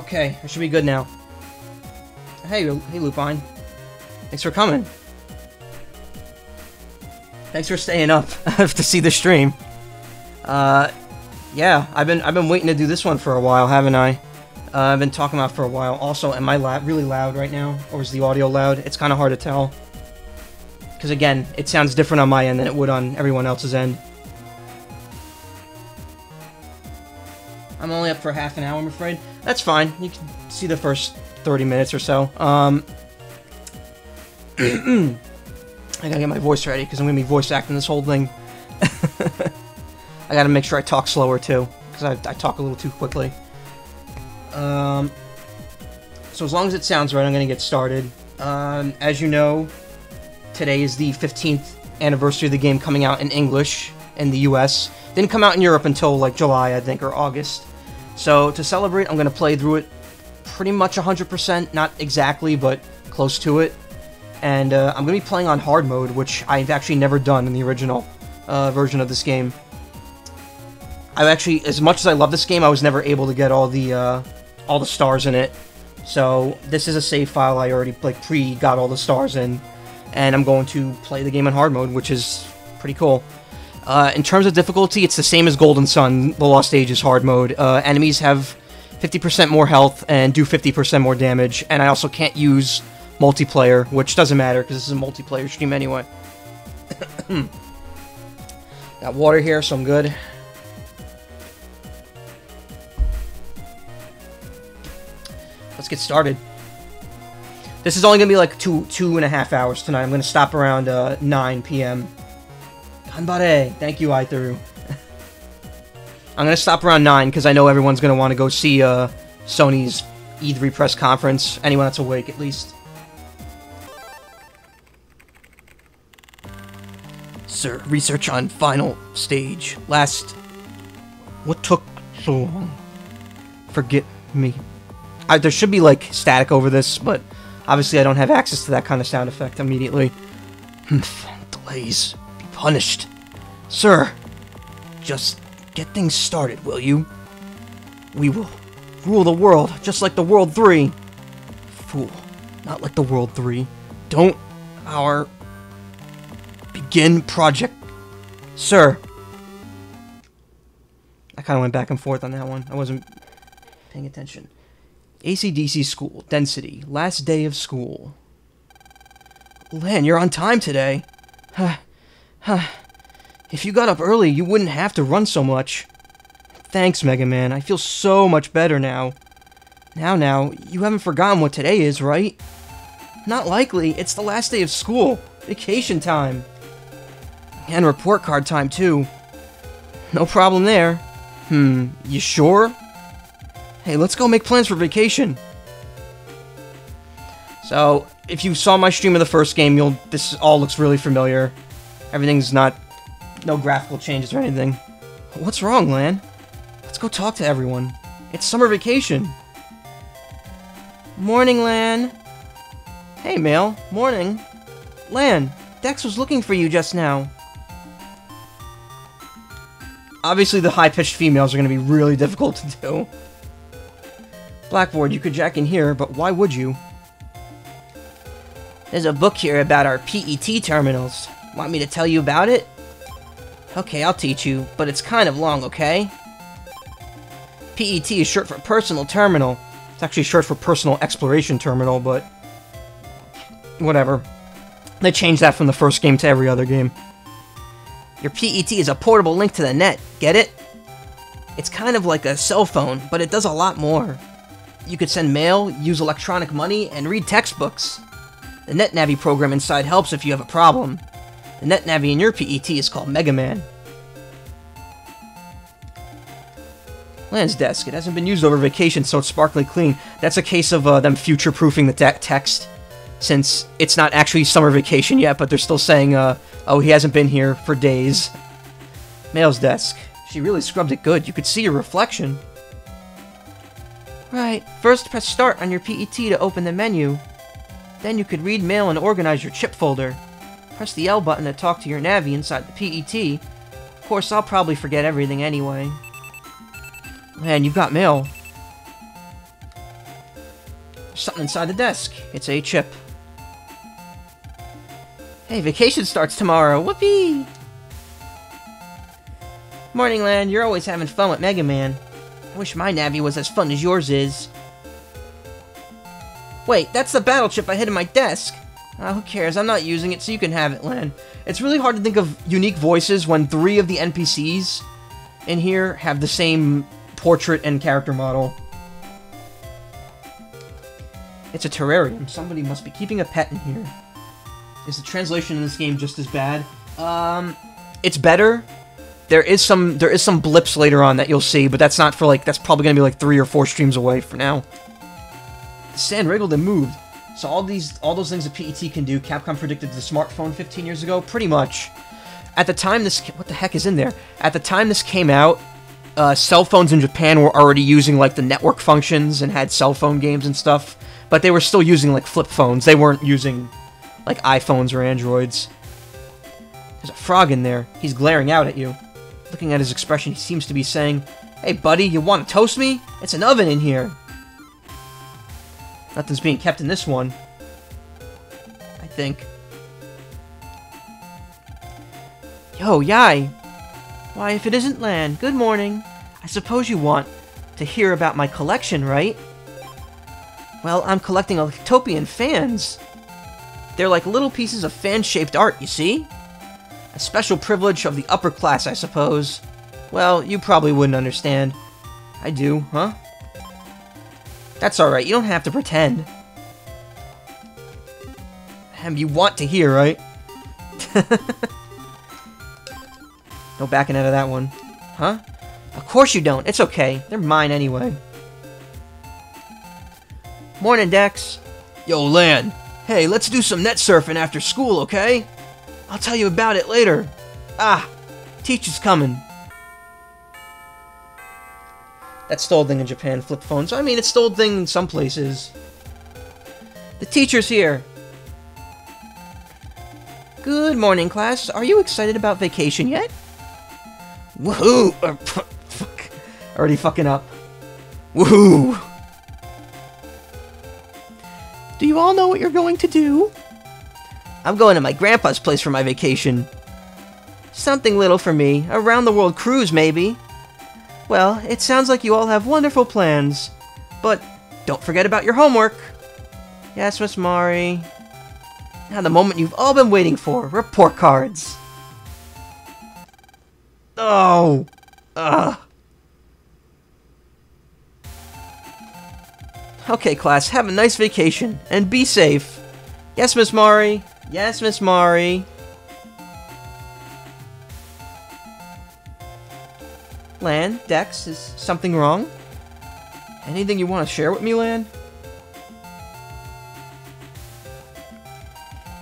Okay, I should be good now. Hey, hey, Lupine. Thanks for coming. Thanks for staying up to see the stream. Uh, yeah, I've been I've been waiting to do this one for a while, haven't I? Uh, I've been talking about for a while. Also, am I la really loud right now, or is the audio loud? It's kind of hard to tell. Because again, it sounds different on my end than it would on everyone else's end. I'm only up for half an hour, I'm afraid. That's fine. You can see the first 30 minutes or so. Um, I gotta get my voice ready because I'm gonna be voice acting this whole thing. I gotta make sure I talk slower too because I, I talk a little too quickly. Um, so as long as it sounds right, I'm gonna get started. Um, as you know, today is the 15th anniversary of the game coming out in English in the US. Didn't come out in Europe until like July, I think, or August. So to celebrate, I'm gonna play through it pretty much 100%, not exactly, but close to it. And uh, I'm gonna be playing on hard mode, which I've actually never done in the original uh, version of this game. I've actually, as much as I love this game, I was never able to get all the uh, all the stars in it. So this is a save file I already like pre got all the stars in, and I'm going to play the game in hard mode, which is pretty cool. Uh, in terms of difficulty, it's the same as Golden Sun, The Lost Ages hard mode. Uh, enemies have 50% more health and do 50% more damage, and I also can't use multiplayer, which doesn't matter because this is a multiplayer stream anyway. Got water here, so I'm good. Let's get started. This is only gonna be like two two and a half hours tonight. I'm gonna stop around uh, 9 p.m. Ganbare! Thank you, Aitharu. I'm gonna stop around 9 because I know everyone's gonna want to go see uh, Sony's E3 press conference. Anyone that's awake, at least. Sir, research on final stage. Last. What took so long? Forget me. I, there should be like static over this, but obviously I don't have access to that kind of sound effect immediately. Delays. Punished. Sir, just get things started, will you? We will rule the world, just like the World 3. Fool. Not like the World 3. Don't our begin project. Sir. I kind of went back and forth on that one. I wasn't paying attention. ACDC school, Den City, last day of school. Lan, you're on time today. Huh. If you got up early, you wouldn't have to run so much. Thanks, Mega Man. I feel so much better now. Now, now, you haven't forgotten what today is, right? Not likely. It's the last day of school. Vacation time. And report card time, too. No problem there. Hmm, you sure? Hey, let's go make plans for vacation. So, if you saw my stream of the first game, you'll this all looks really familiar. Everything's not no graphical changes or anything. What's wrong, Lan? Let's go talk to everyone. It's summer vacation. Morning, Lan. Hey, Mail. Morning. Lan, Dex was looking for you just now. Obviously, the high-pitched females are going to be really difficult to do. Blackboard, you could jack in here, but why would you? There's a book here about our PET terminals. Want me to tell you about it? Okay, I'll teach you, but it's kind of long, okay? PET is short for Personal Terminal. It's actually short for Personal Exploration Terminal, but... Whatever. They changed that from the first game to every other game. Your PET is a portable link to the net, get it? It's kind of like a cell phone, but it does a lot more. You could send mail, use electronic money, and read textbooks. The NetNavi program inside helps if you have a problem. The net NetNavi in your PET is called Mega Man. Lan's desk. It hasn't been used over vacation, so it's sparkly clean. That's a case of uh, them future-proofing the te text, since it's not actually summer vacation yet, but they're still saying, uh, oh, he hasn't been here for days. Mail's desk. She really scrubbed it good. You could see your reflection. Right. First, press Start on your PET to open the menu. Then you could read mail and organize your chip folder. Press the L button to talk to your Navi inside the PET. Of course, I'll probably forget everything anyway. Man, you've got mail. There's Something inside the desk. It's a chip. Hey, vacation starts tomorrow. Whoopee! Morning, Lan. You're always having fun with Mega Man. I wish my Navi was as fun as yours is. Wait, that's the battle chip I hid in my desk. Uh, who cares? I'm not using it, so you can have it, Lan. It's really hard to think of unique voices when three of the NPCs in here have the same portrait and character model. It's a terrarium. Somebody must be keeping a pet in here. Is the translation in this game just as bad? Um, it's better. There is some there is some blips later on that you'll see, but that's not for like that's probably gonna be like three or four streams away for now. The sand wriggled and moved. So all these, all those things that PET can do, Capcom predicted the smartphone 15 years ago, pretty much. At the time this, what the heck is in there? At the time this came out, uh, cell phones in Japan were already using like the network functions and had cell phone games and stuff, but they were still using like flip phones. They weren't using like iPhones or Androids. There's a frog in there. He's glaring out at you. Looking at his expression, he seems to be saying, Hey buddy, you want to toast me? It's an oven in here. Nothing's being kept in this one. I think. Yo, Yai! Why, if it isn't Lan, good morning. I suppose you want to hear about my collection, right? Well, I'm collecting Ectopian fans. They're like little pieces of fan-shaped art, you see? A special privilege of the upper class, I suppose. Well, you probably wouldn't understand. I do, huh? That's alright, you don't have to pretend. You want to hear, right? no backing out of that one. Huh? Of course you don't. It's okay. They're mine anyway. Morning, Dex. Yo, Lan. Hey, let's do some net surfing after school, okay? I'll tell you about it later. Ah, teacher's coming. That's still thing in Japan, flip phones. I mean, it's still thing in some places. The teacher's here. Good morning, class. Are you excited about vacation yet? Woohoo! Fuck. Already fucking up. Woohoo! Do you all know what you're going to do? I'm going to my grandpa's place for my vacation. Something little for me. A round the world cruise, maybe. Well, it sounds like you all have wonderful plans. But don't forget about your homework. Yes, Miss Mari. Now the moment you've all been waiting for. Report cards. Oh. Ugh. Okay, class, have a nice vacation, and be safe. Yes, Miss Mari. Yes, Miss Mari. Lan, Dex, is something wrong? Anything you want to share with me, Lan?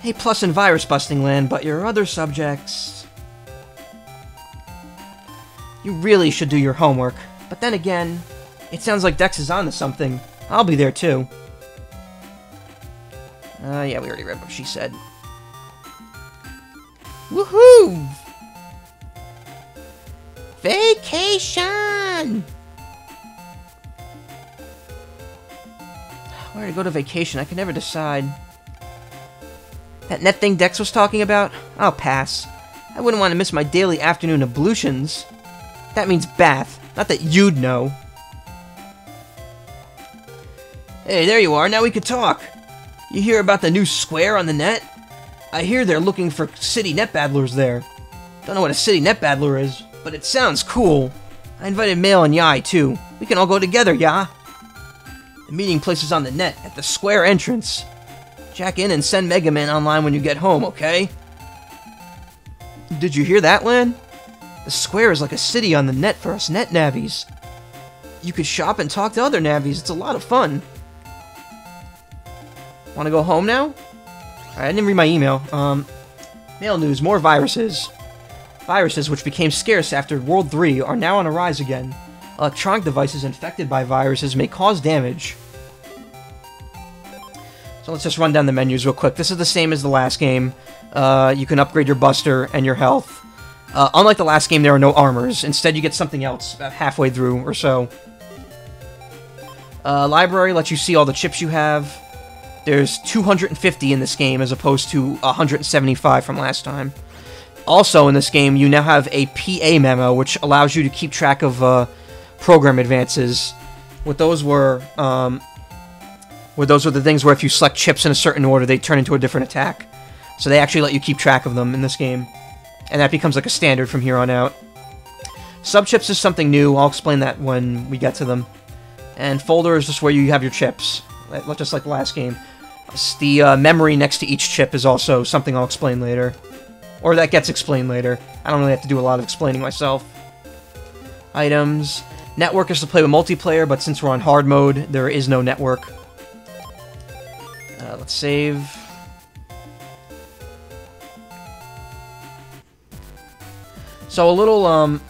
Hey, plus in virus busting, Lan, but your other subjects... You really should do your homework. But then again, it sounds like Dex is onto something. I'll be there too. Uh, yeah, we already read what she said. Woohoo! Vacation! Where to go to vacation? I can never decide. That net thing Dex was talking about? I'll pass. I wouldn't want to miss my daily afternoon ablutions. That means bath. Not that you'd know. Hey, there you are. Now we could talk. You hear about the new square on the net? I hear they're looking for city net battlers there. Don't know what a city net battler is but it sounds cool. I invited Mail and Yai too. We can all go together, Ya. The meeting place is on the net at the square entrance. Jack in and send Mega Man online when you get home, okay? Did you hear that, Lan? The square is like a city on the net for us NetNavis. You could shop and talk to other Navis. It's a lot of fun. Want to go home now? I didn't read my email. Um, mail news, more viruses. Viruses, which became scarce after World 3, are now on a rise again. Electronic devices infected by viruses may cause damage. So let's just run down the menus real quick. This is the same as the last game. Uh, you can upgrade your Buster and your health. Uh, unlike the last game, there are no armors. Instead, you get something else about halfway through or so. Uh, library lets you see all the chips you have. There's 250 in this game as opposed to 175 from last time. Also in this game, you now have a PA memo, which allows you to keep track of uh, program advances. What those were, um, where those were the things where if you select chips in a certain order, they turn into a different attack. So they actually let you keep track of them in this game. And that becomes like a standard from here on out. Subchips is something new. I'll explain that when we get to them. And folder is just where you have your chips, just like last game. The uh, memory next to each chip is also something I'll explain later. Or that gets explained later. I don't really have to do a lot of explaining myself. Items. Network is to play with multiplayer, but since we're on hard mode, there is no network. Uh, let's save. So a little, um,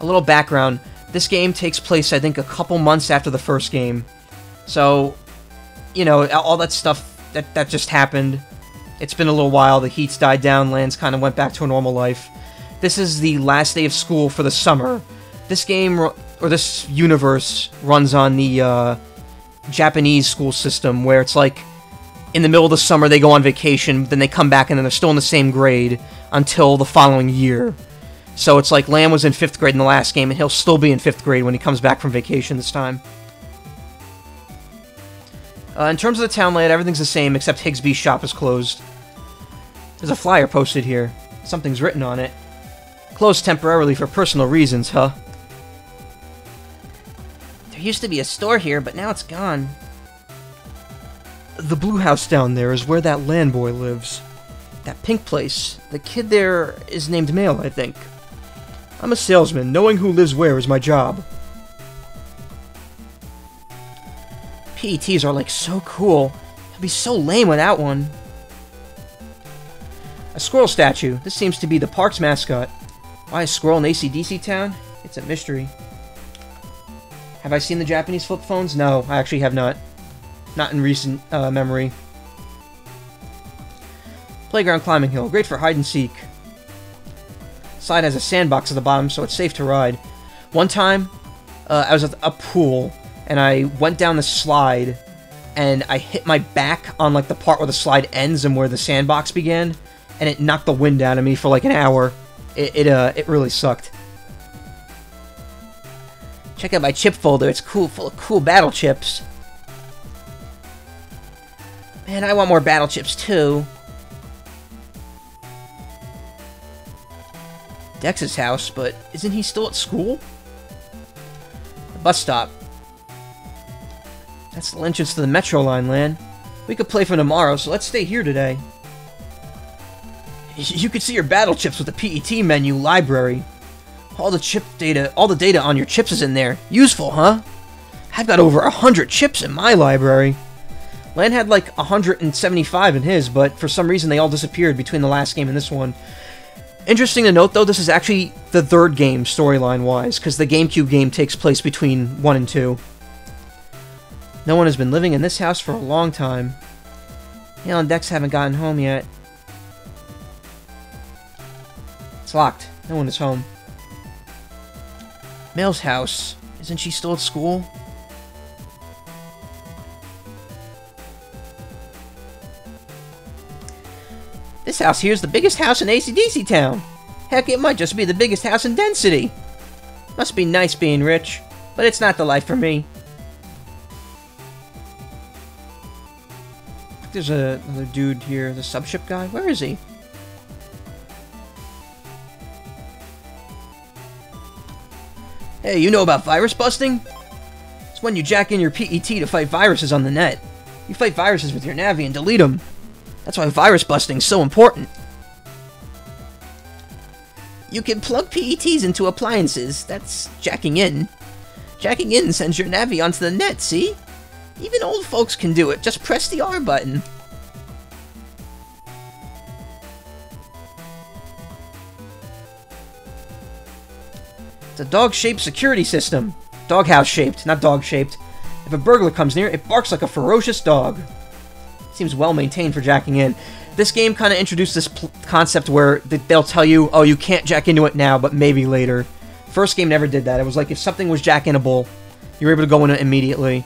a little background. This game takes place, I think, a couple months after the first game. So, you know, all that stuff that, that just happened. It's been a little while. The heat's died down. Lan's kind of went back to a normal life. This is the last day of school for the summer. This game, or this universe, runs on the uh, Japanese school system where it's like in the middle of the summer they go on vacation, then they come back and then they're still in the same grade until the following year. So it's like Lan was in fifth grade in the last game, and he'll still be in fifth grade when he comes back from vacation this time. Uh, in terms of the town layout, everything's the same except Higsby's shop is closed. There's a flyer posted here. Something's written on it. Closed temporarily for personal reasons, huh? There used to be a store here, but now it's gone. The blue house down there is where that Lan boy lives. That pink place. The kid there is named Mail, I think. I'm a salesman. Knowing who lives where is my job. PETs are like so cool. It'd be so lame without one. A squirrel statue. This seems to be the park's mascot. Why a squirrel in ACDC town? It's a mystery. Have I seen the Japanese flip phones? No, I actually have not. Not in recent uh, memory. Playground climbing hill. Great for hide and seek. Slide has a sandbox at the bottom, so it's safe to ride. One time, uh, I was at a pool, and I went down the slide, and I hit my back on like the part where the slide ends and where the sandbox began, and it knocked the wind out of me for like an hour. It, it uh, it really sucked. Check out my chip folder. It's cool, full of cool battle chips. Man, I want more battle chips too. Dex's house, but isn't he still at school? The bus stop. That's the entrance to the Metro line, Lan. We could play for tomorrow, so let's stay here today. You could see your battle chips with the PET menu library. All the chip data, all the data on your chips is in there. Useful, huh? I've got over a hundred chips in my library. Lan had like 175 in his, but for some reason they all disappeared between the last game and this one. Interesting to note, though, this is actually the third game storyline-wise, because the GameCube game takes place between 1 and 2. No one has been living in this house for a long time. Hale and Dex haven't gotten home yet. It's locked. No one is home. Mel's house. Isn't she still at school? This house here is the biggest house in ACDC town. Heck, it might just be the biggest house in Den City. Must be nice being rich, but it's not the life for me. There's a, another dude here, the subchip guy. Where is he? Hey, you know about virus busting? It's when you jack in your PET to fight viruses on the net. You fight viruses with your Navi and delete them. That's why virus busting is so important. You can plug PETs into appliances. That's jacking in. Jacking in sends your Navi onto the net, see? Even old folks can do it. Just press the R button. It's a dog-shaped security system. Doghouse-shaped, not dog-shaped. If a burglar comes near, it barks like a ferocious dog. Seems well maintained for jacking in. This game kind of introduced this concept where they'll tell you, oh, you can't jack into it now, but maybe later. First game never did that. It was like if something was jack-inable, You were able to go in it immediately.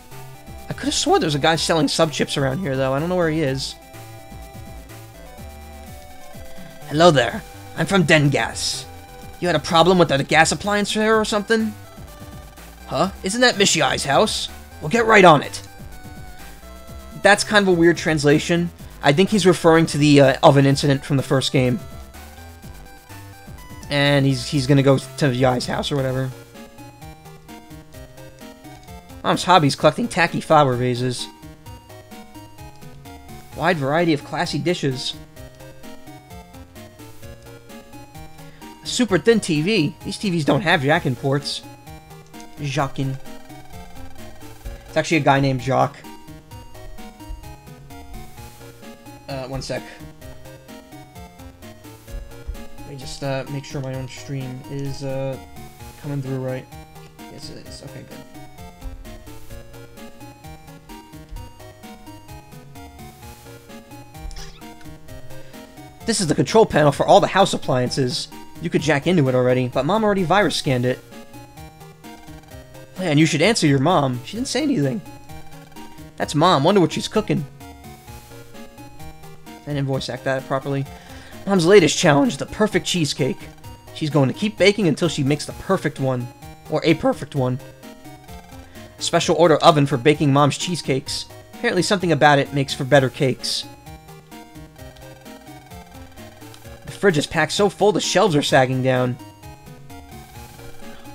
I could have sworn there was a guy selling sub chips around here, though. I don't know where he is. Hello there. I'm from Dengas. You had a problem with the gas appliance there or something? Huh? Isn't that Miss Yai's house? We'll get right on it. That's kind of a weird translation. I think he's referring to the uh, oven incident from the first game. And he's he's gonna go to Yai's house or whatever. Mom's hobby is collecting tacky flower vases. Wide variety of classy dishes. A super thin TV. These TVs don't have jack-in ports. Jacques-in. It's actually a guy named Jacques. Uh, one sec. Let me just uh, make sure my own stream is uh, coming through right. Yes, it is. Okay, good. This is the control panel for all the house appliances. You could jack into it already, but mom already virus scanned it. Man, you should answer your mom. She didn't say anything. That's mom. Wonder what she's cooking. I didn't voice act that properly. Mom's latest challenge, the perfect cheesecake. She's going to keep baking until she makes the perfect one. Or a perfect one. Special order oven for baking mom's cheesecakes. Apparently something about it makes for better cakes. Fridge is packed so full the shelves are sagging down.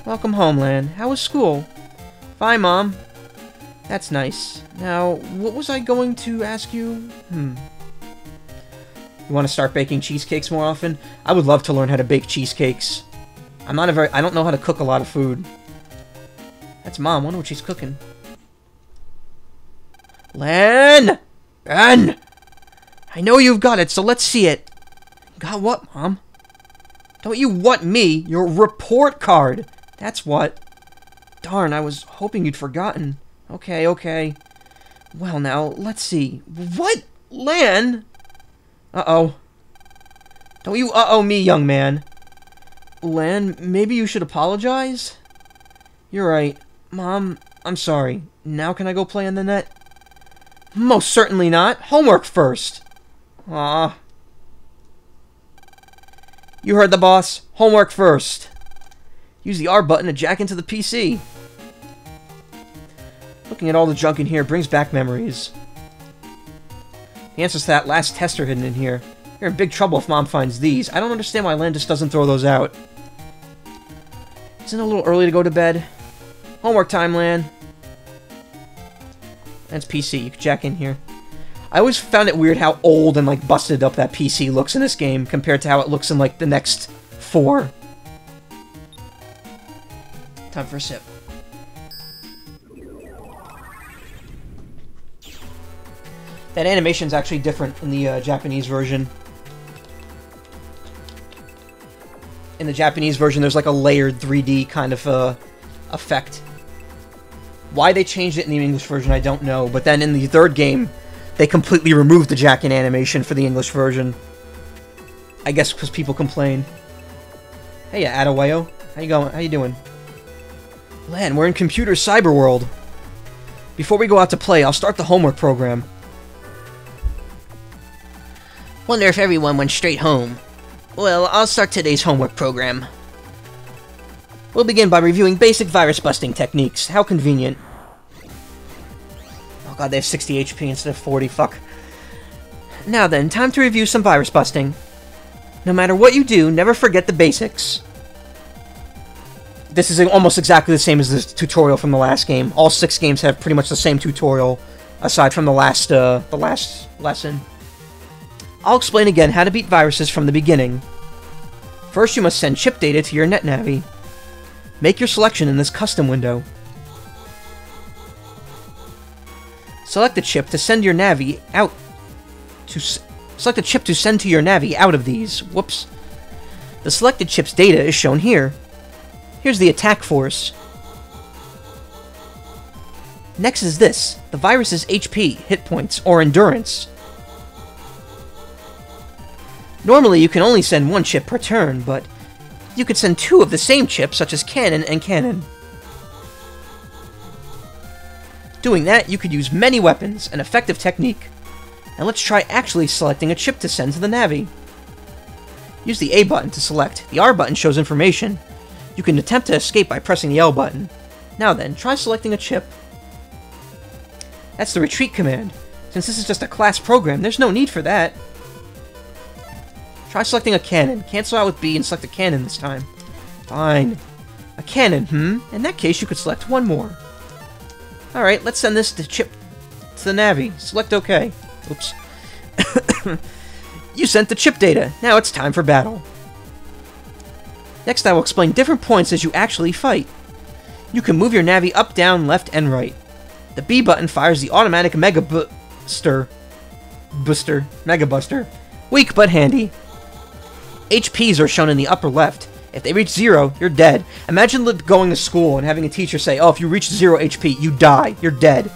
Welcome home, Lan. How was school? Bye, Mom. That's nice. Now, what was I going to ask you? Hmm. You want to start baking cheesecakes more often? I would love to learn how to bake cheesecakes. I'm not a very... I don't know how to cook a lot of food. That's Mom. wonder what she's cooking. Lan! Ben! I know you've got it, so let's see it. Got what, Mom? Don't you want me? Your report card! That's what. Darn, I was hoping you'd forgotten. Okay, okay. Well, now, let's see. What? Lan? Uh-oh. Don't you uh-oh me, young man. Lan, maybe you should apologize? You're right. Mom, I'm sorry. Now can I go play on the net? Most certainly not. Homework first. Ah. You heard the boss. Homework first. Use the R button to jack into the PC. Looking at all the junk in here brings back memories. The answer's to that last tester hidden in here. You're in big trouble if Mom finds these. I don't understand why Landis doesn't throw those out. Isn't it a little early to go to bed? Homework time, Lan. That's PC. You can jack in here. I always found it weird how old and, like, busted up that PC looks in this game compared to how it looks in, like, the next four. Time for a sip. That animation's actually different in the uh, Japanese version. In the Japanese version, there's like a layered 3D kind of uh, effect. Why they changed it in the English version, I don't know. But then in the third game, they completely removed the Jack animation for the English version. I guess because people complain. Hey, Adawayo. How you going? How you doing? Lan, we're in computer cyber world. Before we go out to play, I'll start the homework program. Wonder if everyone went straight home. Well, I'll start today's homework program. We'll begin by reviewing basic virus-busting techniques. How convenient. Oh god, they have 60 HP instead of 40, fuck. Now then, time to review some virus busting. No matter what you do, never forget the basics. This is almost exactly the same as the tutorial from the last game. All six games have pretty much the same tutorial, aside from the last, uh, the last lesson. I'll explain again how to beat viruses from the beginning. First, you must send chip data to your NetNavi. Make your selection in this custom window. Select the chip to send your Navi out to select a chip to send to your Navi out of these. Whoops. The selected chip's data is shown here. Here's the attack force. Next is this, the virus's HP, hit points, or endurance. Normally, you can only send one chip per turn, but you could send two of the same chip, such as cannon and cannon. Doing that, you could use many weapons, an effective technique. And let's try actually selecting a chip to send to the Navi. Use the A button to select. The R button shows information. You can attempt to escape by pressing the L button. Now then, try selecting a chip. That's the retreat command. Since this is just a class program, there's no need for that. Try selecting a cannon. Cancel out with B and select a cannon this time. Fine. A cannon, hmm? In that case, you could select one more. Alright, let's send this to chip to the Navi. Select OK. Oops. you sent the chip data. Now it's time for battle. Next, I will explain different points as you actually fight. You can move your Navi up, down, left, and right. The B button fires the automatic Mega Buster. Booster. Mega Buster. Weak but handy. HPs are shown in the upper left. If they reach zero, you're dead. Imagine going to school and having a teacher say, oh, if you reach zero HP, you die. You're dead.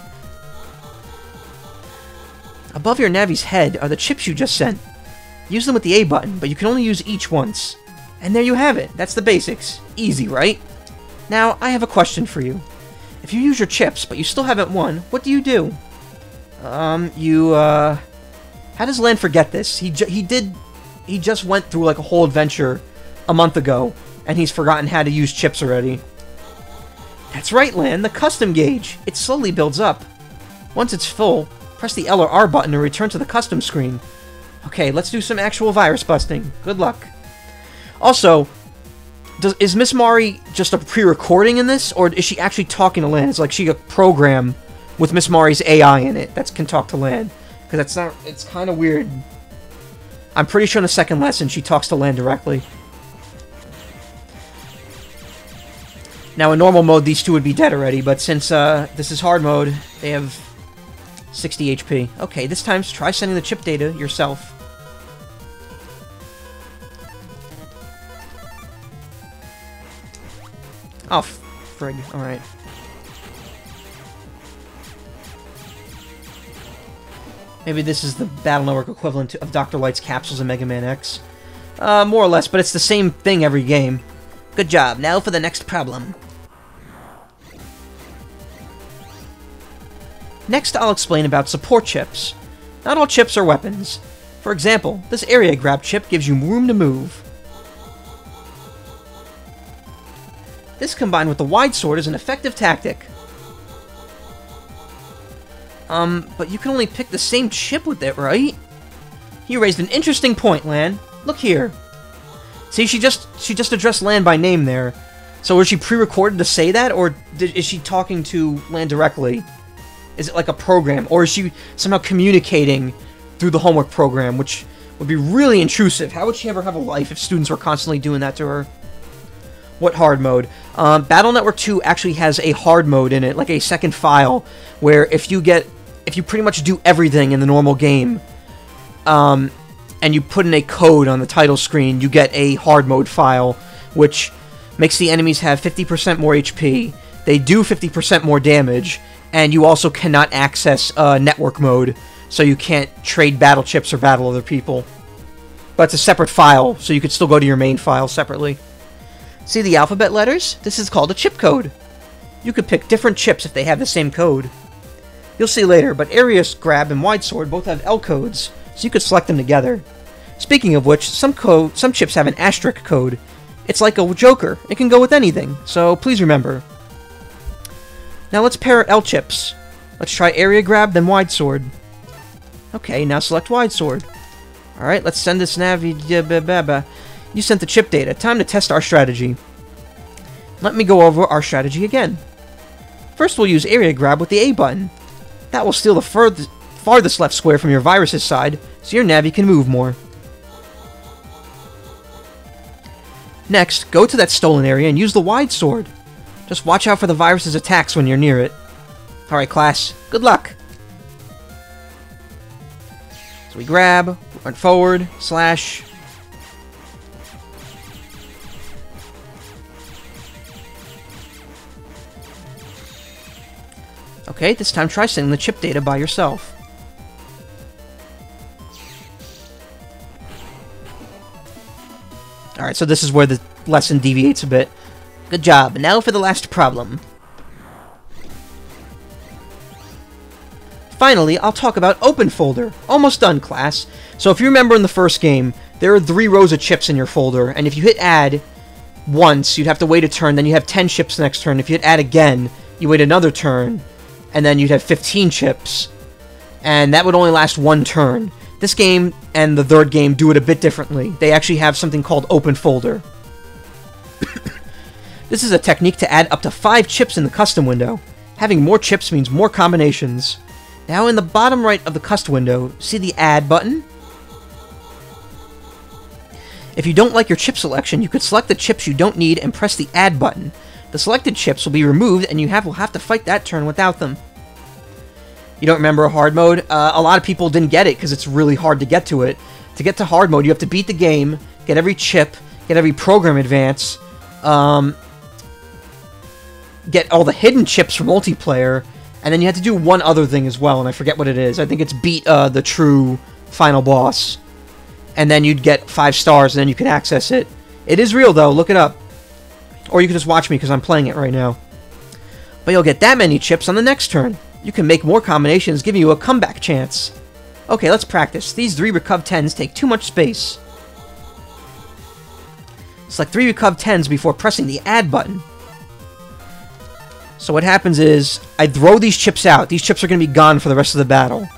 Above your Navi's head are the chips you just sent. Use them with the A button, but you can only use each once. And there you have it. That's the basics. Easy, right? Now, I have a question for you. If you use your chips, but you still haven't won, what do you do? Um, you, uh... How does Lan forget this? He, he did... He just went through, like, a whole adventure a month ago, and he's forgotten how to use chips already. That's right, Lan, the custom gauge. It slowly builds up. Once it's full, press the L or R button to return to the custom screen. Okay, let's do some actual virus busting. Good luck. Also, does, is Miss Mari just a pre-recording in this, or is she actually talking to Lan? It's like she a program with Miss Mari's AI in it that can talk to Lan. Because that's not, it's kind of weird. I'm pretty sure in the second lesson she talks to Lan directly. Now, in normal mode, these two would be dead already, but since uh, this is hard mode, they have 60 HP. Okay, this time try sending the chip data yourself. Oh, frig. Alright. Maybe this is the Battle Network equivalent of Dr. Light's capsules in Mega Man X. Uh, more or less, but it's the same thing every game. Good job. Now for the next problem. Next, I'll explain about support chips. Not all chips are weapons. For example, this area grab chip gives you room to move. This combined with the wide sword is an effective tactic. Um, but you can only pick the same chip with it, right? You raised an interesting point, Lan. Look here. See, she just she just addressed Lan by name there. So was she pre-recorded to say that, or did, is she talking to Lan directly? Is it like a program, or is she somehow communicating through the homework program, which would be really intrusive? How would she ever have a life if students were constantly doing that to her? What hard mode? Um, Battle Network 2 actually has a hard mode in it, like a second file, where if you get, if you pretty much do everything in the normal game, um, and you put in a code on the title screen, you get a hard mode file, which makes the enemies have 50% more HP, they do 50% more damage, and you also cannot access uh, network mode, so you can't trade battle chips or battle other people. But it's a separate file, so you could still go to your main file separately. See the alphabet letters? This is called a chip code. You could pick different chips if they have the same code. You'll see later, but Area Grab and Wide Sword both have L codes, so you could select them together. Speaking of which, some code, some chips have an asterisk code. It's like a joker. It can go with anything, so please remember. Now let's pair L chips. Let's try area grab, then wide sword. Okay, now select wide sword. Alright, let's send this Navi... You sent the chip data. Time to test our strategy. Let me go over our strategy again. First, we'll use area grab with the A button. That will steal the furthest, farthest left square from your virus's side, so your Navi can move more. Next, go to that stolen area and use the wide sword. Just watch out for the virus's attacks when you're near it. Alright, class. Good luck! So we grab, run forward, slash. Okay, this time try sending the chip data by yourself. Alright, so this is where the lesson deviates a bit. Good job. Now for the last problem. finally, I'll talk about Open Folder. Almost done, class. So if you remember in the first game, there are three rows of chips in your folder, and if you hit add once, you'd have to wait a turn, then you have 10 chips next turn. If you hit add again, you wait another turn, and then you'd have 15 chips, and that would only last one turn. This game and the third game do it a bit differently. They actually have something called Open Folder. This is a technique to add up to 5 chips in the custom window. Having more chips means more combinations. Now in the bottom right of the custom window, see the Add button? If you don't like your chip selection, you could select the chips you don't need and press the Add button. The selected chips will be removed and you have, will have to fight that turn without them. You don't remember a hard mode? Uh, a lot of people didn't get it because it's really hard to get to it. To get to hard mode, you have to beat the game, get every chip, get every program advance, um, get all the hidden chips for multiplayer, and then you have to do one other thing as well, and I forget what it is. I think it's beat uh, the true final boss and then you'd get five stars, and then you can access it. It is real, though. Look it up. Or you can just watch me, because I'm playing it right now. But you'll get that many chips on the next turn. You can make more combinations, giving you a comeback chance. Okay, let's practice. These three Recov 10s take too much space. Select three Recov 10s before pressing the Add button. So what happens is, I throw these chips out. These chips are going to be gone for the rest of the battle.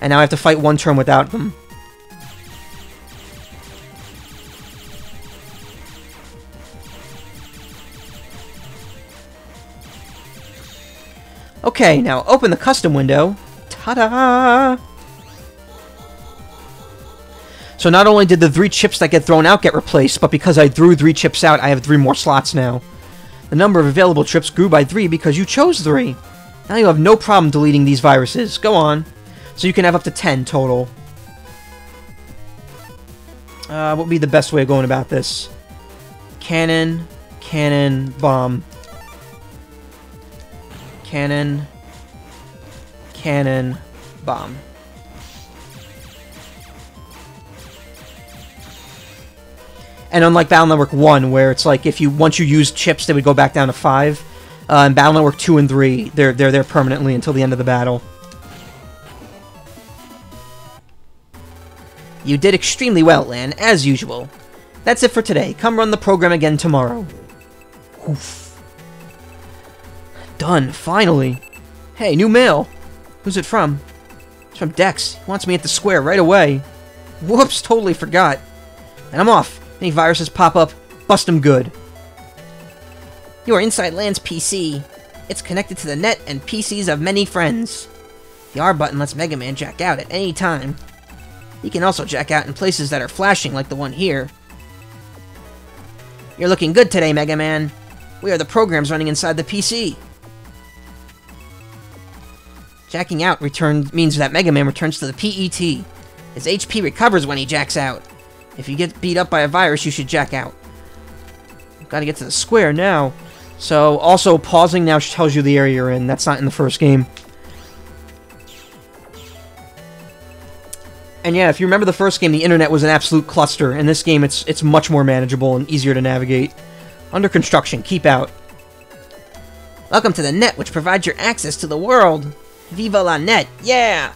And now I have to fight one turn without them. Okay, now open the custom window. Ta-da! So not only did the three chips that get thrown out get replaced, but because I threw three chips out, I have three more slots now. The number of available chips grew by three because you chose three. Now you have no problem deleting these viruses. Go on. So you can have up to 10 total. Uh, what would be the best way of going about this? Cannon, cannon, bomb cannon, cannon, bomb. And unlike Battle Network 1, where it's like if you once you use chips, they would go back down to 5. Uh, in Battle Network 2 and 3, they're, they're there permanently until the end of the battle. You did extremely well, Lan, as usual. That's it for today. Come run the program again tomorrow. Oof. Done, finally. Hey, new mail. Who's it from? It's from Dex. He wants me at the square right away. Whoops, totally forgot. And I'm off. Any viruses pop up, bust them good. You are inside Lan's PC. It's connected to the net and PCs of many friends. The R button lets Mega Man jack out at any time. He can also jack out in places that are flashing like the one here. You're looking good today, Mega Man. We are the programs running inside the PC. Jacking out return means that Mega Man returns to the PET. His HP recovers when he jacks out. If you get beat up by a virus, you should jack out. Gotta get to the square now. So, also, pausing now tells you the area you're in. That's not in the first game. And yeah, if you remember the first game, the internet was an absolute cluster. In this game, it's it's much more manageable and easier to navigate. Under construction, keep out. Welcome to the net, which provides your access to the world. Viva la net, yeah!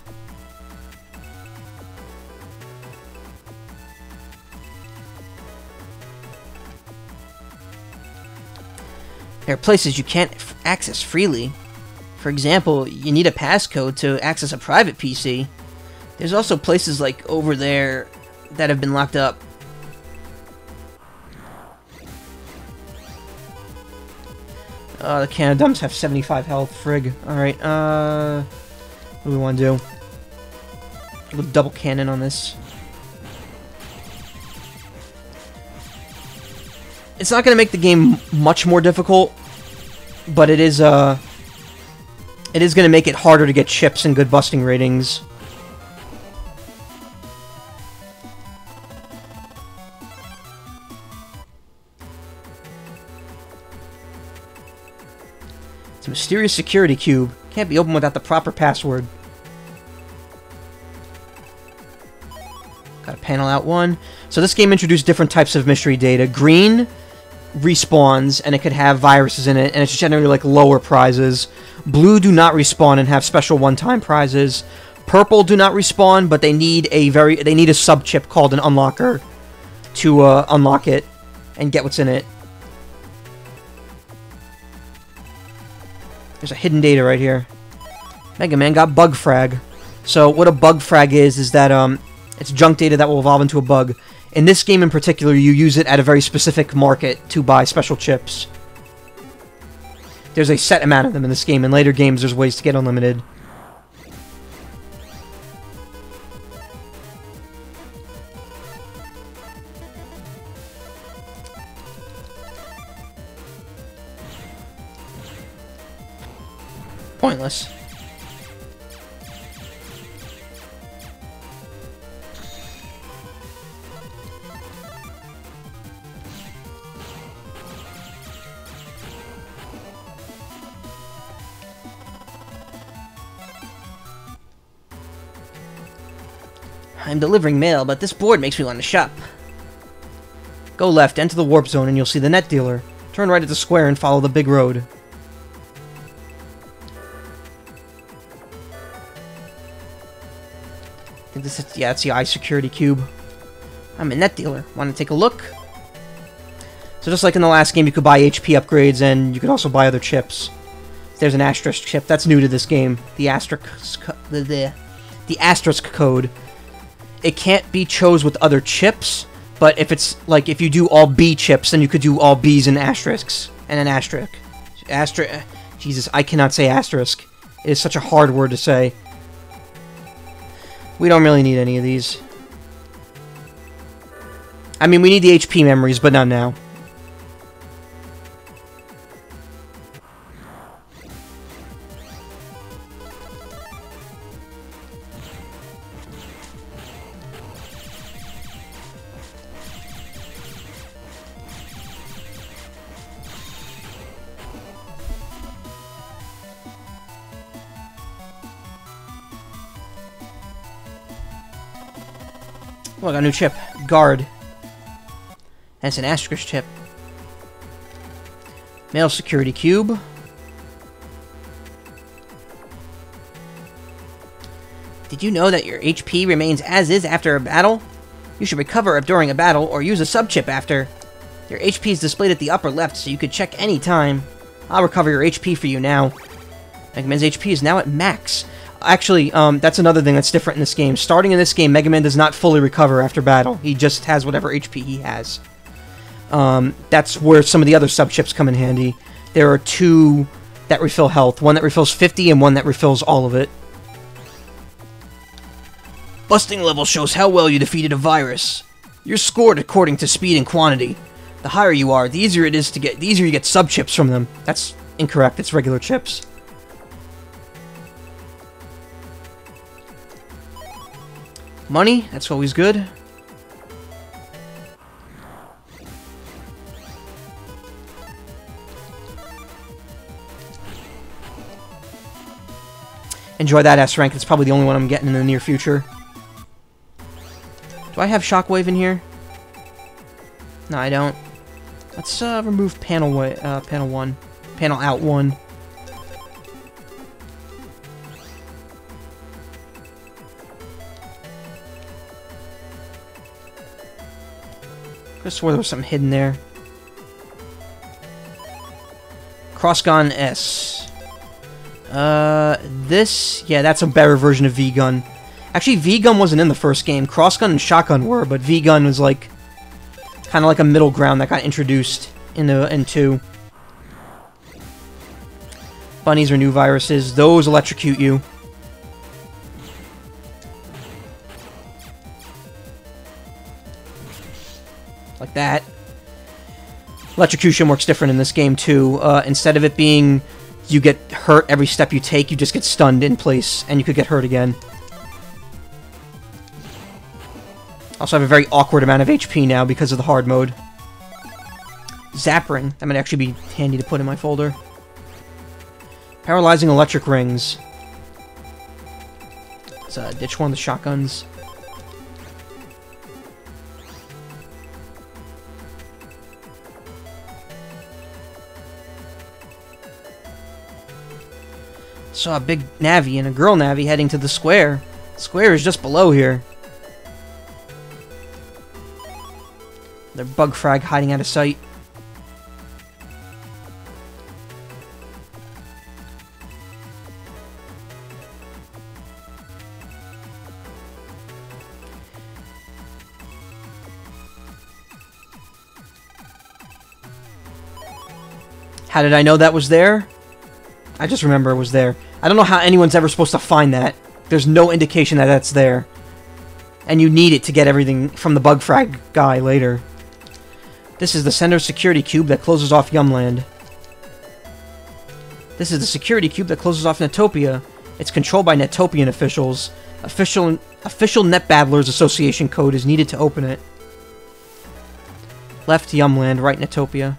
There are places you can't access freely. For example, you need a passcode to access a private PC. There's also places like over there that have been locked up. Uh, the Canodumbs have 75 health. Frig. Alright, uh... What do we want to do? double cannon on this. It's not going to make the game much more difficult, but it is, uh... It is going to make it harder to get chips and good busting ratings. It's a mysterious security cube. Can't be opened without the proper password. Got a panel out one. So this game introduced different types of mystery data. Green respawns and it could have viruses in it, and it's generally like lower prizes. Blue do not respawn and have special one-time prizes. Purple do not respawn, but they need a very they need a sub chip called an unlocker to uh, unlock it and get what's in it. There's a hidden data right here. Mega Man got bug frag. So what a bug frag is is that um it's junk data that will evolve into a bug. In this game in particular, you use it at a very specific market to buy special chips. There's a set amount of them in this game. In later games, there's ways to get unlimited. Pointless. I'm delivering mail, but this board makes me want to shop. Go left, enter the warp zone, and you'll see the net dealer. Turn right at the square and follow the big road. I think this is, yeah, it's the iSecurity cube. I'm a net dealer. Want to take a look? So just like in the last game, you could buy HP upgrades, and you could also buy other chips. There's an asterisk chip. That's new to this game. The asterisk, the, the, the asterisk code it can't be chose with other chips, but if it's like if you do all B chips, then you could do all B's and asterisks and an asterisk. Asterisk. Jesus, I cannot say asterisk. It is such a hard word to say. We don't really need any of these. I mean, we need the HP memories, but not now. Oh, I got a new chip. Guard. That's an asterisk chip. Mail security cube. Did you know that your HP remains as is after a battle? You should recover up during a battle or use a sub-chip after. Your HP is displayed at the upper left so you could check any time. I'll recover your HP for you now. Mega Man's HP is now at max. Actually, um, that's another thing that's different in this game. Starting in this game, Mega Man does not fully recover after battle. He just has whatever HP he has. Um, that's where some of the other sub-chips come in handy. There are two that refill health. One that refills 50 and one that refills all of it. Busting level shows how well you defeated a virus. You're scored according to speed and quantity. The higher you are, the easier it is to get the easier you get sub-chips from them. That's incorrect, it's regular chips. Money, that's always good. Enjoy that S rank, it's probably the only one I'm getting in the near future. Do I have Shockwave in here? No, I don't. Let's uh, remove panel, uh, panel 1. Panel out 1. I swear there was something hidden there. Crossgun S. Uh, this, yeah, that's a better version of V-Gun. Actually, V-Gun wasn't in the first game. Crossgun and Shotgun were, but V-Gun was like, kind of like a middle ground that got introduced in, the, in 2. Bunnies are new viruses. Those electrocute you. Like that. Electrocution works different in this game too. Uh, instead of it being you get hurt every step you take, you just get stunned in place, and you could get hurt again. Also have a very awkward amount of HP now because of the hard mode. Zapring. That might actually be handy to put in my folder. Paralyzing electric rings. Let's uh, ditch one of the shotguns. Saw a big Navi and a girl Navi heading to the square. The square is just below here. They're bug frag hiding out of sight. How did I know that was there? I just remember it was there. I don't know how anyone's ever supposed to find that. There's no indication that that's there. And you need it to get everything from the bug frag guy later. This is the center security cube that closes off Yumland. This is the security cube that closes off Netopia. It's controlled by Netopian officials. Official official Net Battlers Association code is needed to open it. Left Yumland, right Netopia.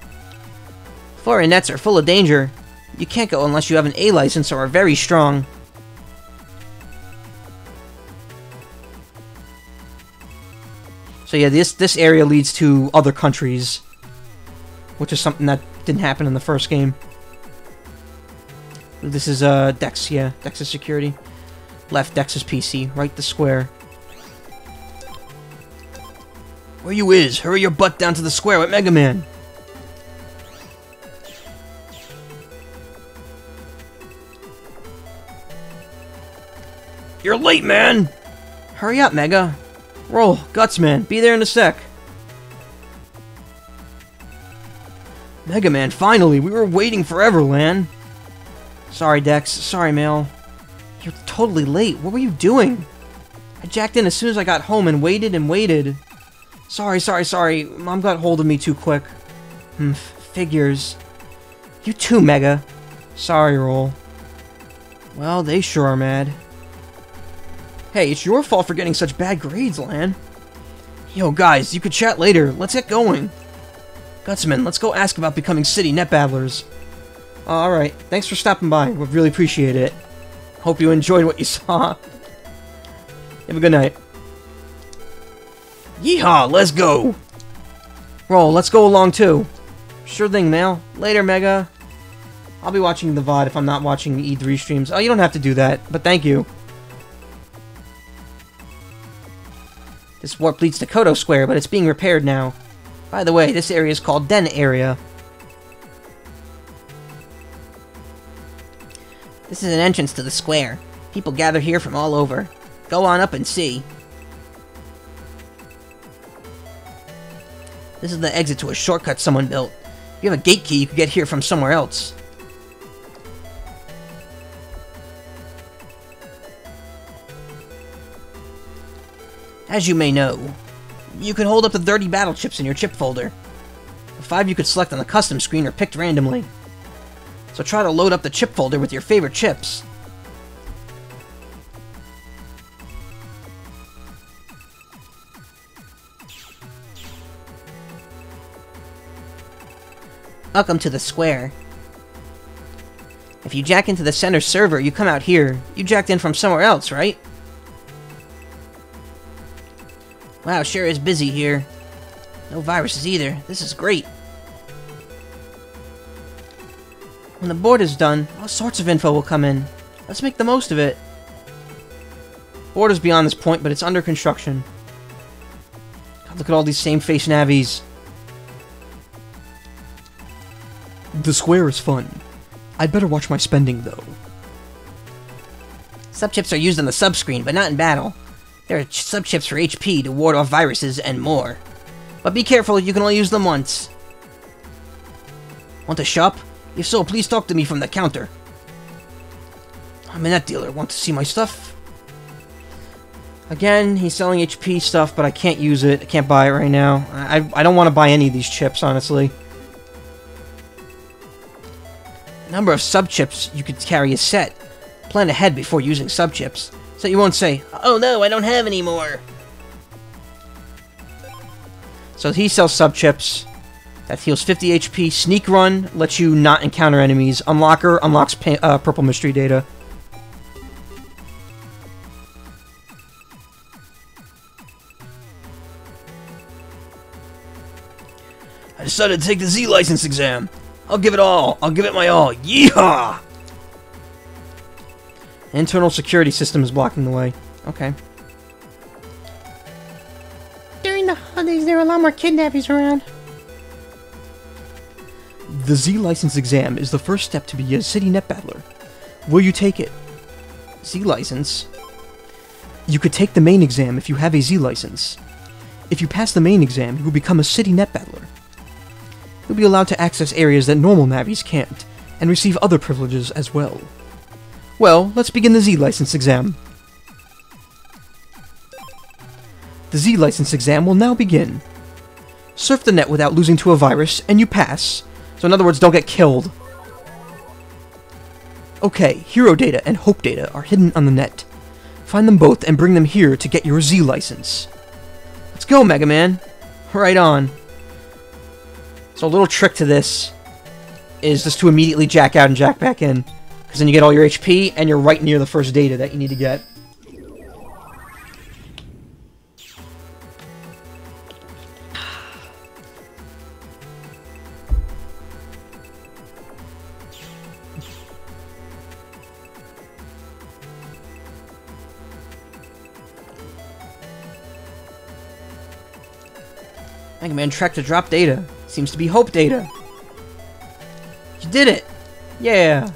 Foreign nets are full of danger. You can't go unless you have an A license or are very strong. So yeah, this this area leads to other countries, which is something that didn't happen in the first game. This is uh Dex, yeah, Dex's security. Left Dex's PC, right the square. Where you is? Hurry your butt down to the square with Mega Man. You're late, man! Hurry up, Mega. Roll, Guts Man, be there in a sec. Mega Man, finally! We were waiting forever, Lan! Sorry, Dex. Sorry, Mail. You're totally late. What were you doing? I jacked in as soon as I got home and waited and waited. Sorry, sorry, sorry. Mom got hold of me too quick. Hmm, figures. You too, Mega. Sorry, Roll. Well, they sure are mad. Hey, it's your fault for getting such bad grades, Lan. Yo, guys, you could chat later. Let's get going. Gutsman, let's go ask about becoming city net battlers. Uh, Alright, thanks for stopping by. We really appreciate it. Hope you enjoyed what you saw. Have a good night. Yeehaw, let's go! Roll, let's go along too. Sure thing, Mail. Later, Mega. I'll be watching the VOD if I'm not watching the E3 streams. Oh, you don't have to do that, but thank you. This warp leads to Koto Square, but it's being repaired now. By the way, this area is called Den Area. This is an entrance to the square. People gather here from all over. Go on up and see. This is the exit to a shortcut someone built. If you have a gate key, you could get here from somewhere else. As you may know, you can hold up to 30 battle chips in your chip folder. The Five you could select on the custom screen are picked randomly. So try to load up the chip folder with your favorite chips. Welcome to the square. If you jack into the center server, you come out here. You jacked in from somewhere else, right? Wow, sure is busy here. No viruses either. This is great. When the board is done, all sorts of info will come in. Let's make the most of it. Board is beyond this point, but it's under construction. God, look at all these same face Navis. The square is fun. I'd better watch my spending, though. Subchips are used on the subscreen, but not in battle. There are subchips for HP to ward off viruses and more. But be careful, you can only use them once. Want to shop? If so, please talk to me from the counter. I'm a net dealer. Want to see my stuff? Again, he's selling HP stuff, but I can't use it. I can't buy it right now. I, I don't want to buy any of these chips, honestly. Number of sub-chips you could carry is set. Plan ahead before using sub-chips, so you won't say, Oh no, I don't have any more. So he sells sub-chips. That heals 50 HP. Sneak Run lets you not encounter enemies. Unlocker unlocks uh, Purple Mystery data. I decided to take the Z license exam. I'll give it all. I'll give it my all. Yeehaw! Internal security system is blocking the way. Okay. During the holidays, there are a lot more kidnappings around. The Z license exam is the first step to be a city net battler. Will you take it? Z license? You could take the main exam if you have a Z license. If you pass the main exam, you will become a city net battler. You'll be allowed to access areas that normal Navis can't, and receive other privileges as well. Well, let's begin the Z license exam. The Z license exam will now begin. Surf the net without losing to a virus, and you pass. So in other words, don't get killed. Okay, hero data and hope data are hidden on the net. Find them both and bring them here to get your Z license. Let's go, Mega Man. Right on. So a little trick to this is just to immediately jack out and jack back in. Because then you get all your HP, and you're right near the first data that you need to get. Mega Man track to drop data. Seems to be hope data. You did it! Yeah!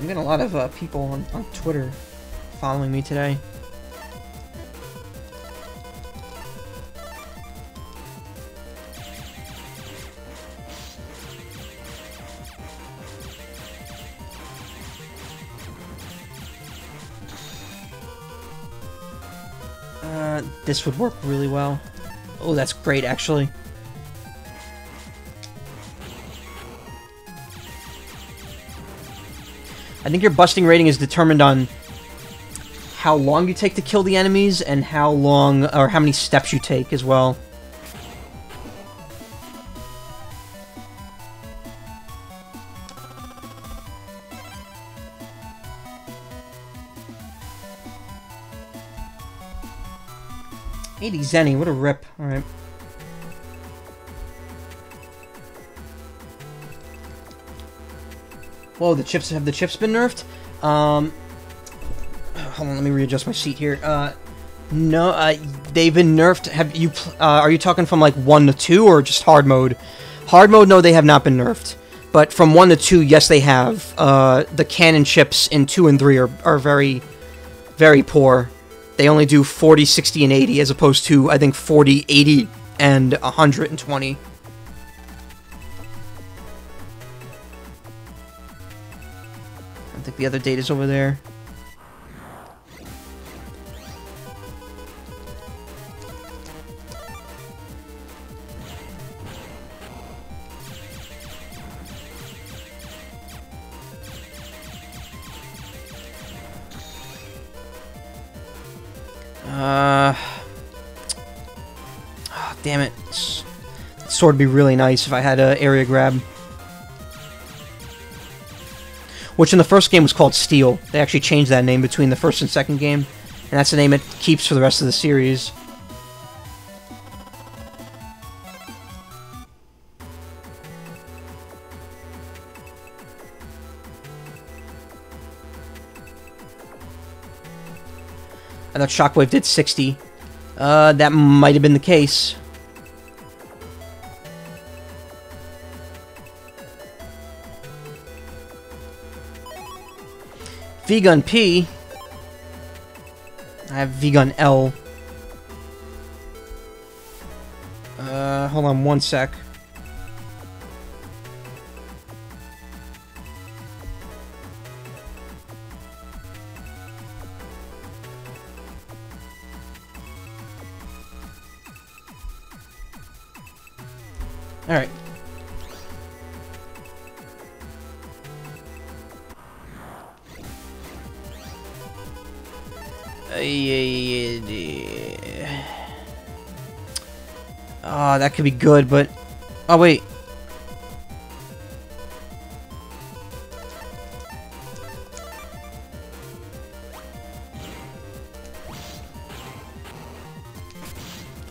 I'm getting a lot of uh, people on, on Twitter following me today. Uh, this would work really well. Oh, that's great, actually. I think your busting rating is determined on how long you take to kill the enemies and how long or how many steps you take as well. Eighty Zenny, what a rip. Alright. Whoa, the chips have the chips been nerfed? Um, hold on, let me readjust my seat here. Uh, no, uh, they've been nerfed. Have you? Uh, are you talking from like one to two or just hard mode? Hard mode, no, they have not been nerfed. But from one to two, yes, they have. Uh, the cannon chips in two and three are are very, very poor. They only do 40, 60, and 80, as opposed to I think 40, 80, and 120. The other data's over there. Uh, oh, damn it. S- Sword would be really nice if I had a area grab. Which in the first game was called Steel. They actually changed that name between the first and second game. And that's the name it keeps for the rest of the series. I thought Shockwave did 60. Uh, that might have been the case. V-Gun P. I have V-Gun L. Uh, hold on one sec. That could be good, but... Oh, wait.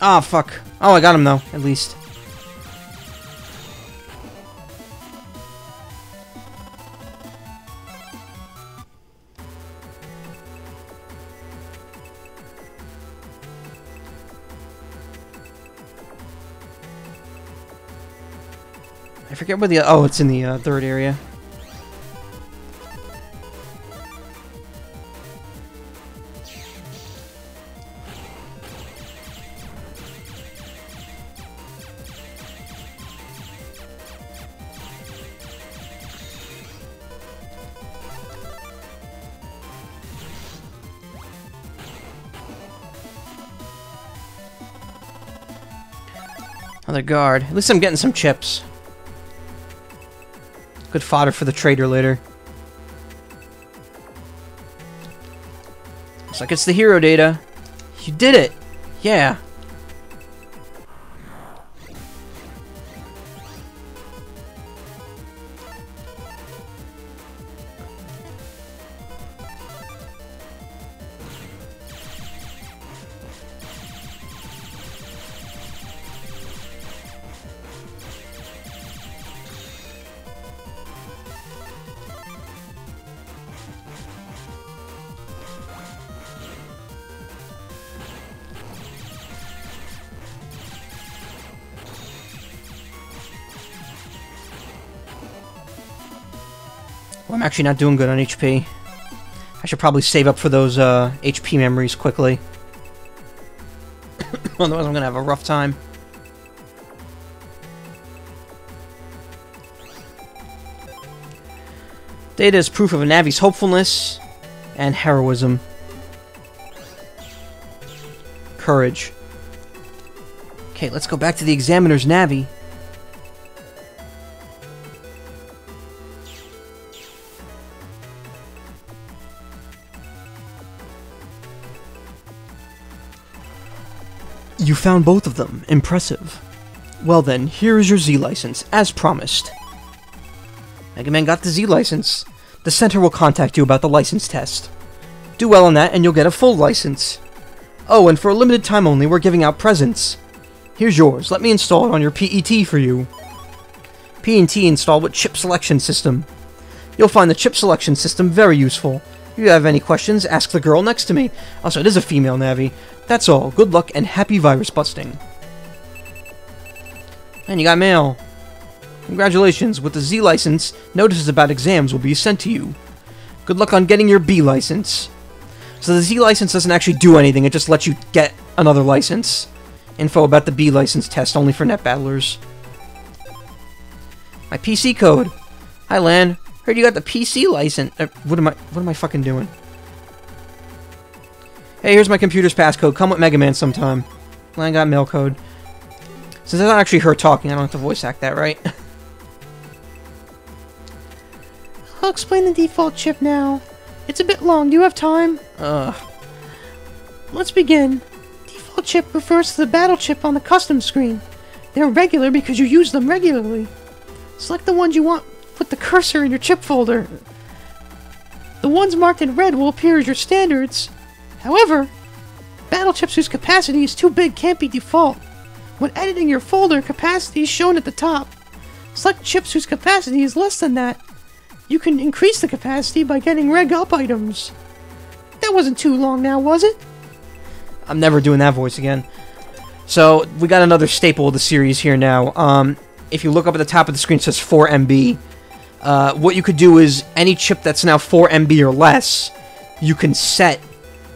Ah, fuck. Oh, I got him, though, at least. Forget where the oh, it's in the uh, third area. Another guard. At least I'm getting some chips. Good fodder for the trader later. Looks like it's the hero data. You did it! Yeah. Actually not doing good on HP. I should probably save up for those uh, HP memories quickly. Otherwise I'm gonna have a rough time. Data is proof of a Navi's hopefulness and heroism. Courage. Okay, let's go back to the Examiner's Navi. Found both of them. Impressive. Well then, here is your Z license, as promised. Mega Man got the Z license. The center will contact you about the license test. Do well on that, and you'll get a full license. Oh, and for a limited time only, we're giving out presents. Here's yours. Let me install it on your PET for you. P&T installed with chip selection system. You'll find the chip selection system very useful. If you have any questions, ask the girl next to me. Also, it is a female Navi. That's all. Good luck and happy virus busting. And you got mail. Congratulations. With the Z license, notices about exams will be sent to you. Good luck on getting your B license. So the Z license doesn't actually do anything, it just lets you get another license. Info about the B license test only for net battlers. My PC code. Hi Lan. Heard you got the PC license. Uh, what am I what am I fucking doing? Hey, here's my computer's passcode. Come with Mega Man sometime. Lan got mail code. Since that's not actually her talking, I don't have to voice act that, right? I'll explain the default chip now. It's a bit long. Do you have time? Ugh. Let's begin. Default chip refers to the battle chip on the custom screen. They're regular because you use them regularly. Select the ones you want with the cursor in your chip folder. The ones marked in red will appear as your standards. However, battle chips whose capacity is too big can't be default. When editing your folder, capacity is shown at the top. Select chips whose capacity is less than that. You can increase the capacity by getting reg up items. That wasn't too long now, was it? I'm never doing that voice again. So, we got another staple of the series here now. Um, if you look up at the top of the screen, it says 4 MB. Uh, what you could do is any chip that's now 4 MB or less, you can set,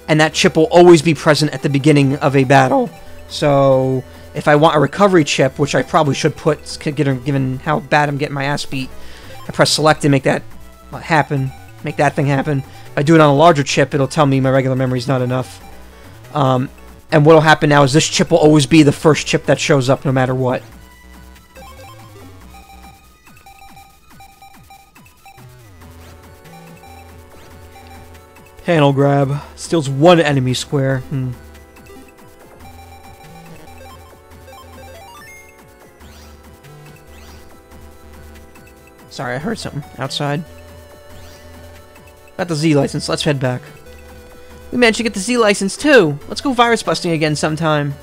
and that chip will always be present at the beginning of a battle. So, if I want a recovery chip, which I probably should put, given how bad I'm getting my ass beat, I press select and make that happen, make that thing happen. If I do it on a larger chip, it'll tell me my regular memory is not enough. Um, and what'll happen now is this chip will always be the first chip that shows up no matter what. Panel grab. Steals one enemy square. Hmm. Sorry, I heard something outside. Got the Z license. Let's head back. We managed to get the Z license too. Let's go virus busting again sometime.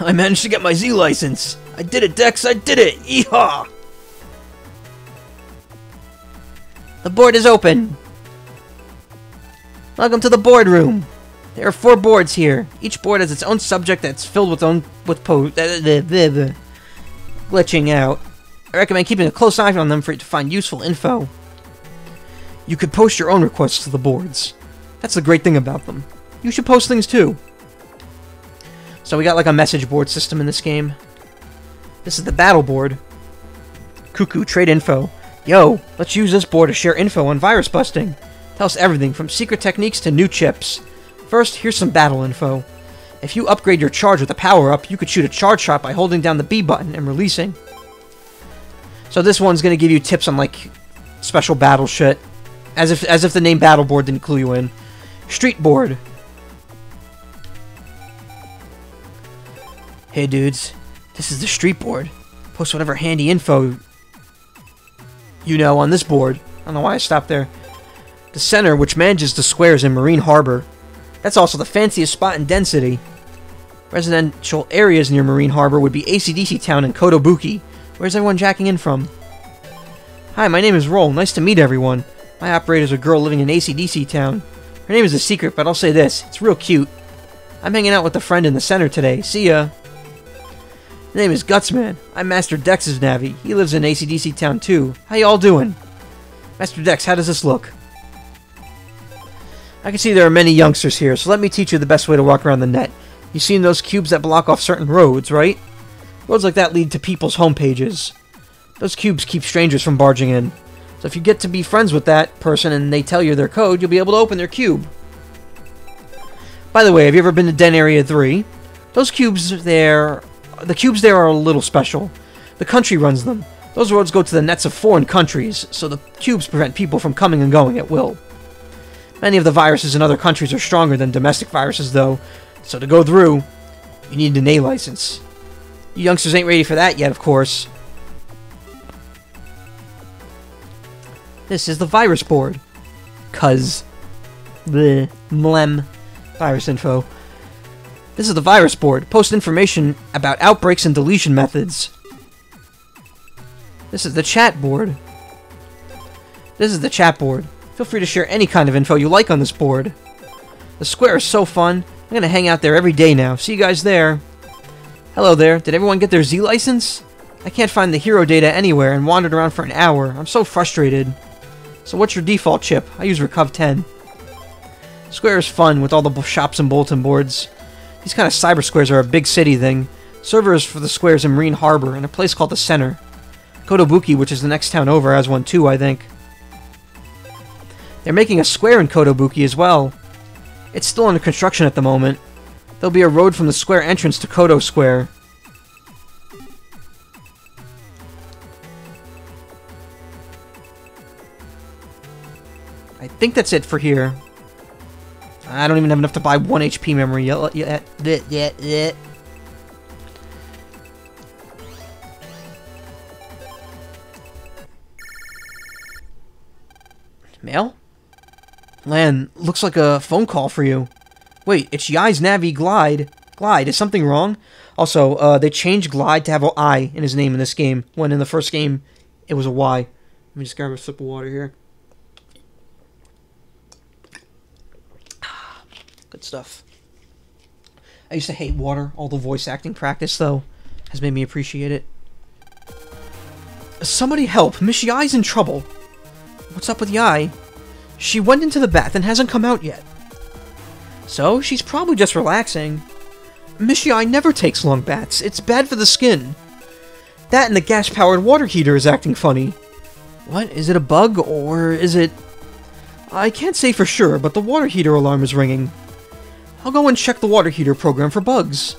I managed to get my Z license. I did it, Dex. I did it. Yeehaw! The board is open. Welcome to the boardroom. There are four boards here. Each board has its own subject that's filled with own with po uh, uh, uh, glitching out. I recommend keeping a close eye on them for you to find useful info. You could post your own requests to the boards. That's the great thing about them. You should post things too. So we got like a message board system in this game. This is the battle board. Cuckoo, trade info. Yo, let's use this board to share info on virus busting. Tell us everything from secret techniques to new chips. First, here's some battle info. If you upgrade your charge with a power-up, you could shoot a charge shot by holding down the B button and releasing. So this one's gonna give you tips on like special battle shit. As if as if the name battle board didn't clue you in. Street board. Hey dudes, this is the street board. Post whatever handy info you know on this board. I don't know why I stopped there. The center, which manages the squares in Marine Harbor. That's also the fanciest spot in Den City. Residential areas near Marine Harbor would be ACDC Town and Kotobuki. Where's everyone jacking in from? Hi, my name is Roll. Nice to meet everyone. My operator's a girl living in ACDC Town. Her name is a secret, but I'll say this. It's real cute. I'm hanging out with a friend in the center today. See ya. His name is Gutsman. I'm Master Dex's Navi. He lives in ACDC Town too. How y'all doing? Master Dex, how does this look? I can see there are many youngsters here, so let me teach you the best way to walk around the net. You've seen those cubes that block off certain roads, right? Roads like that lead to people's home pages. Those cubes keep strangers from barging in. So if you get to be friends with that person and they tell you their code, you'll be able to open their cube. By the way, have you ever been to Den Area 3? Those cubes there... The cubes there are a little special. The country runs them. Those roads go to the nets of foreign countries, so the cubes prevent people from coming and going at will. Many of the viruses in other countries are stronger than domestic viruses, though, so to go through, you need an A license. You youngsters ain't ready for that yet, of course. This is the virus board. Cuz. The mlem. Virus info. This is the virus board. Post information about outbreaks and deletion methods. This is the chat board. This is the chat board. Feel free to share any kind of info you like on this board. The square is so fun. I'm gonna hang out there every day now. See you guys there. Hello there. Did everyone get their Z license? I can't find the hero data anywhere and wandered around for an hour. I'm so frustrated. So what's your default chip? I use Recov 10. Square is fun with all the shops and bulletin boards. These kind of cyber squares are a big city thing. Servers for the squares in Marine Harbor and a place called the Center. Kotobuki, which is the next town over, has one too, I think. They're making a square in Kotobuki as well. It's still under construction at the moment. There'll be a road from the square entrance to Koto Square. I think that's it for here. I don't even have enough to buy 1 HP memory yet. yet, yet, yet, yet. Mail? Lan, looks like a phone call for you. Wait, it's Yai's Navi Glide. Glide, is something wrong? Also, uh, they changed Glide to have an I in his name in this game, when in the first game, it was a Y. Let me just grab a sip of water here. Good stuff. I used to hate water. All the voice acting practice, though, has made me appreciate it. Somebody help! Miss Yai's in trouble! What's up with Yai? She went into the bath and hasn't come out yet. So, she's probably just relaxing. Miss Yai never takes long baths. It's bad for the skin. That and the gas-powered water heater is acting funny. What? Is it a bug, or is it... I can't say for sure, but the water heater alarm is ringing. I'll go and check the water heater program for bugs.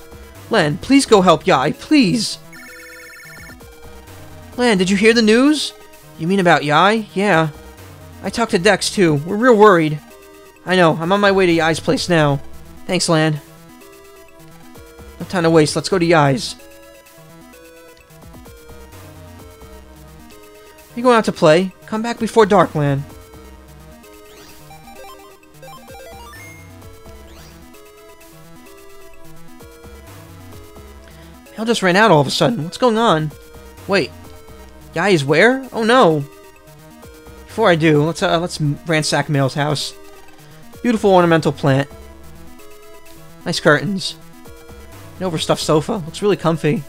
Lan, please go help Yai, please! Lan, did you hear the news? You mean about Yai? Yeah. I talked to Dex, too. We're real worried. I know. I'm on my way to Yai's place now. Thanks, Lan. No time to waste. Let's go to Yai's. You going out to play? Come back before dark, Lan. Hell just ran out all of a sudden. What's going on? Wait. Yai is where? Oh no. Before I do, let's uh, let's ransack Mail's house. Beautiful ornamental plant. Nice curtains. An overstuffed sofa. Looks really comfy.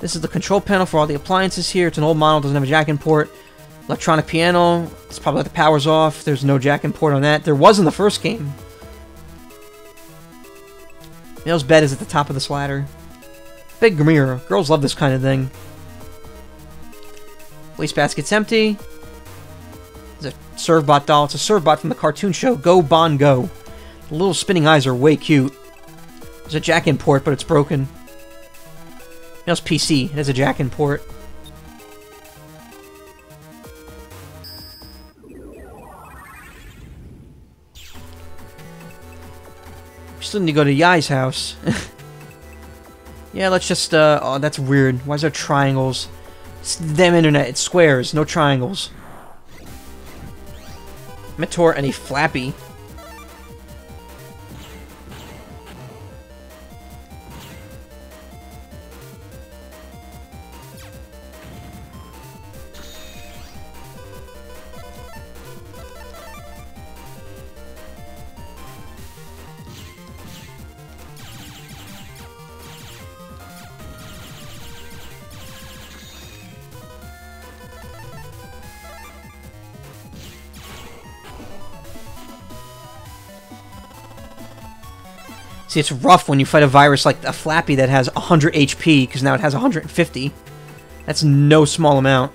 This is the control panel for all the appliances here. It's an old model, doesn't have a jack in port. Electronic piano, it's probably the power's off. There's no jack in port on that. There was in the first game. Mail's bed is at the top of this ladder. Big mirror. Girls love this kind of thing. Wastebasket's empty. Servbot doll. It's a Servbot from the cartoon show Go Bon Go. The little spinning eyes are way cute. There's a jack in port, but it's broken. Mail's PC. It has a jack in port. We still need to go to Yai's house. yeah, let's just, uh, oh, that's weird. Why is there triangles? It's damn internet. It's squares, no triangles. Mettaur and a Flappy. See, it's rough when you fight a virus like a Flappy that has 100 HP, because now it has 150. That's no small amount.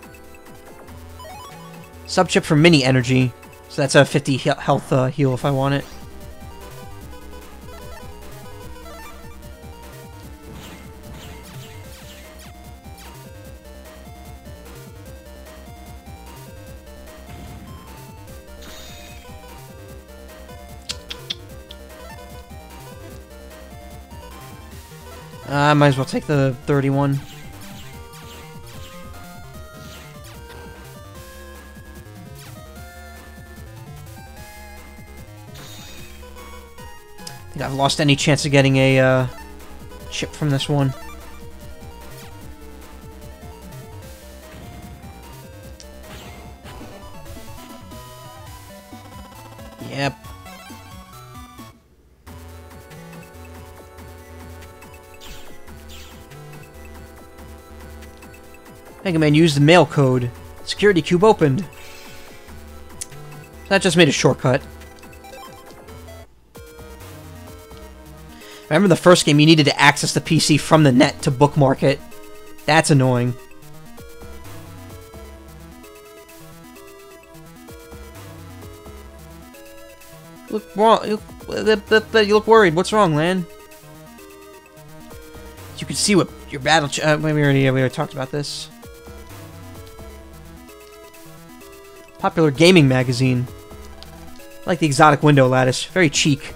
Subchip for mini energy, so that's a 50 health uh, heal if I want it. I might as well take the 31. I think I've lost any chance of getting a uh, chip from this one. Yep. Mega Man used the mail code. Security cube opened. That just made a shortcut. Remember the first game, you needed to access the PC from the net to bookmark it. That's annoying. Look wrong. You look, worried. What's wrong, Lan? You can see what your battle. Uh, we already we already talked about this. Popular gaming magazine. I like the exotic window lattice. Very chic.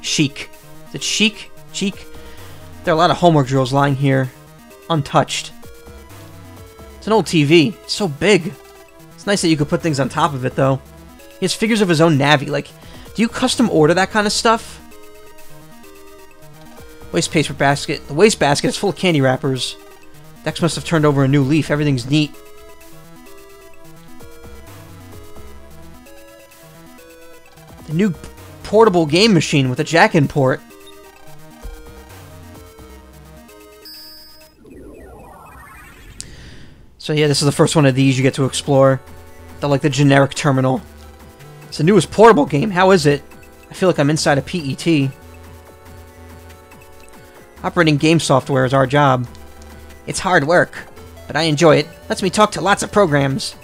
Chic. Is it chic? Cheek? There are a lot of homework drills lying here. Untouched. It's an old TV. It's so big. It's nice that you could put things on top of it, though. He has figures of his own Navi. Like, do you custom order that kind of stuff? Waste paper basket. The waste basket is full of candy wrappers. Dex must have turned over a new leaf. Everything's neat. New portable game machine with a jack-in port. So yeah, this is the first one of these you get to explore. The like the generic terminal. It's the newest portable game. How is it? I feel like I'm inside a PET. Operating game software is our job. It's hard work, but I enjoy it. Lets me talk to lots of programs.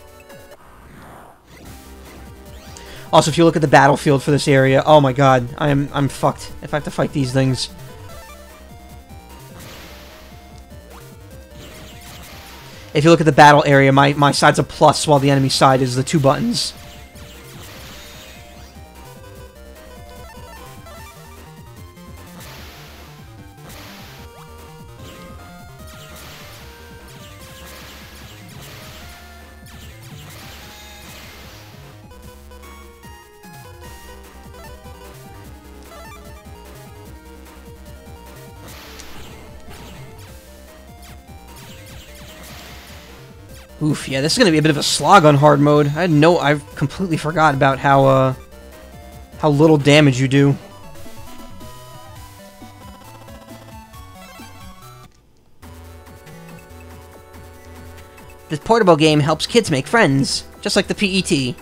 Also, if you look at the battlefield for this area, oh my god, I'm I'm fucked if I have to fight these things. If you look at the battle area, my, my side's a plus while the enemy side is the two buttons. Oof, yeah, this is gonna be a bit of a slog on hard mode. I know I've completely forgot about how uh how little damage you do. This portable game helps kids make friends, just like the PET.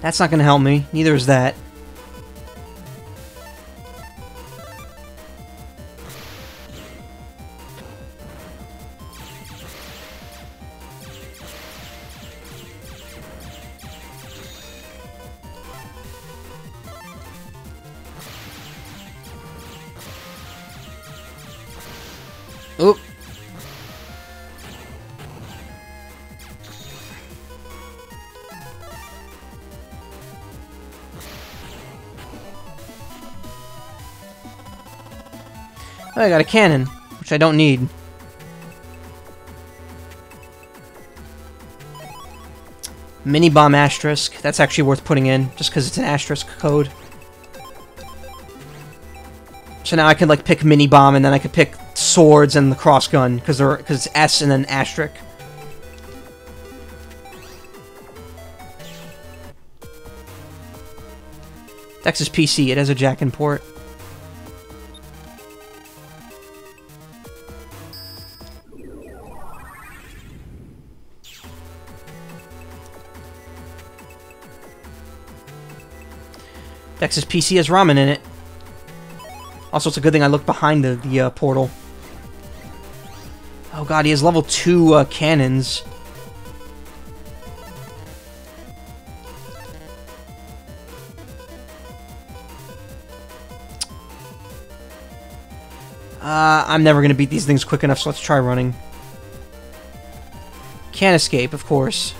That's not gonna help me. Neither is that. Got a cannon, which I don't need. Mini bomb asterisk. That's actually worth putting in, just because it's an asterisk code. So now I can like pick mini bomb, and then I could pick swords and the cross gun because they're it's S and then asterisk. Dex's PC. It has a jack and port. Dex's PC has ramen in it. Also, it's a good thing I looked behind the, the uh, portal. Oh god, he has level 2 uh, cannons. Uh, I'm never gonna beat these things quick enough, so let's try running. Can't escape, of course.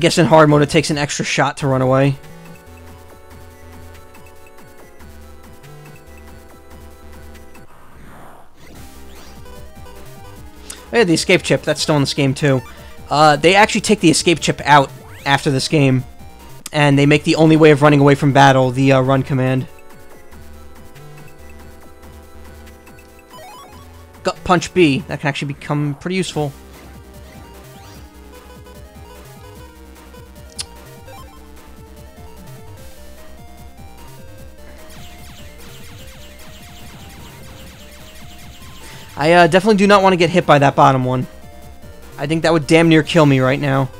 Guess in hard mode it takes an extra shot to run away. Oh yeah, the escape chip, that's still in this game too. Uh, they actually take the escape chip out after this game, and they make the only way of running away from battle the uh, run command. Gut Punch B, that can actually become pretty useful. I uh, definitely do not want to get hit by that bottom one. I think that would damn near kill me right now.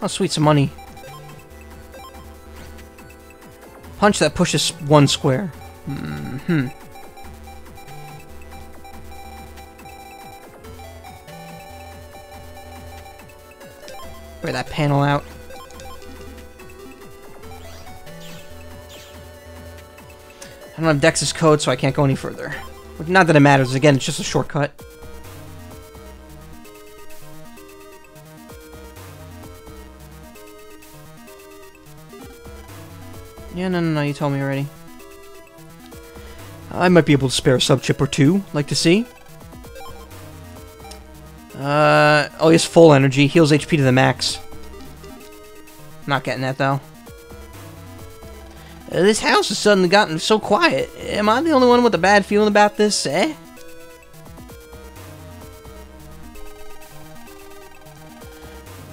Oh, sweet, some money. Punch that pushes one square. Mm hmm. Wear that panel out. I don't have Dex's code, so I can't go any further. Not that it matters. Again, it's just a shortcut. Yeah, no, no, no, you told me already. I might be able to spare a sub-chip or two, like to see. Uh, oh, he has full energy, heals HP to the max. Not getting that, though. Uh, this house has suddenly gotten so quiet. Am I the only one with a bad feeling about this, eh?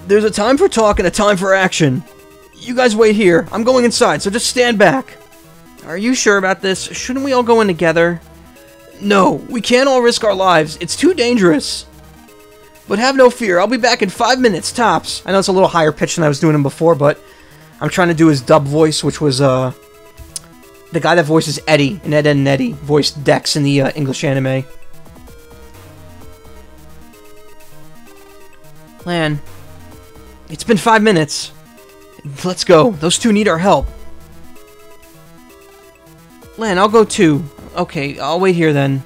There's a time for talk and a time for action. You guys wait here. I'm going inside, so just stand back. Are you sure about this? Shouldn't we all go in together? No, we can't all risk our lives. It's too dangerous. But have no fear, I'll be back in five minutes, tops. I know it's a little higher pitch than I was doing him before, but I'm trying to do his dub voice, which was, uh... The guy that voices Eddy in Ed, Edd and Eddy voiced Dex in the uh, English anime. Lan, it's been five minutes. Let's go. Oh, those two need our help. Lan, I'll go too. Okay, I'll wait here then.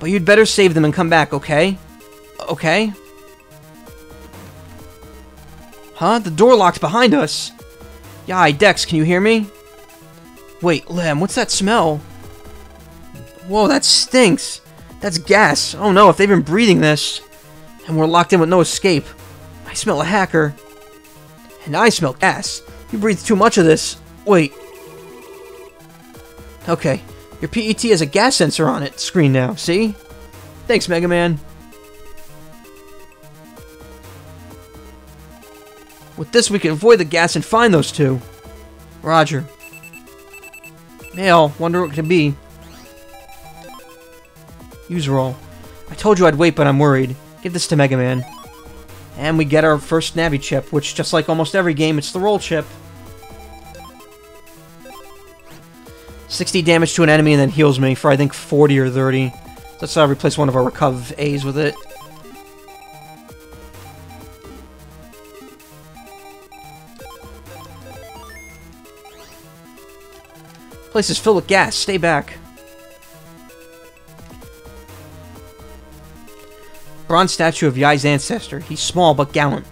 But you'd better save them and come back, okay? Okay? Huh? The door locked behind us. Yai, Dex, can you hear me? Wait, Lan, what's that smell? Whoa, that stinks. That's gas. Oh no, if they've been breathing this. And we're locked in with no escape. I smell a hacker. And I smell gas. You breathed too much of this. Wait. Okay. Your PET has a gas sensor on it screen now, see? Thanks, Mega Man. With this, we can avoid the gas and find those two. Roger. Mail. Wonder what it could be. Use roll. I told you I'd wait, but I'm worried. Give this to Mega Man. And we get our first Navi chip, which, just like almost every game, it's the roll chip. 60 damage to an enemy and then heals me for, I think, 40 or 30. That's how uh, I replace one of our Recov A's with it. Place is filled with gas. Stay back. Bronze statue of Yai's ancestor. He's small but gallant.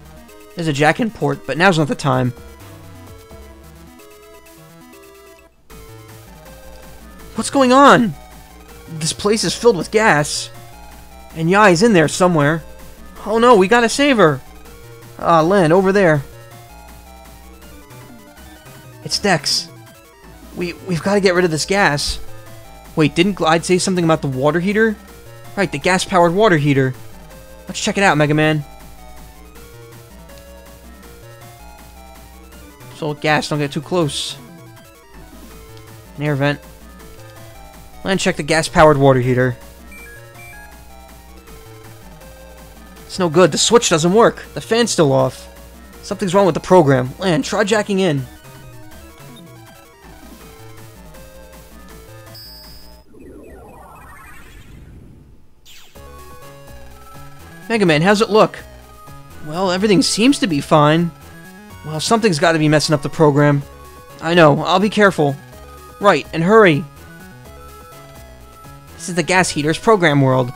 There's a jack in port, but now's not the time. What's going on? This place is filled with gas. And Yai's in there somewhere. Oh no, we gotta save her. Ah, Lan, over there. It's Dex. We, we've got to get rid of this gas. Wait, didn't Glide say something about the water heater? Right, the gas-powered water heater. Let's check it out, Mega Man. So gas, don't get too close. An air vent. Let's check the gas-powered water heater. It's no good. The switch doesn't work. The fan's still off. Something's wrong with the program. Lan, try jacking in. Mega Man, how's it look? Well, everything seems to be fine. Well, something's got to be messing up the program. I know, I'll be careful. Right, and hurry. This is the gas heater's program world.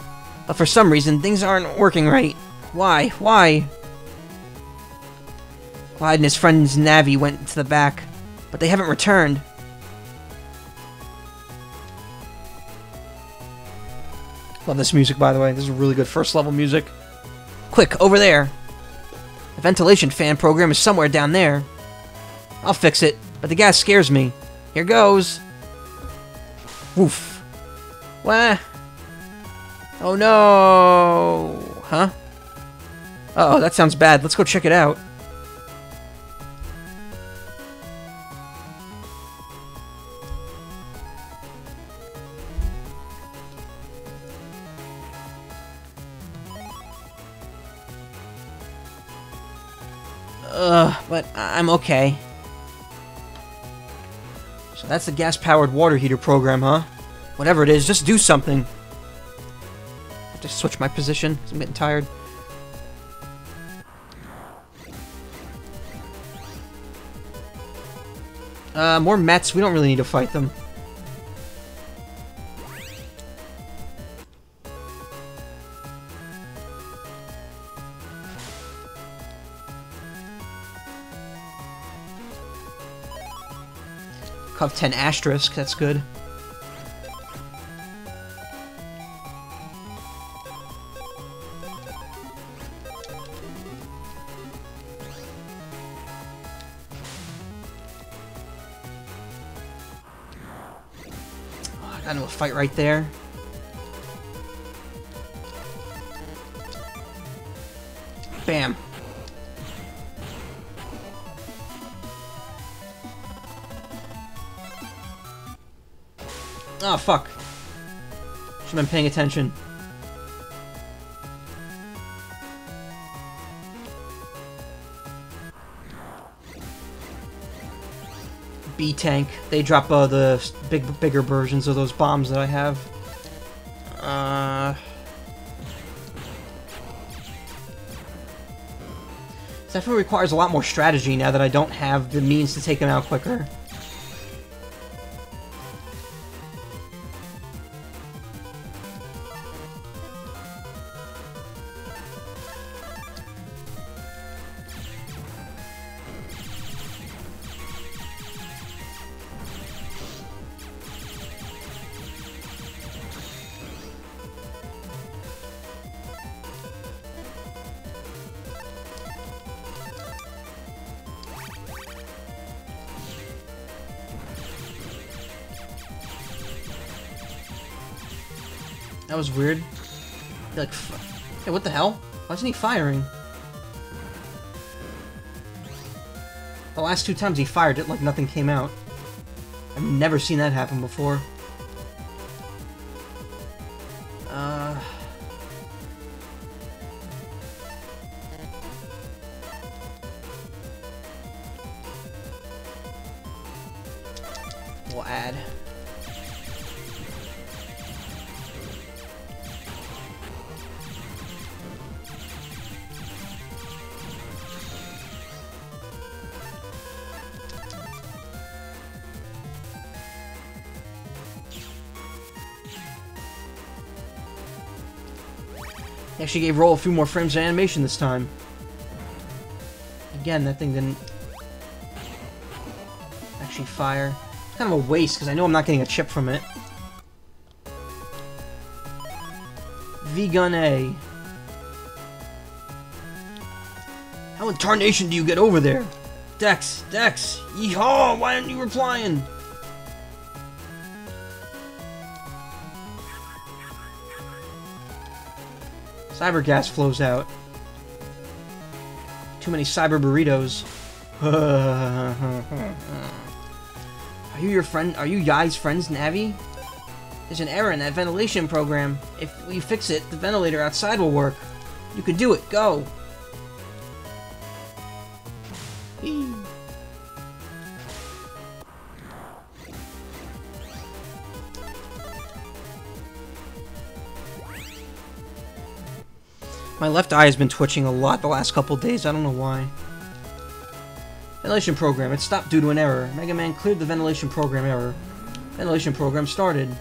But for some reason, things aren't working right. Why? Why? Glide and his friends Navi went to the back, but they haven't returned. Love this music, by the way. This is really good first level music. Quick, over there. The ventilation fan program is somewhere down there. I'll fix it, but the gas scares me. Here goes. Woof. Wah. Oh no. Huh? Uh oh, that sounds bad. Let's go check it out. Ugh, but I'm okay. So that's the gas-powered water heater program, huh? Whatever it is, just do something. I to switch my position, I'm getting tired. Uh, more Mets, we don't really need to fight them. Cov 10 asterisk, that's good. Oh, I got into a fight right there. Bam. Oh, fuck. Should've been paying attention. B-Tank. They drop uh, the big, bigger versions of those bombs that I have. Uh... Definitely requires a lot more strategy now that I don't have the means to take them out quicker. Weird. He, like, hey, what the hell? Why isn't he firing? The last two times he fired it, like nothing came out. I've never seen that happen before. Actually gave Roll a few more frames of animation this time. Again, that thing didn't actually fire. It's kind of a waste, because I know I'm not getting a chip from it. V-Gun A. How in tarnation do you get over there? Dex, Dex, yeehaw, why aren't you replying? Cyber gas flows out. Too many cyber burritos. are you your friend? Are you Yai's friends, Navi? There's an error in that ventilation program. If we fix it, the ventilator outside will work. You can do it. Go. Left eye has been twitching a lot the last couple days. I don't know why. Ventilation program. It stopped due to an error. Mega Man cleared the ventilation program error. Ventilation program started.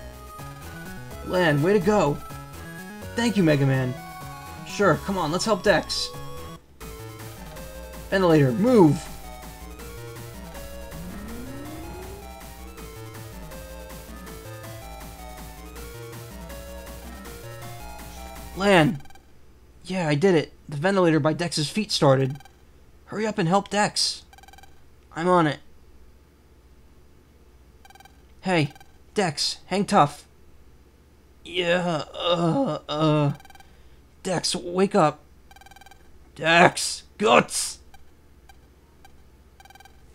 Lan, way to go. Thank you, Mega Man. Sure, come on, let's help Dex. Ventilator, move! I did it. The ventilator by Dex's feet started. Hurry up and help Dex. I'm on it. Hey, Dex, hang tough. Yeah, uh, uh. Dex, wake up. Dex, guts!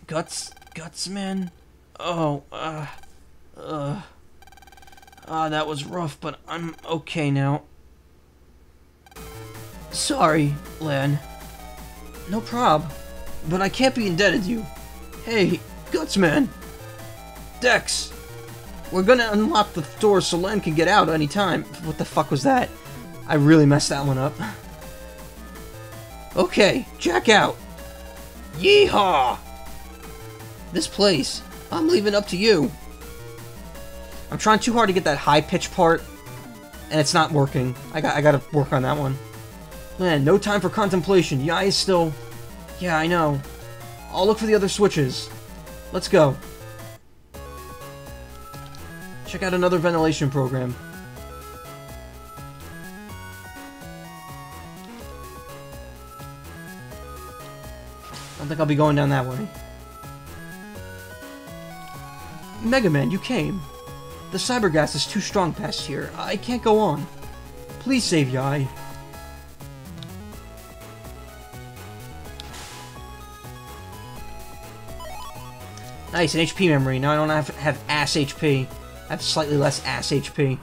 Guts, guts, man? Oh, uh, uh. Ah, that was rough, but I'm okay now. Sorry, Lan. No prob. But I can't be indebted to you. Hey, Gutsman! Dex! We're gonna unlock the door so Lan can get out anytime. What the fuck was that? I really messed that one up. Okay, check out! Yeehaw! This place, I'm leaving up to you. I'm trying too hard to get that high pitch part, and it's not working. I got I gotta work on that one. Man, no time for contemplation. Yai is still... Yeah, I know. I'll look for the other switches. Let's go. Check out another ventilation program. I don't think I'll be going down that way. Mega Man, you came. The cyber gas is too strong past here. I can't go on. Please save Yai. Nice, an HP memory. Now I don't have, have ass HP. I have slightly less ass HP.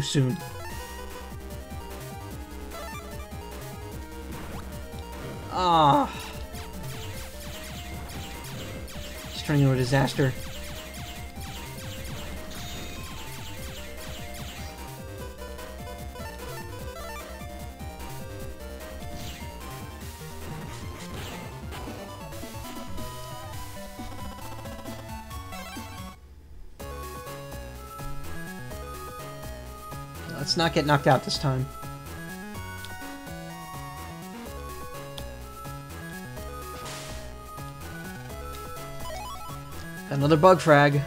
Too soon. Ah. It's turning into a disaster. Not get knocked out this time. Another bug frag.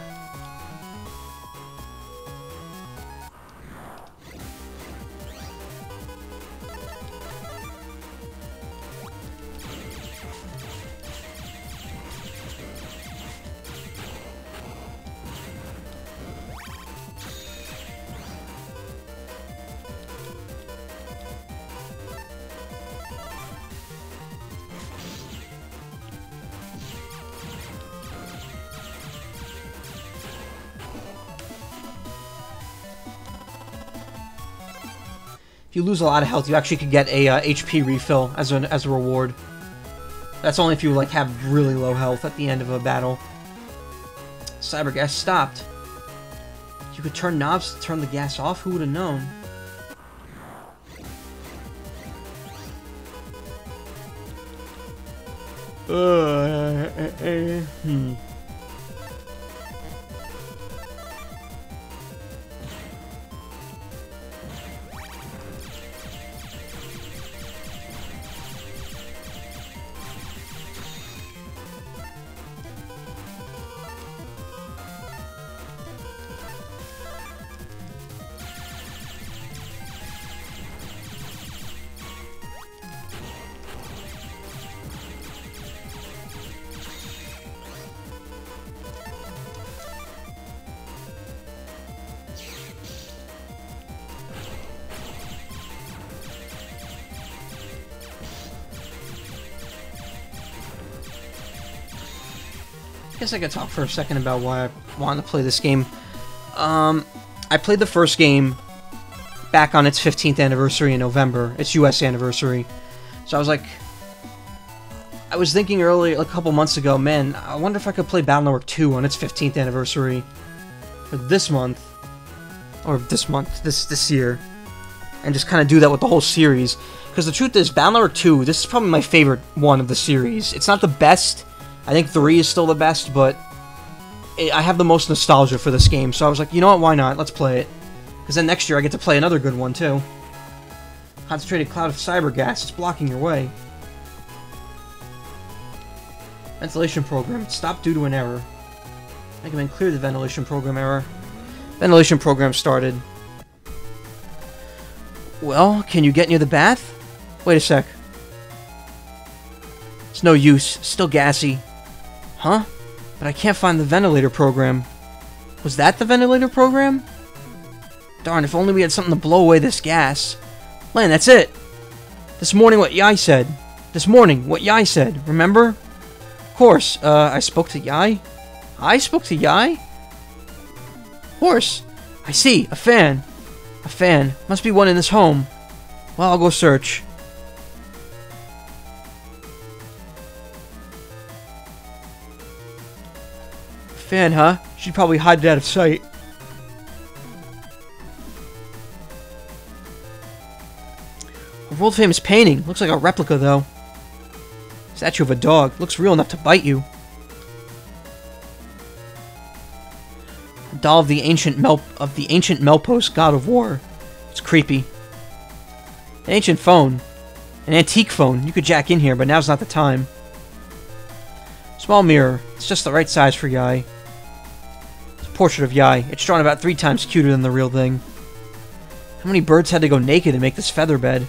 Lose a lot of health, you actually could get a uh, HP refill as an as a reward. That's only if you like have really low health at the end of a battle. Cyber gas stopped. You could turn knobs to turn the gas off. Who would have known? Uh, uh, uh, hmm. Guess I could talk for a second about why I wanted to play this game. Um, I played the first game back on its 15th anniversary in November, its US anniversary. So I was like, I was thinking earlier, a couple months ago, man, I wonder if I could play Battle Network 2 on its 15th anniversary for this month, or this month, this this year, and just kind of do that with the whole series. Because the truth is, Battle Network 2, this is probably my favorite one of the series. It's not the best. I think 3 is still the best, but I have the most nostalgia for this game. So I was like, you know what, why not? Let's play it. Because then next year I get to play another good one, too. Concentrated cloud of cyber gas. It's blocking your way. Ventilation program. stopped due to an error. I Recommend clear the ventilation program error. Ventilation program started. Well, can you get near the bath? Wait a sec. It's no use. Still gassy. Huh? But I can't find the ventilator program. Was that the ventilator program? Darn, if only we had something to blow away this gas. Lan, that's it! This morning what Yai said. This morning, what Yai said, remember? Of course, uh, I spoke to Yai? I spoke to Yai? Of course. I see, a fan. A fan. Must be one in this home. Well, I'll go search. Fan, huh? She'd probably hide it out of sight. A world famous painting. Looks like a replica, though. Statue of a dog. Looks real enough to bite you. A doll of the ancient Mel of the ancient Melpos god of war. It's creepy. An ancient phone. An antique phone. You could jack in here, but now's not the time. Small mirror. It's just the right size for Yai. Portrait of Yai. It's drawn about three times cuter than the real thing. How many birds had to go naked to make this feather bed?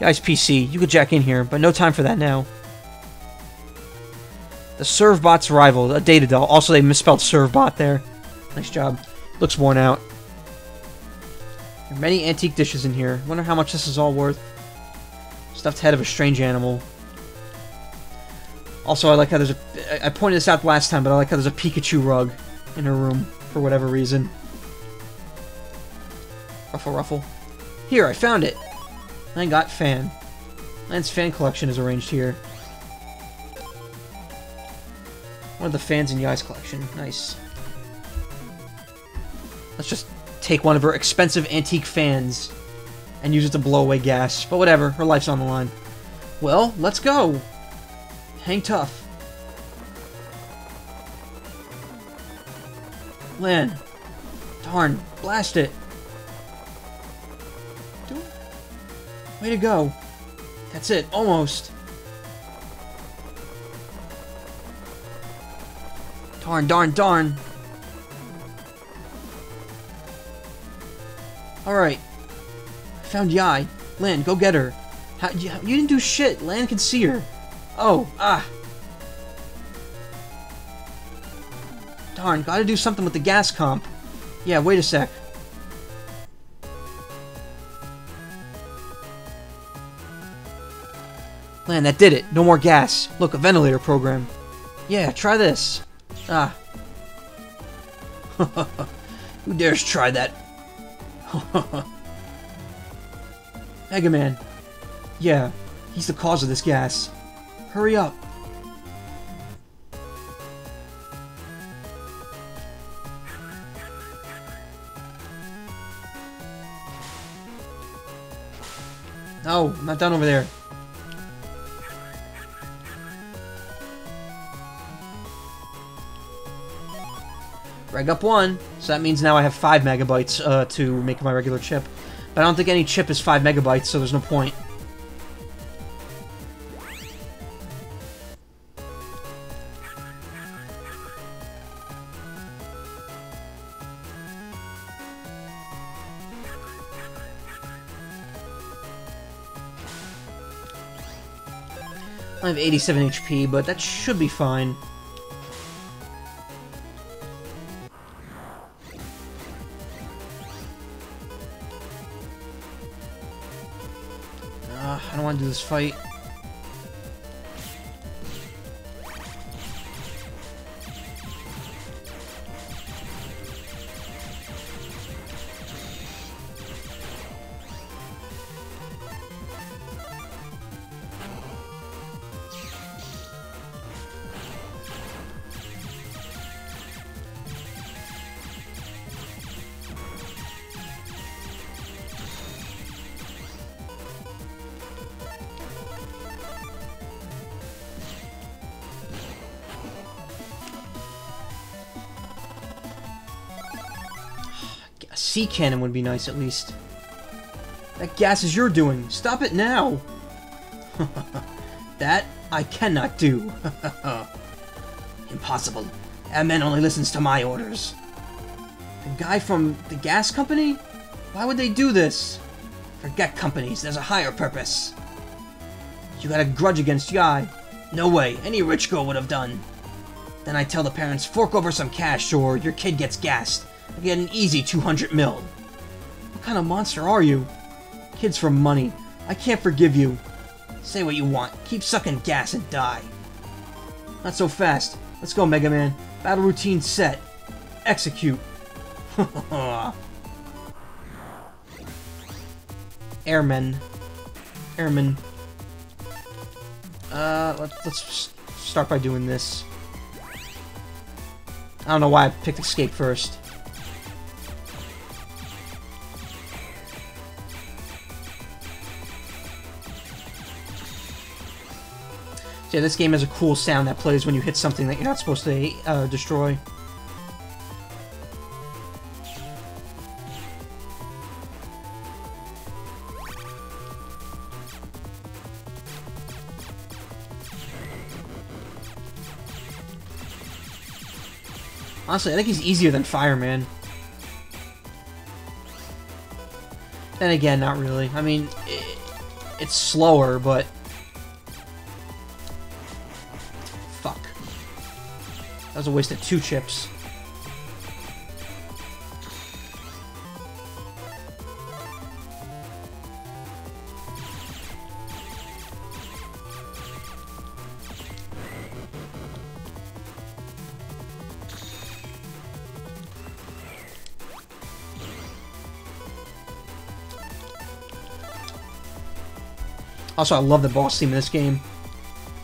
Yai's PC. You could jack in here, but no time for that now. The Servbot's rival, a data doll. Also, they misspelled Servbot there. Nice job. Looks worn out. There are many antique dishes in here. Wonder how much this is all worth. Stuffed head of a strange animal. Also, I like how there's a... I pointed this out last time, but I like how there's a Pikachu rug in her room, for whatever reason. Ruffle, ruffle. Here, I found it! I got fan. Lan's fan collection is arranged here. One of the fans in Yai's collection. Nice. Let's just take one of her expensive antique fans and use it to blow away gas. But whatever, her life's on the line. Well, let's go! Hang tough. Lan. Darn. Blast it. Way to go. That's it. Almost. Darn, darn, darn. Alright. I found Yai. Lan, go get her. How, you, you didn't do shit. Lan can see her. Oh, ah. Darn, gotta do something with the gas comp. Yeah, wait a sec. Lan, that did it. No more gas. Look, a ventilator program. Yeah, try this. Ah. Who dares try that? Mega Man. Yeah, he's the cause of this gas. Hurry up. No, I'm not done over there. Reg up one, so that means now I have 5 megabytes uh, to make my regular chip. But I don't think any chip is 5 megabytes, so there's no point. Have 87 HP, but that should be fine. Uh, I don't want to do this fight. Sea cannon would be nice, at least. That gas is your doing. Stop it now! that I cannot do. Impossible. Man only listens to my orders. The guy from the gas company? Why would they do this? Forget companies, there's a higher purpose. You got a grudge against Yai. No way, any rich girl would have done. Then I tell the parents, fork over some cash or your kid gets gassed. I get an easy 200 mil. What kind of monster are you? Kids for money. I can't forgive you. Say what you want. Keep sucking gas and die. Not so fast. Let's go, Mega Man. Battle routine set. Execute. Airman. Airman. Uh, let's, let's start by doing this. I don't know why I picked escape first. Yeah, this game has a cool sound that plays when you hit something that you're not supposed to uh, destroy. Honestly, I think he's easier than Fireman. Then again, not really. I mean, it, it's slower, but... was a waste of two chips. Also, I love the boss theme in this game.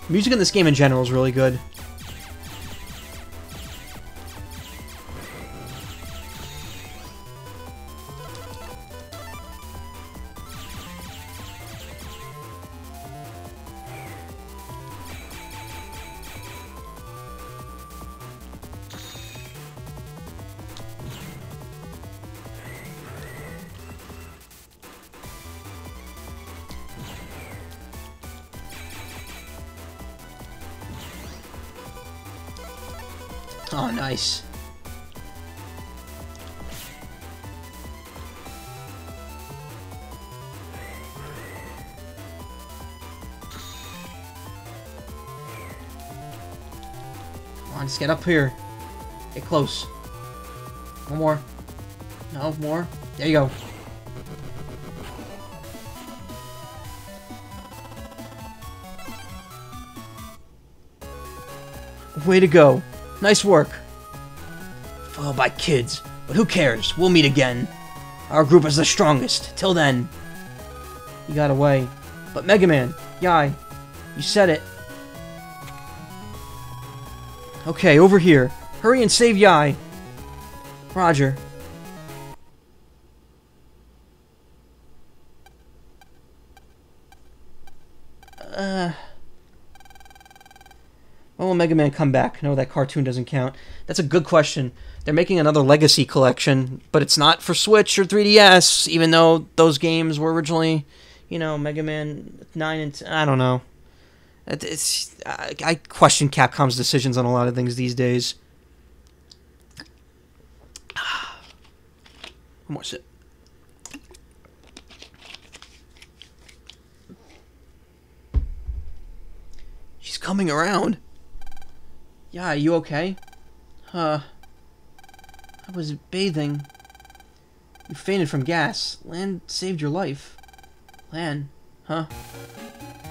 Music in this game in general is really good. Just get up here. Get close. One more. No, more. There you go. Way to go. Nice work. Followed by kids. But who cares? We'll meet again. Our group is the strongest. Till then. You got away. But Mega Man, Yai, you said it. Okay, over here. Hurry and save Yai. Roger. Uh... When will Mega Man come back? No, that cartoon doesn't count. That's a good question. They're making another Legacy collection, but it's not for Switch or 3DS, even though those games were originally, you know, Mega Man 9 and 10. I don't know. It's I, I question Capcom's decisions on a lot of things these days. One more sip. She's coming around. Yeah, are you okay? Huh. I was bathing. You fainted from gas. Lan saved your life. Lan, huh?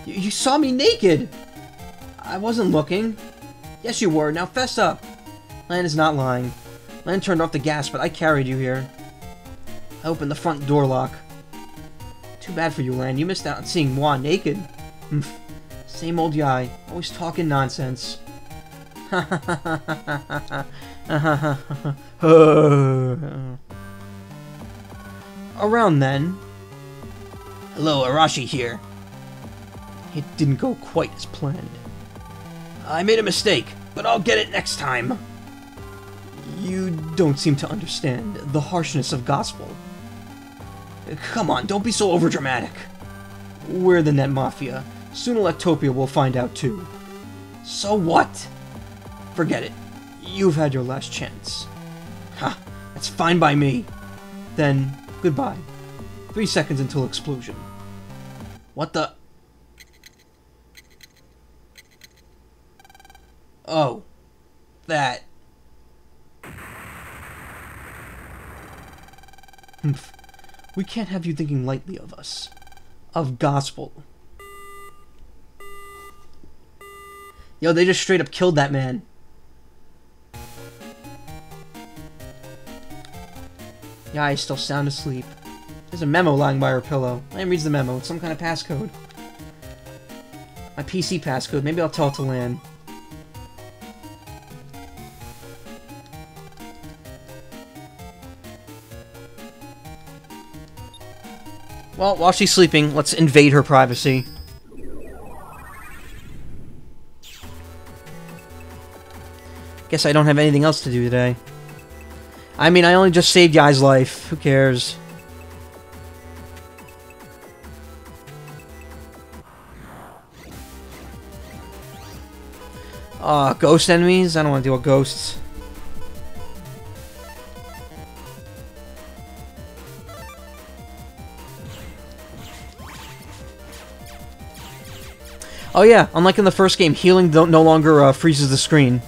You, you saw me naked! I wasn't looking. Yes, you were. Now fess up. Lan is not lying. Lan turned off the gas, but I carried you here. I opened the front door lock. Too bad for you, Lan. You missed out on seeing moi naked. Same old guy. Always talking nonsense. Around then. Hello, Arashi here. It didn't go quite as planned. I made a mistake, but I'll get it next time. You don't seem to understand the harshness of gospel. Come on, don't be so overdramatic. We're the Net Mafia. Soon Electopia will find out too. So what? Forget it. You've had your last chance. Ha, that's fine by me. Then, goodbye. Three seconds until explosion. What the? Oh. That. Humph. We can't have you thinking lightly of us. Of gospel. Yo, they just straight up killed that man. Yeah, he's still sound asleep. There's a memo lying by her pillow. Lan reads the memo. It's some kind of passcode. My PC passcode. Maybe I'll tell it to Lan. Well, while she's sleeping, let's invade her privacy. Guess I don't have anything else to do today. I mean, I only just saved Yai's life. Who cares? Ah, uh, ghost enemies? I don't want to deal with ghosts. Oh yeah, unlike in the first game, healing no longer uh, freezes the screen.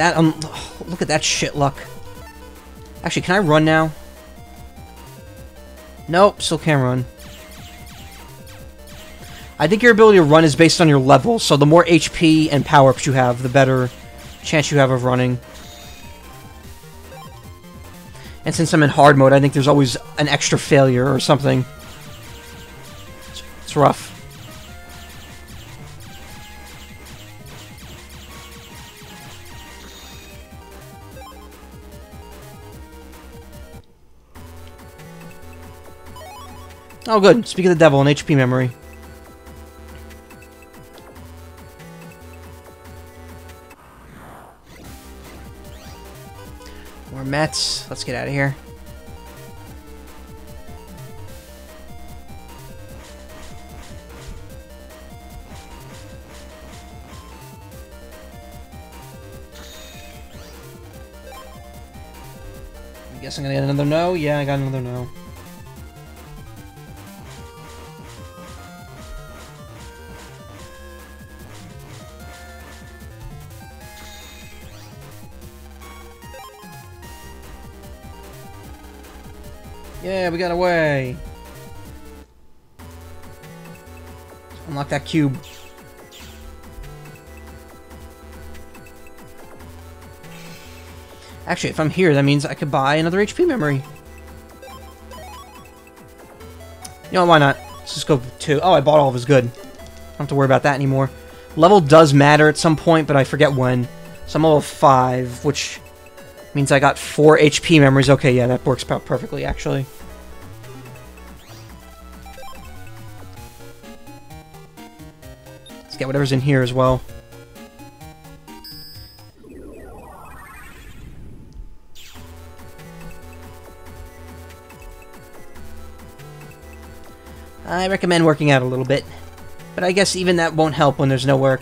That. Um, look at that shit luck. Actually, can I run now? Nope, still can't run. I think your ability to run is based on your level, so the more HP and power-ups you have, the better chance you have of running. And since I'm in hard mode, I think there's always an extra failure or something. It's, it's rough. Oh, good. Speak of the devil, an HP memory. More Mets. Let's get out of here. I guess I'm gonna get another no. Yeah, I got another no. Got away. Unlock that cube. Actually, if I'm here, that means I could buy another HP memory. You know, why not? Let's just go two. Oh, I bought all of his good. Don't have to worry about that anymore. Level does matter at some point, but I forget when. So I'm level 5, which means I got 4 HP memories. Okay, yeah, that works about perfectly, actually. Get whatever's in here as well. I recommend working out a little bit. But I guess even that won't help when there's no work.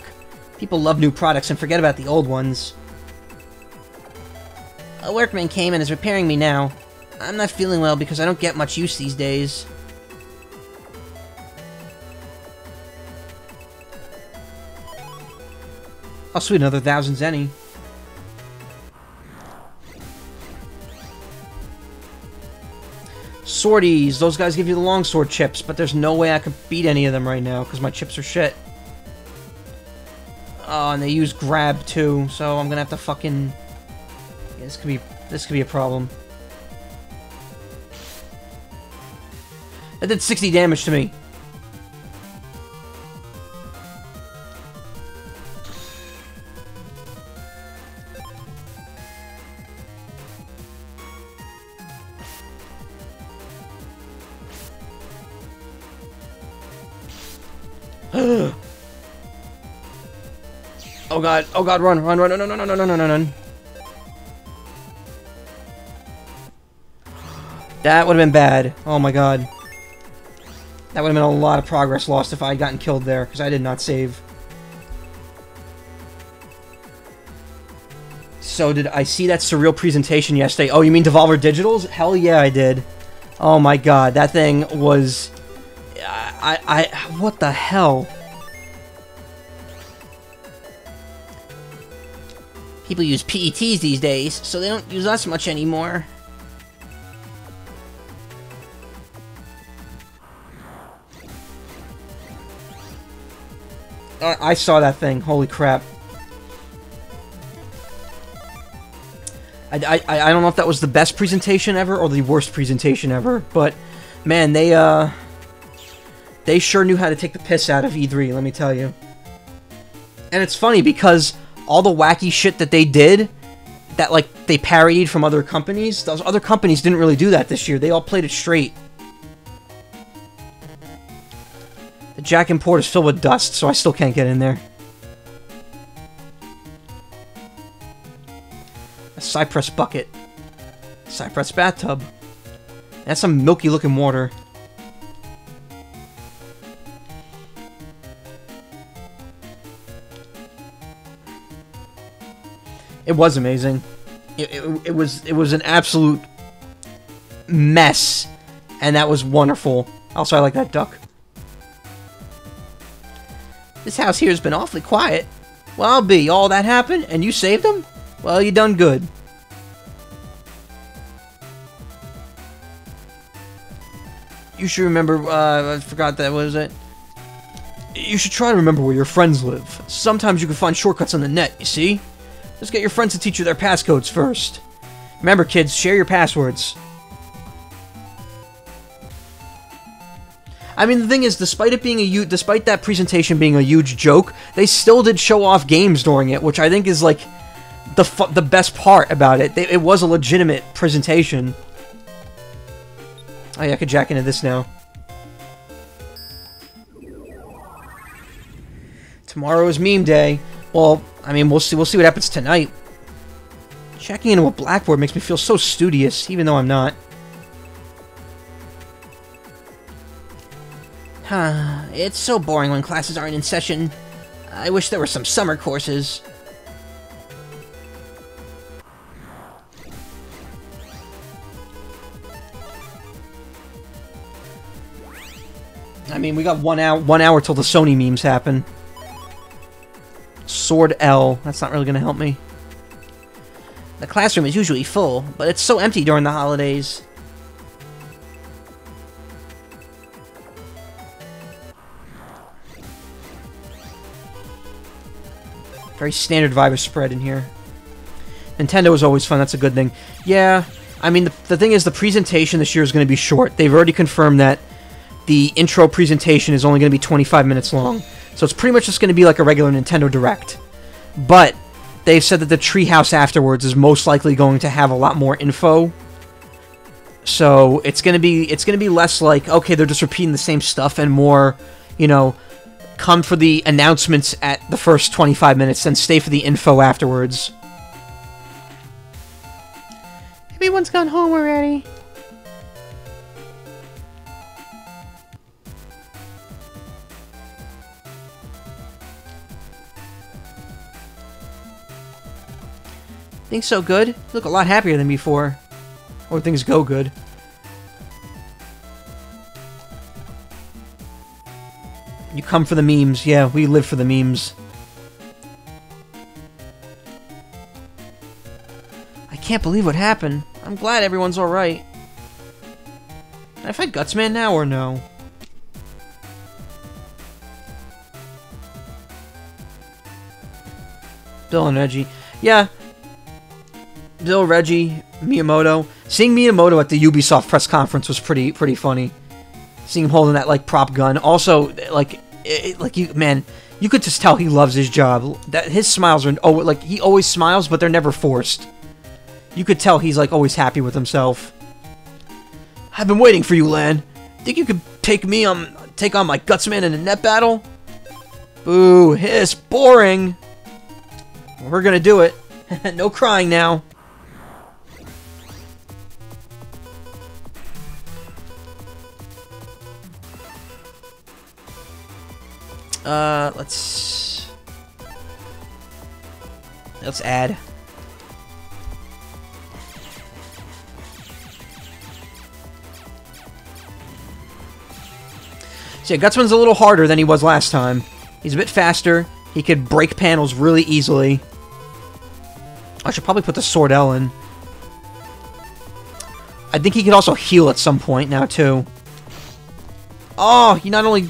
People love new products and forget about the old ones. A workman came and is repairing me now. I'm not feeling well because I don't get much use these days. Oh sweet, another thousand zenny. Swordies, those guys give you the longsword chips, but there's no way I could beat any of them right now, because my chips are shit. Oh, and they use grab too, so I'm gonna have to fucking... Yeah, this could be this could be a problem. That did 60 damage to me. Oh god. Oh god. Run. Run. Run. No. No. No. No. No. No. No. No! That would have been bad. Oh my god. That would have been a lot of progress lost if I had gotten killed there, because I did not save. So did I see that surreal presentation yesterday? Oh, you mean Devolver Digital's? Hell yeah, I did. Oh my god, that thing was... I... I... What the hell? People use PETs these days, so they don't use us much anymore. I saw that thing. Holy crap. I, I, I don't know if that was the best presentation ever or the worst presentation ever, but man, they uh they sure knew how to take the piss out of E3, let me tell you. And it's funny because all the wacky shit that they did that like they parodied from other companies, those other companies didn't really do that this year. They all played it straight. The jack and port is filled with dust, so I still can't get in there. A cypress bucket. Cypress bathtub. That's some milky looking water. It was amazing. It, it, it was it was an absolute mess, and that was wonderful. Also, I like that duck. This house here has been awfully quiet. Well, I'll be. All that happened, and you saved him? Well, you done good. You should remember, uh, I forgot that, what is it? You should try to remember where your friends live. Sometimes you can find shortcuts on the net, you see? Just get your friends to teach you their passcodes first. Remember, kids, share your passwords. I mean, the thing is, despite it being a despite that presentation being a huge joke, they still did show off games during it, which I think is like the the best part about it. They, it was a legitimate presentation. Oh yeah, I could jack into this now. Tomorrow is meme day. Well, I mean, we'll see. We'll see what happens tonight. Checking into a blackboard makes me feel so studious, even though I'm not. Huh. It's so boring when classes aren't in session. I wish there were some summer courses. I mean, we got one hour, one hour till the Sony memes happen. Sword L. That's not really going to help me. The classroom is usually full, but it's so empty during the holidays. Very standard vibe of spread in here. Nintendo is always fun, that's a good thing. Yeah, I mean, the, the thing is, the presentation this year is going to be short. They've already confirmed that the intro presentation is only going to be 25 minutes long. So it's pretty much just going to be like a regular Nintendo Direct. But they've said that the treehouse afterwards is most likely going to have a lot more info. So it's going to be it's going to be less like okay, they're just repeating the same stuff and more, you know, come for the announcements at the first 25 minutes and stay for the info afterwards. Everyone's gone home already. Things so good? You look a lot happier than before. Or things go good. You come for the memes. Yeah, we live for the memes. I can't believe what happened. I'm glad everyone's alright. Can I fight Gutsman now or no? Bill and Reggie. Yeah, Bill, Reggie, Miyamoto. Seeing Miyamoto at the Ubisoft press conference was pretty pretty funny. Seeing him holding that like prop gun. Also, like it, like you man, you could just tell he loves his job. That his smiles are oh like he always smiles, but they're never forced. You could tell he's like always happy with himself. I've been waiting for you, Lan. Think you could take me on take on my Gutsman in a net battle? Boo, hiss, boring. We're gonna do it. no crying now. Uh, let's... Let's add. So yeah, Gutsman's a little harder than he was last time. He's a bit faster. He could break panels really easily. I should probably put the Sword L in. I think he could also heal at some point now, too. Oh, he not only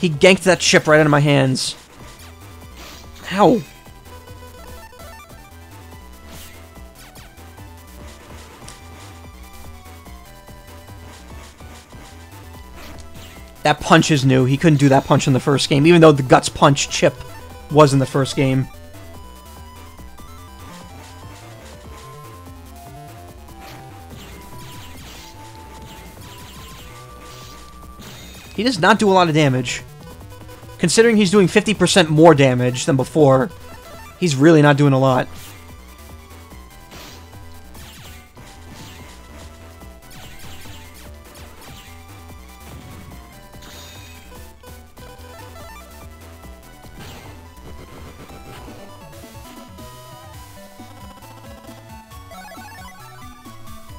he ganked that ship right out of my hands. How? That punch is new. He couldn't do that punch in the first game, even though the Guts Punch chip was in the first game. He does not do a lot of damage. Considering he's doing 50% more damage than before, he's really not doing a lot.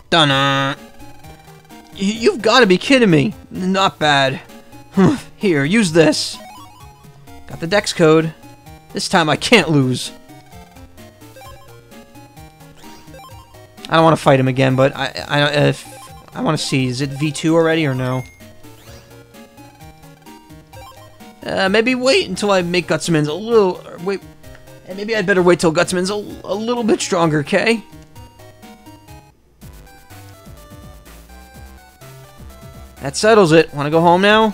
Dunna. You've got to be kidding me. Not bad. Here, use this. Got the dex code. This time I can't lose. I don't want to fight him again, but I, I, if, I want to see, is it V2 already or no? Uh, maybe wait until I make Gutsman's a little, wait, and maybe I'd better wait till Gutsman's a, a little bit stronger, okay? That settles it. Want to go home now?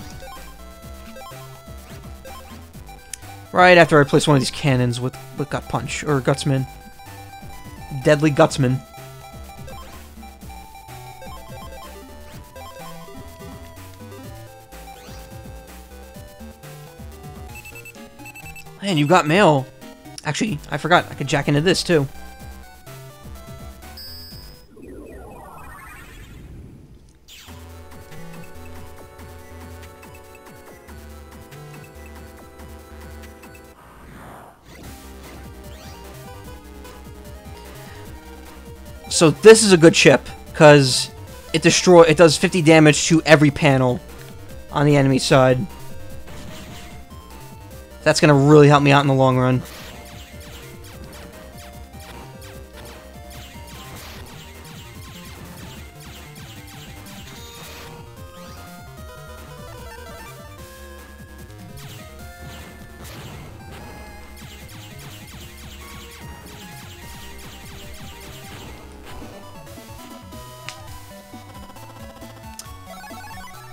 Right after I place one of these cannons with, with Gut Punch, or Gutsman. Deadly Gutsman. Man, you got mail. Actually, I forgot. I could jack into this, too. So this is a good chip, because it destroy it does 50 damage to every panel on the enemy side. That's gonna really help me out in the long run.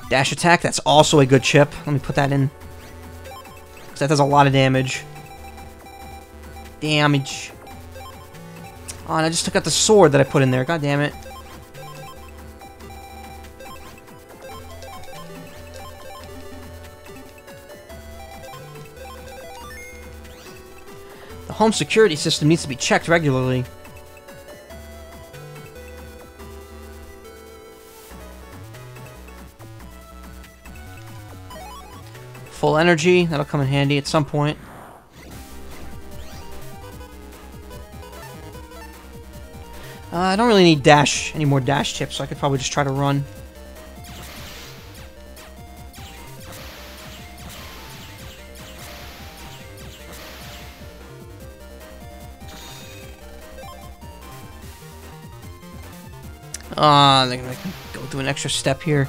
Dash attack, that's also a good chip. Let me put that in. Because that does a lot of damage. Damage. Oh, and I just took out the sword that I put in there. God damn it. The home security system needs to be checked regularly. Full energy, that'll come in handy at some point. Uh, I don't really need dash, any more dash chips, so I could probably just try to run. Ah, uh, they're gonna go through an extra step here.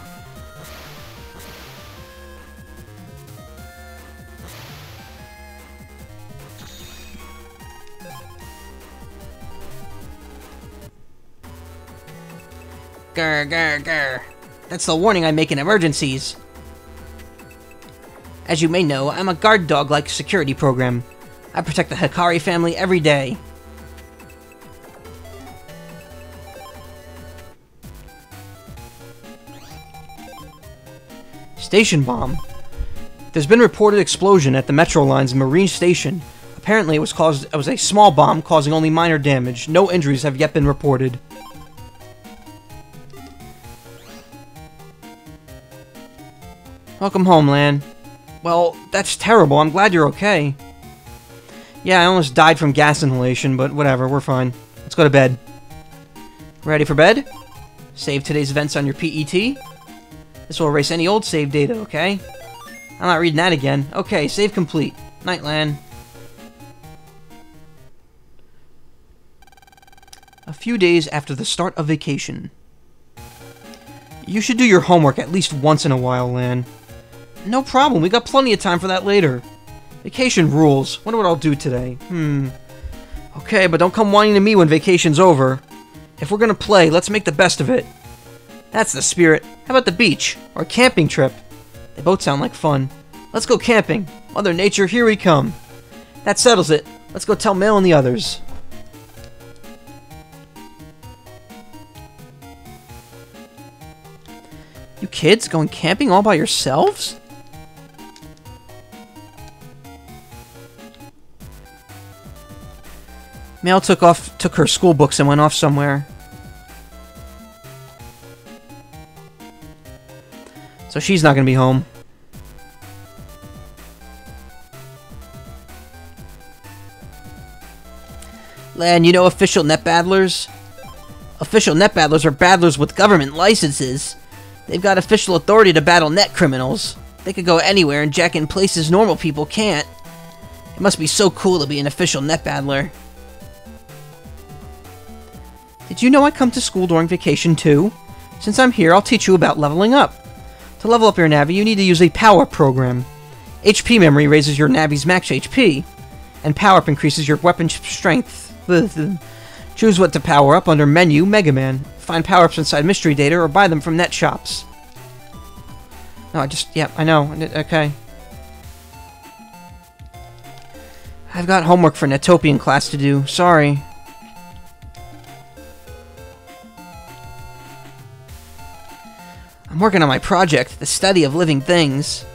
Grr, grr, grr. That's the warning I make in emergencies. As you may know, I'm a guard dog-like security program. I protect the Hikari family every day. Station bomb. There's been reported explosion at the Metro Line's Marine Station. Apparently it was caused it was a small bomb causing only minor damage. No injuries have yet been reported. Welcome home, Lan. Well, that's terrible. I'm glad you're okay. Yeah, I almost died from gas inhalation, but whatever, we're fine. Let's go to bed. Ready for bed? Save today's events on your PET. This will erase any old save data, okay? I'm not reading that again. Okay, save complete. Night, Lan. A few days after the start of vacation. You should do your homework at least once in a while, Lan. No problem, we got plenty of time for that later. Vacation rules. Wonder what I'll do today. Hmm. Okay, but don't come whining to me when vacation's over. If we're gonna play, let's make the best of it. That's the spirit. How about the beach? Or camping trip? They both sound like fun. Let's go camping. Mother Nature, here we come. That settles it. Let's go tell Mel and the others. You kids going camping all by yourselves? Mel took off took her school books and went off somewhere. So she's not gonna be home. Lan, you know official net battlers? Official net battlers are battlers with government licenses. They've got official authority to battle net criminals. They could go anywhere and jack in places normal people can't. It must be so cool to be an official net battler. Did you know I come to school during vacation too? Since I'm here, I'll teach you about leveling up. To level up your Navi, you need to use a power program. HP memory raises your Navi's max HP, and power up increases your weapon strength. Choose what to power up under menu Mega Man. Find power ups inside mystery data or buy them from net shops. No, I just, yeah, I know. Okay. I've got homework for Netopian class to do. Sorry. I'm working on my project, the study of living things.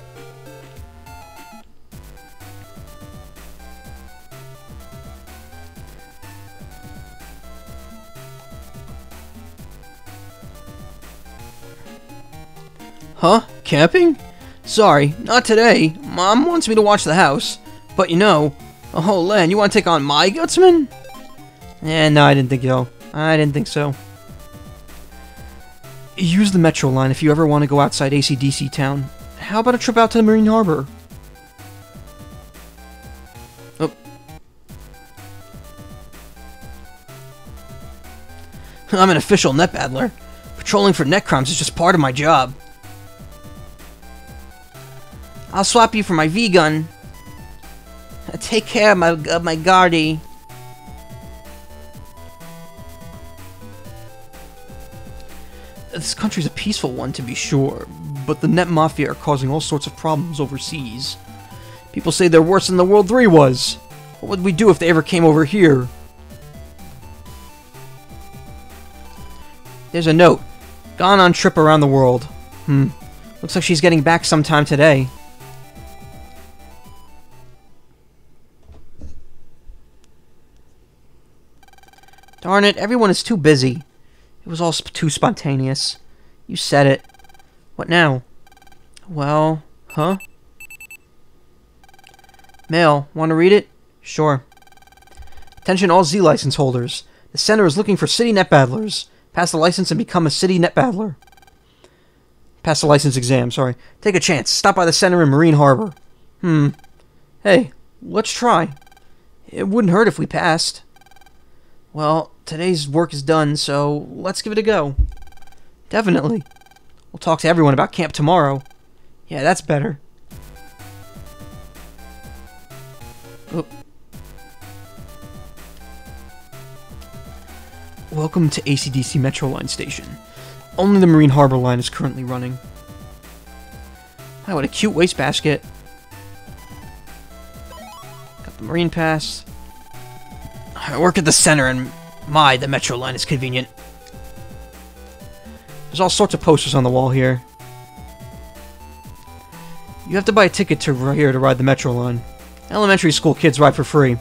Huh? Camping? Sorry, not today. Mom wants me to watch the house. But you know, oh Len, you want to take on my gutsman? Eh, no, I didn't think so. I didn't think so. Use the metro line if you ever want to go outside ACDC town. How about a trip out to the Marine Harbor? Oh. I'm an official net battler. Patrolling for net crimes is just part of my job. I'll swap you for my V-gun. Take care of my, of my guardie. This country's a peaceful one, to be sure, but the Net Mafia are causing all sorts of problems overseas. People say they're worse than the World 3 was. What would we do if they ever came over here? There's a note. Gone on trip around the world. Hmm. Looks like she's getting back sometime today. Darn it, everyone is too busy. It was all sp too spontaneous. You said it. What now? Well, huh? Mail. Want to read it? Sure. Attention all Z license holders. The center is looking for city net battlers. Pass the license and become a city net battler. Pass the license exam, sorry. Take a chance. Stop by the center in Marine Harbor. Hmm. Hey, let's try. It wouldn't hurt if we passed. Well, today's work is done, so let's give it a go. Definitely. We'll talk to everyone about camp tomorrow. Yeah, that's better. Oop. Welcome to ACDC Metro Line Station. Only the Marine Harbor line is currently running. Wow, what a cute wastebasket. Got the Marine Pass. I work at the center, and my, the Metro line is convenient. There's all sorts of posters on the wall here. You have to buy a ticket to here to ride the Metro line. Elementary school kids ride for free.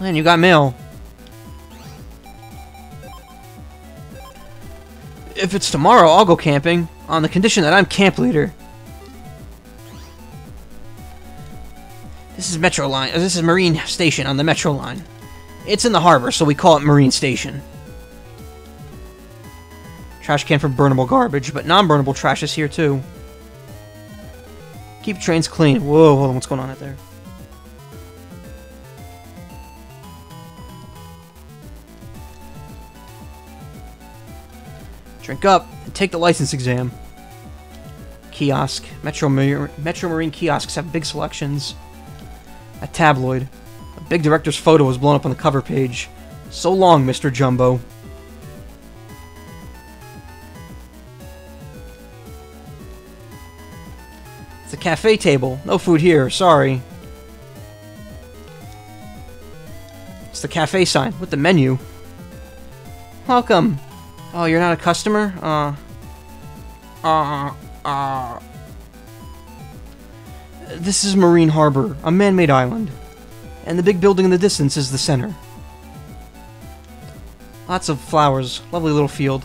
Man, you got mail. If it's tomorrow, I'll go camping, on the condition that I'm camp leader. This is Metro Line. Uh, this is Marine Station on the Metro Line. It's in the harbor, so we call it Marine Station. Trash can for burnable garbage, but non-burnable trash is here too. Keep trains clean. Whoa, hold on, what's going on out there? Drink up and take the license exam. Kiosk. Metro, Mar Metro Marine kiosks have big selections. A tabloid. A big director's photo was blown up on the cover page. So long, Mr. Jumbo. It's a cafe table. No food here, sorry. It's the cafe sign with the menu. Welcome. Oh, you're not a customer? Uh. Uh. Uh. This is Marine Harbor, a man-made island. And the big building in the distance is the center. Lots of flowers. Lovely little field.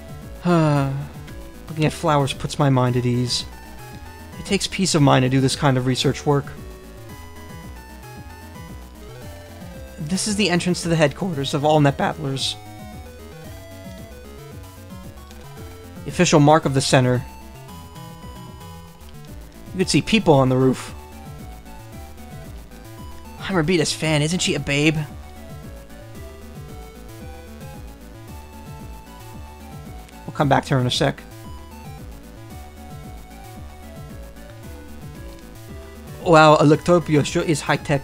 Looking at flowers puts my mind at ease. It takes peace of mind to do this kind of research work. This is the entrance to the headquarters of all net battlers. The official mark of the center you could see people on the roof. I'm Ribitta's fan. Isn't she a babe? We'll come back to her in a sec. Wow, Electopia sure is high-tech.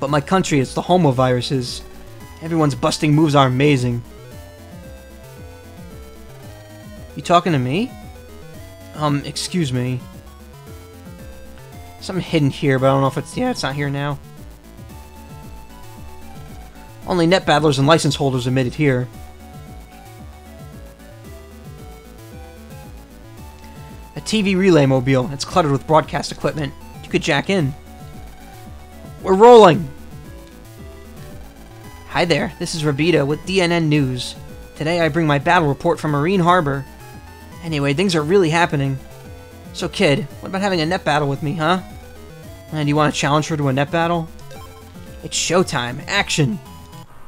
But my country is the home of viruses. Everyone's busting moves are amazing. You talking to me? Um, excuse me. Something hidden here, but I don't know if it's... Yeah, it's not here now. Only net battlers and license holders admitted here. A TV relay mobile. It's cluttered with broadcast equipment. You could jack in. We're rolling! Hi there, this is Ribitta with DNN News. Today I bring my battle report from Marine Harbor. Anyway, things are really happening. So kid, what about having a net battle with me, huh? And you want to challenge her to a net battle? It's showtime, action!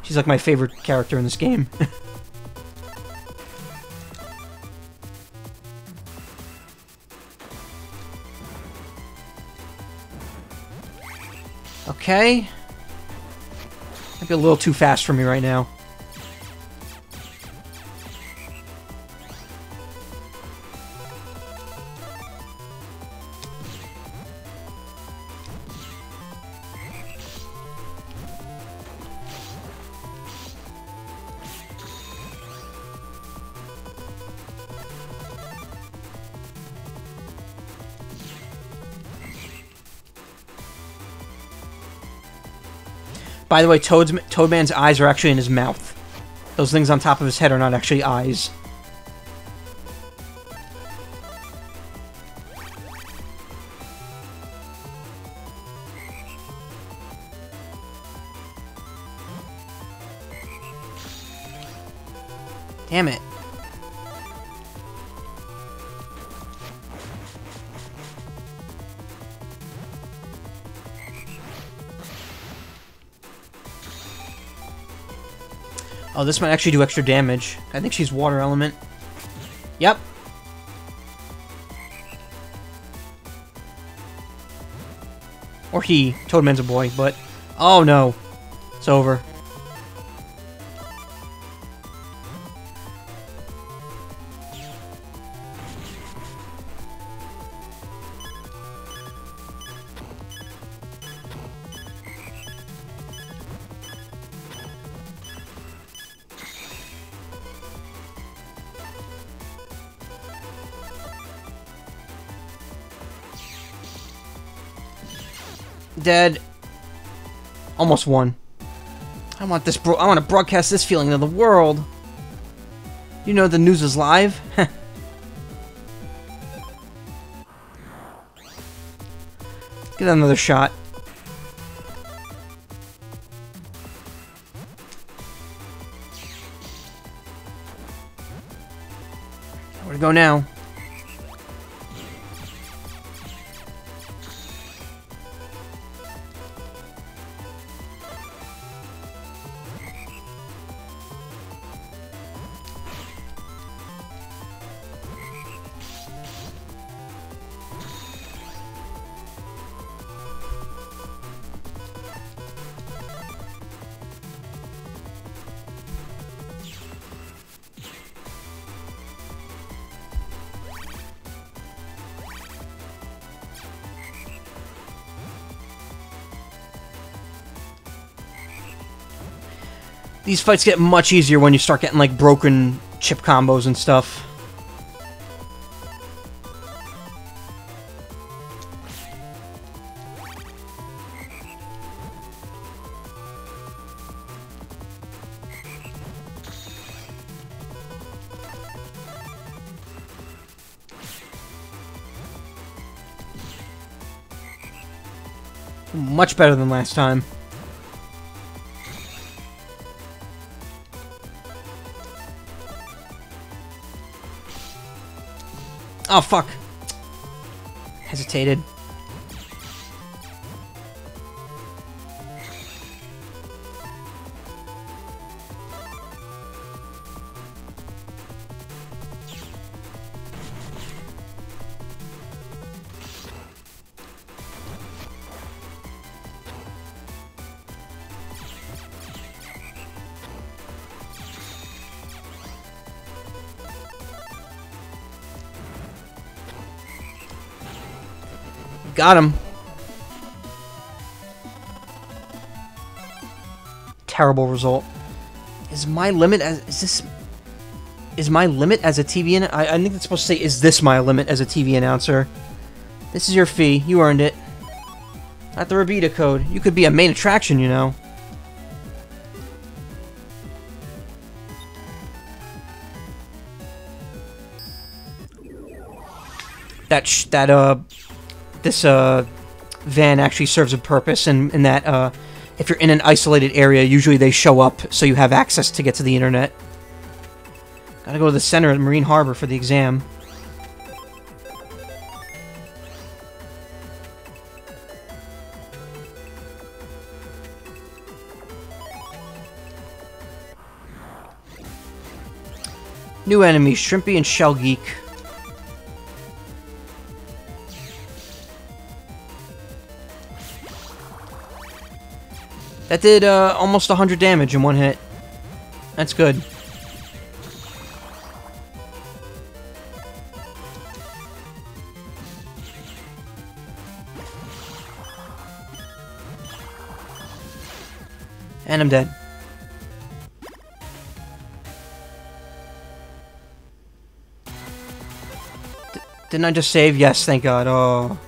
She's like my favorite character in this game. okay. Might be a little too fast for me right now. By the way, Toad's, Toadman's eyes are actually in his mouth. Those things on top of his head are not actually eyes. Damn it. Oh, this might actually do extra damage. I think she's water element. Yep. Or he. Toadman's a boy, but... Oh, no. It's over. Dead. Almost won. I want this bro- I want to broadcast this feeling to the world. You know the news is live? Get another shot. Where to go now? These fights get much easier when you start getting like broken chip combos and stuff. Much better than last time. Oh, fuck. Hesitated. Got him. Terrible result. Is my limit as is this is my limit as a TV I, I think it's supposed to say is this my limit as a TV announcer? This is your fee. You earned it. Not the Ribitta code. You could be a main attraction, you know. That that uh this uh van actually serves a purpose in, in that uh if you're in an isolated area, usually they show up so you have access to get to the internet. Gotta go to the center at Marine Harbor for the exam. New enemies, Shrimpy and Shell Geek. That did uh, almost 100 damage in one hit. That's good. And I'm dead. D didn't I just save? Yes, thank God. Oh.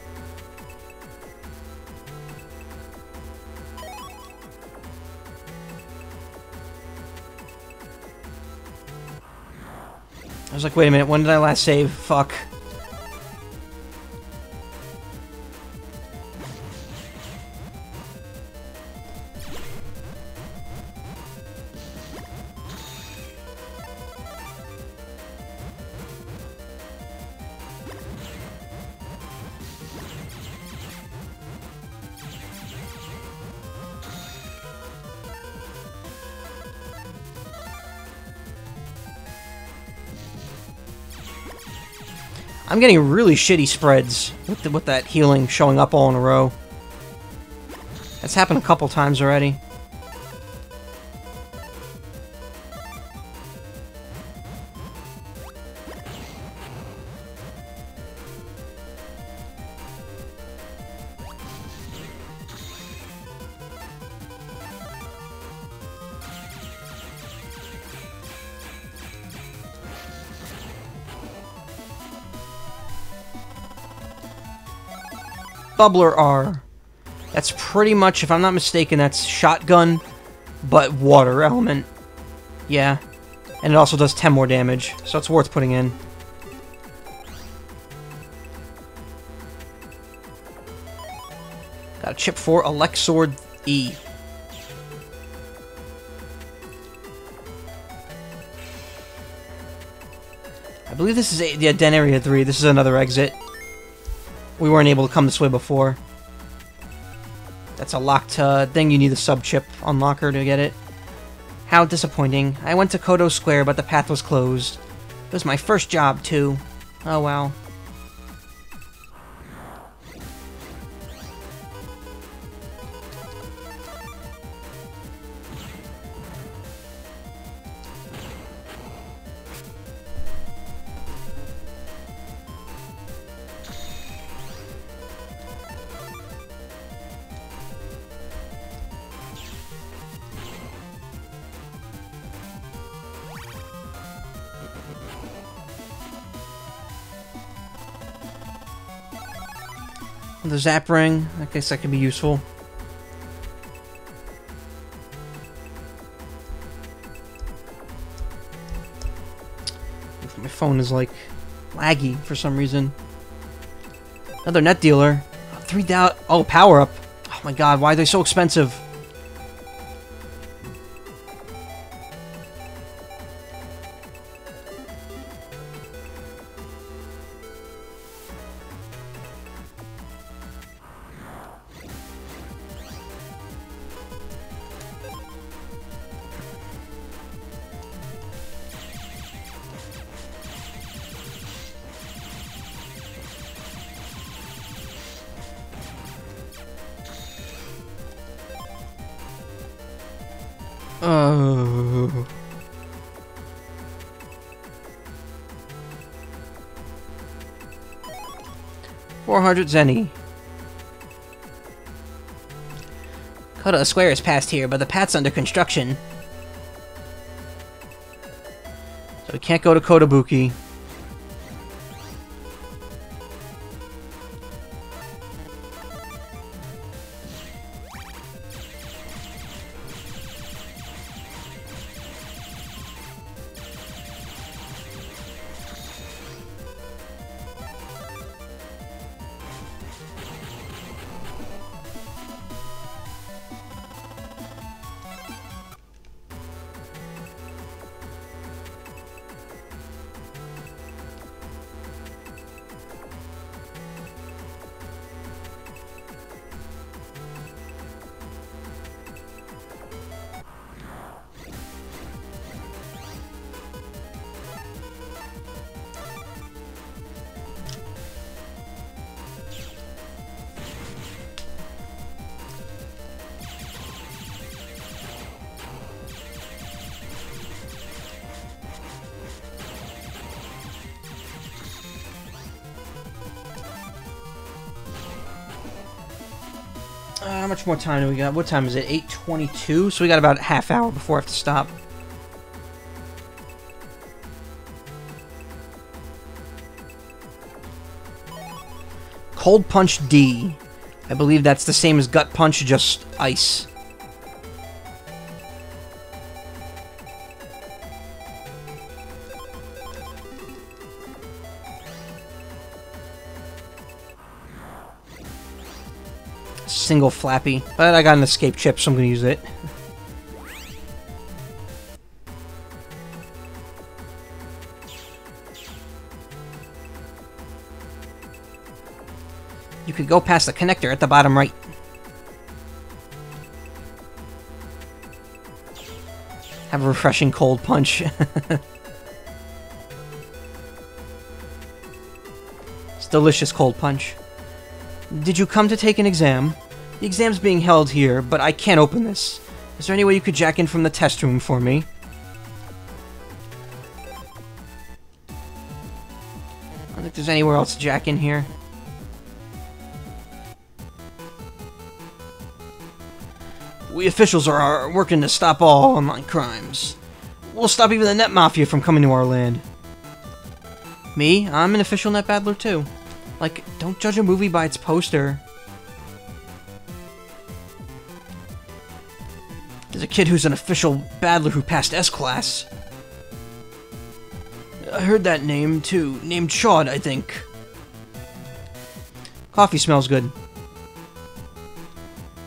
Was like, wait a minute, when did I last save? Fuck. I'm getting really shitty spreads with, the, with that healing showing up all in a row. That's happened a couple times already. Bubbler R. That's pretty much, if I'm not mistaken, that's shotgun, but water element. Yeah. And it also does 10 more damage, so it's worth putting in. Got a chip for ElecSword E. I believe this is a, yeah, Den Area 3. This is another exit. We weren't able to come this way before. That's a locked uh, thing. You need the sub chip unlocker to get it. How disappointing. I went to Kodo Square, but the path was closed. It was my first job, too. Oh, well. The zap ring, I guess that could be useful. My phone is like laggy for some reason. Another net dealer. Three down. Oh, power up. Oh my god, why are they so expensive? 100 zenny. Square is past here, but the path's under construction. So we can't go to Kotobuki. More time do we got? What time is it? 8.22? So we got about a half hour before I have to stop. Cold Punch D. I believe that's the same as Gut Punch, just ice. Single flappy. But I got an escape chip, so I'm gonna use it. You could go past the connector at the bottom right. Have a refreshing cold punch. it's delicious cold punch. Did you come to take an exam? The exam's being held here, but I can't open this. Is there any way you could jack in from the test room for me? I don't think there's anywhere else to jack in here. We officials are working to stop all online crimes. We'll stop even the net mafia from coming to our land. Me? I'm an official net battler too. Like, don't judge a movie by its poster. There's a kid who's an official battler who passed S-Class. I heard that name, too. Named Chaud, I think. Coffee smells good.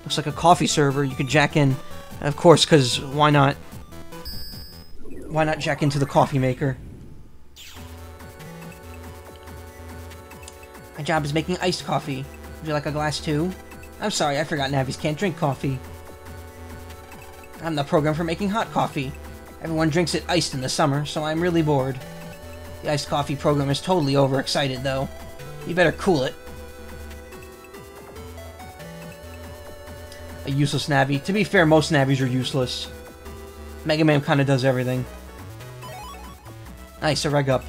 Looks like a coffee server you could jack in. Of course, because why not? Why not jack into the coffee maker? My job is making iced coffee. Would you like a glass too? I'm sorry, I forgot Navis can't drink coffee. I'm the program for making hot coffee. Everyone drinks it iced in the summer, so I'm really bored. The iced coffee program is totally overexcited, though. You better cool it. A useless Navi. To be fair, most Navis are useless. Mega Man kinda does everything. Nice, a reg up.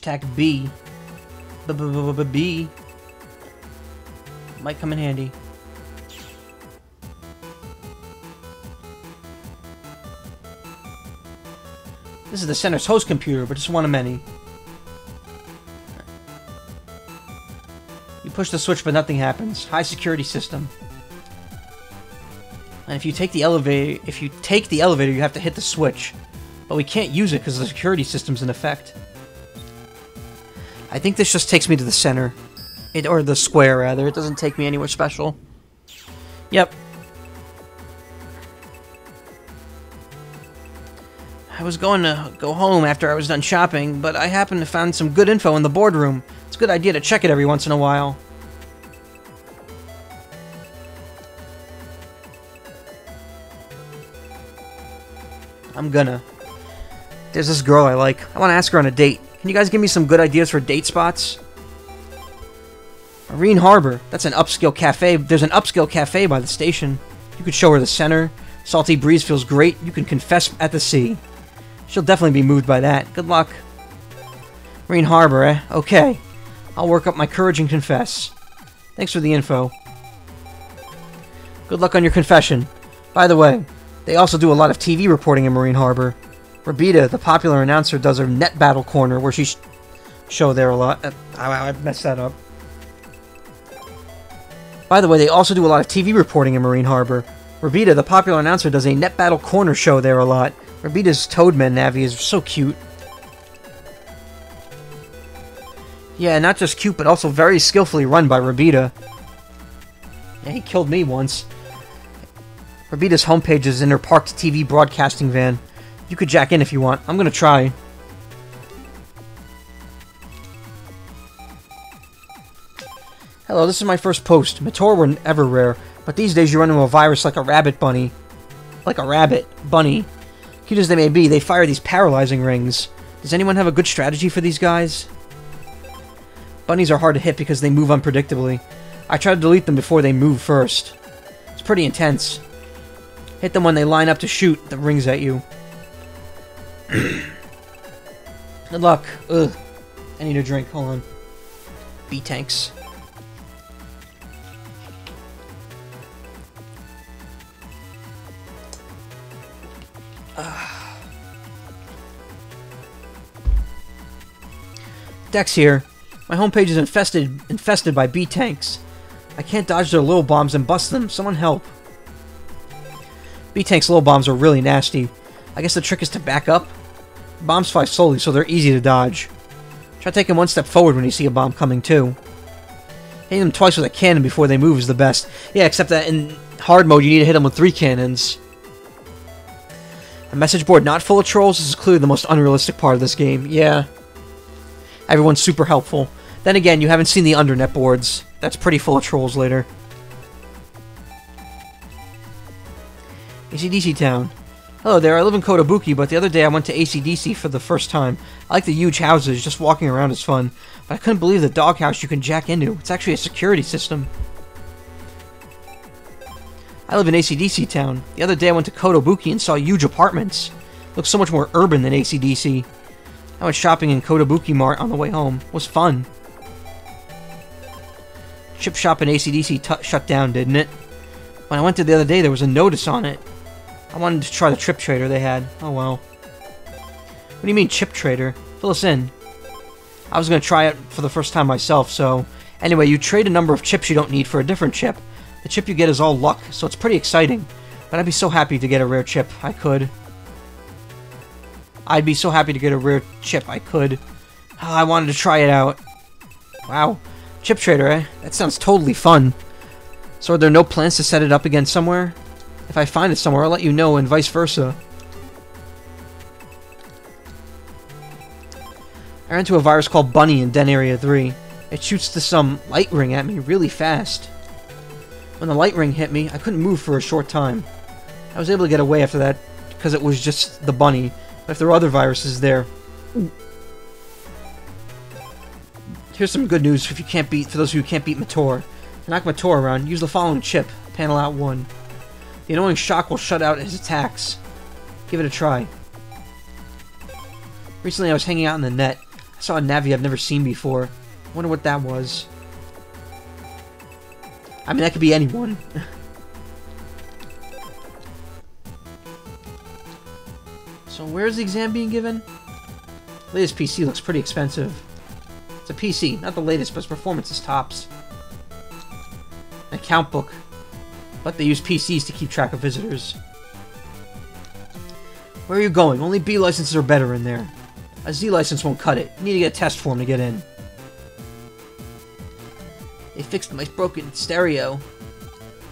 Attack B. B B B B. Might come in handy. This is the center's host computer, but just one of many. You push the switch, but nothing happens. High security system. And if you take the elevator, if you take the elevator, you have to hit the switch. But we can't use it because the security system's in effect. I think this just takes me to the center. It, or the square, rather. It doesn't take me anywhere special. Yep. I was going to go home after I was done shopping, but I happened to find some good info in the boardroom. It's a good idea to check it every once in a while. I'm gonna. There's this girl I like. I want to ask her on a date. Can you guys give me some good ideas for date spots? Marine Harbor. That's an upscale cafe. There's an upscale cafe by the station. You could show her the center. Salty breeze feels great. You can confess at the sea. She'll definitely be moved by that. Good luck. Marine Harbor, eh? Okay. I'll work up my courage and confess. Thanks for the info. Good luck on your confession. By the way, they also do a lot of TV reporting in Marine Harbor. Ribitta, the popular announcer, does her net battle corner where she sh show there a lot. Uh, I, I messed that up. By the way, they also do a lot of TV reporting in Marine Harbor. Ribitta, the popular announcer, does a net battle corner show there a lot. Ribitta's Toadman Navi is so cute. Yeah, not just cute, but also very skillfully run by Ribitta. Yeah, he killed me once. Ribitta's homepage is in her parked TV broadcasting van. You could jack in if you want. I'm gonna try. Hello, this is my first post. Mettaur were ever rare, but these days you run into a virus like a rabbit bunny. Like a rabbit bunny. Cute as they may be, they fire these paralyzing rings. Does anyone have a good strategy for these guys? Bunnies are hard to hit because they move unpredictably. I try to delete them before they move first. It's pretty intense. Hit them when they line up to shoot the rings at you. Good luck. Ugh. I need a drink. Hold on. Beetanks. Ah. Dex here. My homepage is infested infested by Beetanks. I can't dodge their little bombs and bust them. Someone help. Beetank's little bombs are really nasty. I guess the trick is to back up. Bombs fly slowly, so they're easy to dodge. Try taking one step forward when you see a bomb coming, too. Hitting them twice with a cannon before they move is the best. Yeah, except that in hard mode, you need to hit them with three cannons. A message board not full of trolls is clearly the most unrealistic part of this game. Yeah. Everyone's super helpful. Then again, you haven't seen the undernet boards. That's pretty full of trolls later. ACDC Town. Hello there, I live in Kotobuki, but the other day I went to ACDC for the first time. I like the huge houses, just walking around is fun. But I couldn't believe the doghouse you can jack into. It's actually a security system. I live in ACDC Town. The other day I went to Kotobuki and saw huge apartments. looks so much more urban than ACDC. I went shopping in Kotobuki Mart on the way home. It was fun. Chip shop in ACDC shut down, didn't it? When I went there the other day, there was a notice on it. I wanted to try the chip trader they had. Oh well. What do you mean, chip trader? Fill us in. I was going to try it for the first time myself, so... Anyway, you trade a number of chips you don't need for a different chip. The chip you get is all luck, so it's pretty exciting. But I'd be so happy to get a rare chip. I could. I'd be so happy to get a rare chip. I could. Oh, I wanted to try it out. Wow. Chip trader, eh? That sounds totally fun. So are there no plans to set it up again somewhere? If I find it somewhere, I'll let you know, and vice versa. I ran into a virus called Bunny in Den Area 3. It shoots to some light ring at me really fast. When the light ring hit me, I couldn't move for a short time. I was able to get away after that because it was just the bunny. But if there were other viruses there... Here's some good news if you can't beat for those who can't beat Mettaur. To knock Mettaur around, use the following chip. Panel out 1. The annoying shock will shut out his attacks. Give it a try. Recently I was hanging out in the net. I saw a Navi I've never seen before. wonder what that was. I mean, that could be anyone. so where's the exam being given? Latest PC looks pretty expensive. It's a PC, not the latest, but its performance is tops. An account book. But they use PCs to keep track of visitors. Where are you going? Only B licenses are better in there. A Z license won't cut it. You need to get a test form to get in. They fixed my broken stereo.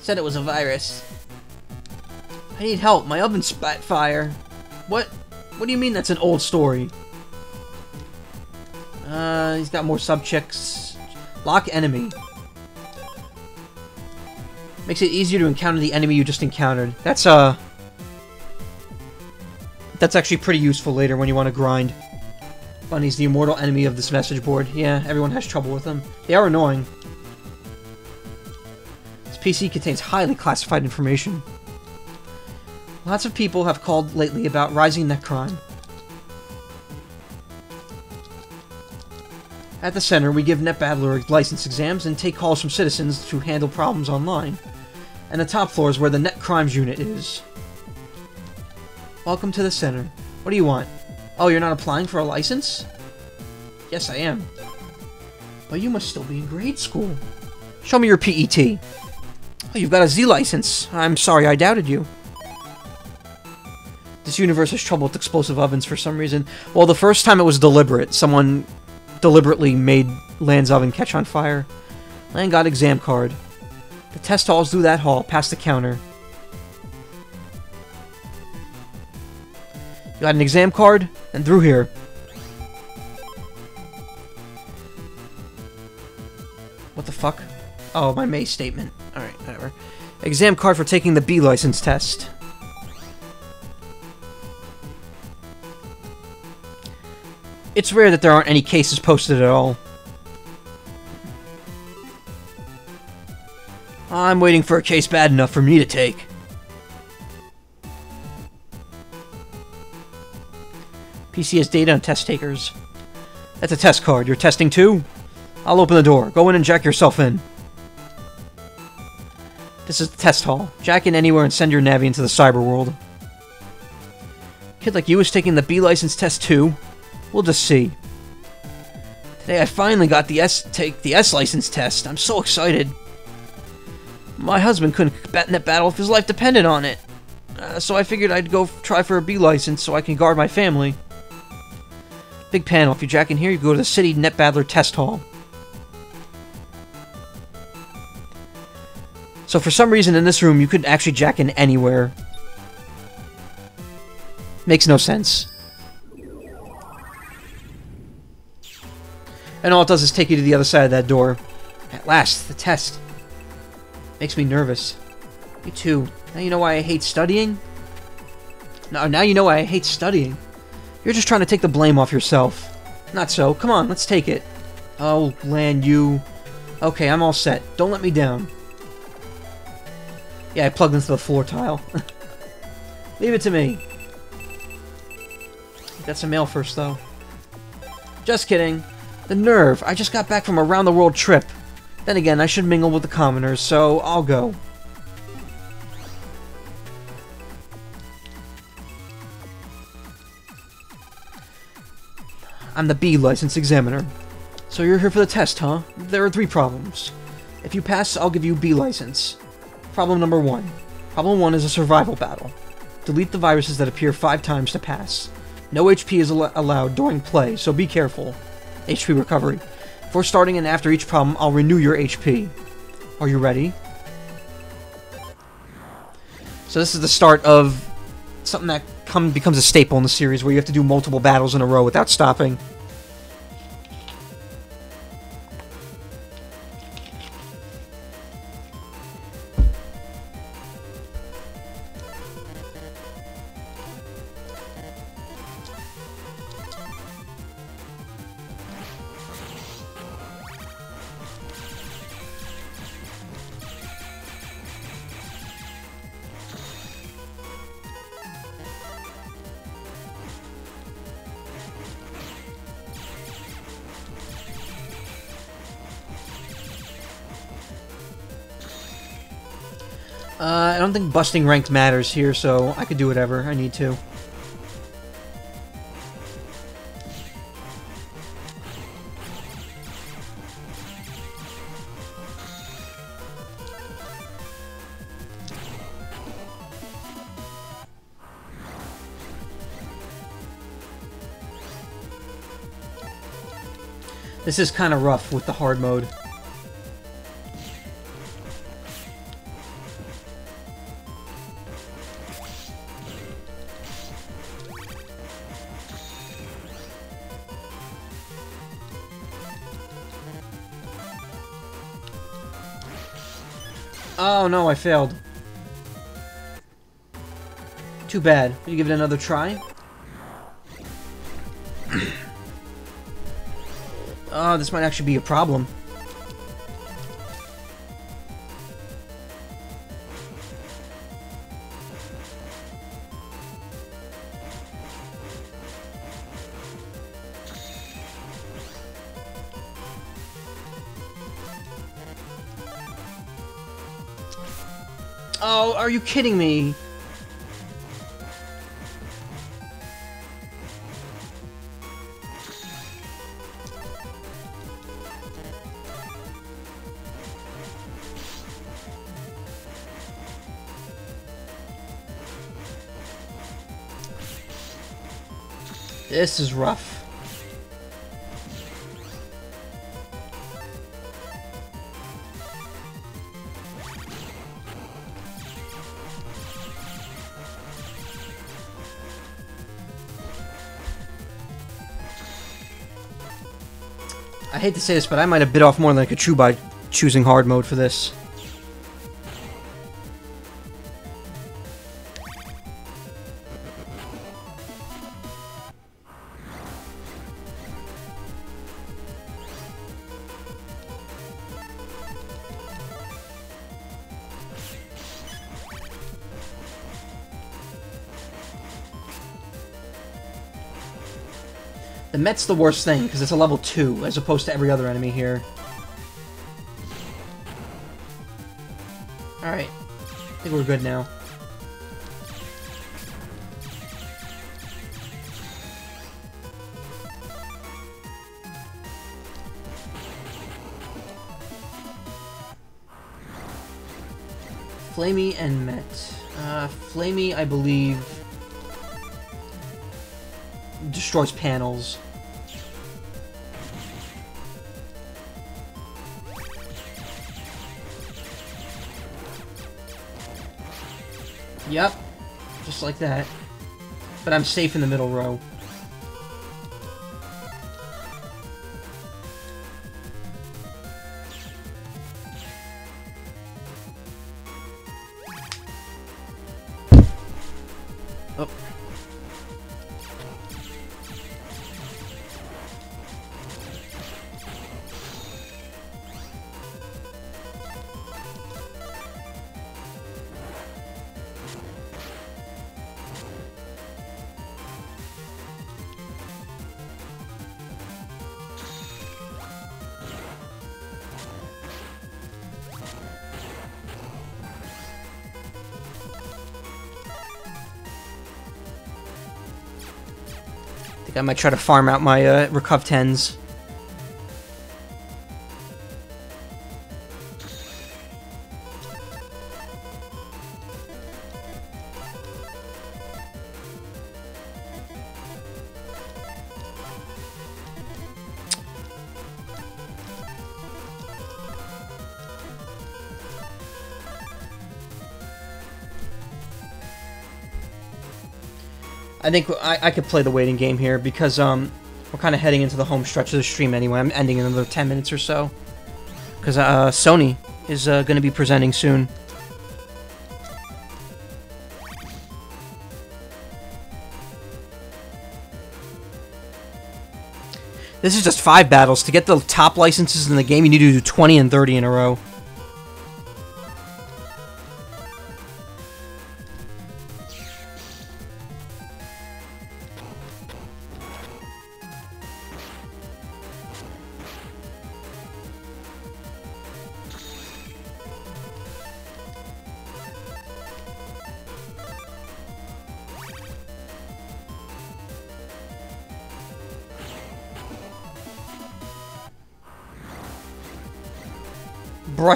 Said it was a virus. I need help. My oven spat fire. What? What do you mean that's an old story? Uh, he's got more subchips. Lock enemy. Makes it easier to encounter the enemy you just encountered. That's, uh... That's actually pretty useful later when you want to grind. Bunny's the immortal enemy of this message board. Yeah, everyone has trouble with them. They are annoying. This PC contains highly classified information. Lots of people have called lately about rising net crime. At the center, we give NetBattler license exams and take calls from citizens to handle problems online. And the top floor is where the Net Crimes Unit is. Welcome to the center. What do you want? Oh, you're not applying for a license? Yes, I am. But you must still be in grade school. Show me your PET. Oh, you've got a Z license. I'm sorry I doubted you. This universe has trouble with explosive ovens for some reason. Well, the first time it was deliberate. Someone deliberately made Lan's oven catch on fire. Land got exam card. The test hall's through that hall, past the counter. You got an exam card, and through here. What the fuck? Oh, my May statement. Alright, whatever. Exam card for taking the B license test. It's rare that there aren't any cases posted at all. I'm waiting for a case bad enough for me to take. PC has data on test takers. That's a test card. You're testing too? I'll open the door. Go in and jack yourself in. This is the test hall. Jack in anywhere and send your Navi into the cyber world. Kid like you is taking the B license test too? We'll just see. Today I finally got the S take the S license test. I'm so excited. My husband couldn't net battle if his life depended on it. Uh, so I figured I'd go try for a B license so I can guard my family. Big panel. If you jack in here, you go to the City Net Battler Test Hall. So for some reason in this room, you could actually jack in anywhere. Makes no sense. And all it does is take you to the other side of that door. At last, the test. Makes me nervous. Me too. Now you know why I hate studying? No, now you know why I hate studying. You're just trying to take the blame off yourself. Not so. Come on, let's take it. Oh, Lan, you... Okay, I'm all set. Don't let me down. Yeah, I plugged into the floor tile. Leave it to me. Got some mail first, though. Just kidding. The nerve. I just got back from a round-the-world trip. Then again, I should mingle with the commoners, so I'll go. I'm the B license examiner. So you're here for the test, huh? There are three problems. If you pass, I'll give you B license. Problem number one. Problem one is a survival battle. Delete the viruses that appear five times to pass. No HP is al allowed during play, so be careful. HP recovery. Before starting and after each problem, I'll renew your HP. Are you ready? So this is the start of something that come, becomes a staple in the series, where you have to do multiple battles in a row without stopping. I don't think busting ranked matters here, so I could do whatever I need to. This is kind of rough with the hard mode. Oh no, I failed. Too bad. Will you give it another try? oh, this might actually be a problem. Oh, are you kidding me? This is rough. I hate to say this, but I might have bit off more than I could chew by choosing hard mode for this. The Met's the worst thing, because it's a level 2, as opposed to every other enemy here. Alright. I think we're good now. Flamey and Met. Uh, Flamey, I believe, destroys panels. Yep, just like that. But I'm safe in the middle row. I think I might try to farm out my uh, Recov 10s. I think I, I could play the waiting game here because um we're kind of heading into the home stretch of the stream anyway. I'm ending in another 10 minutes or so because uh, Sony is uh, going to be presenting soon. This is just five battles. To get the top licenses in the game, you need to do 20 and 30 in a row.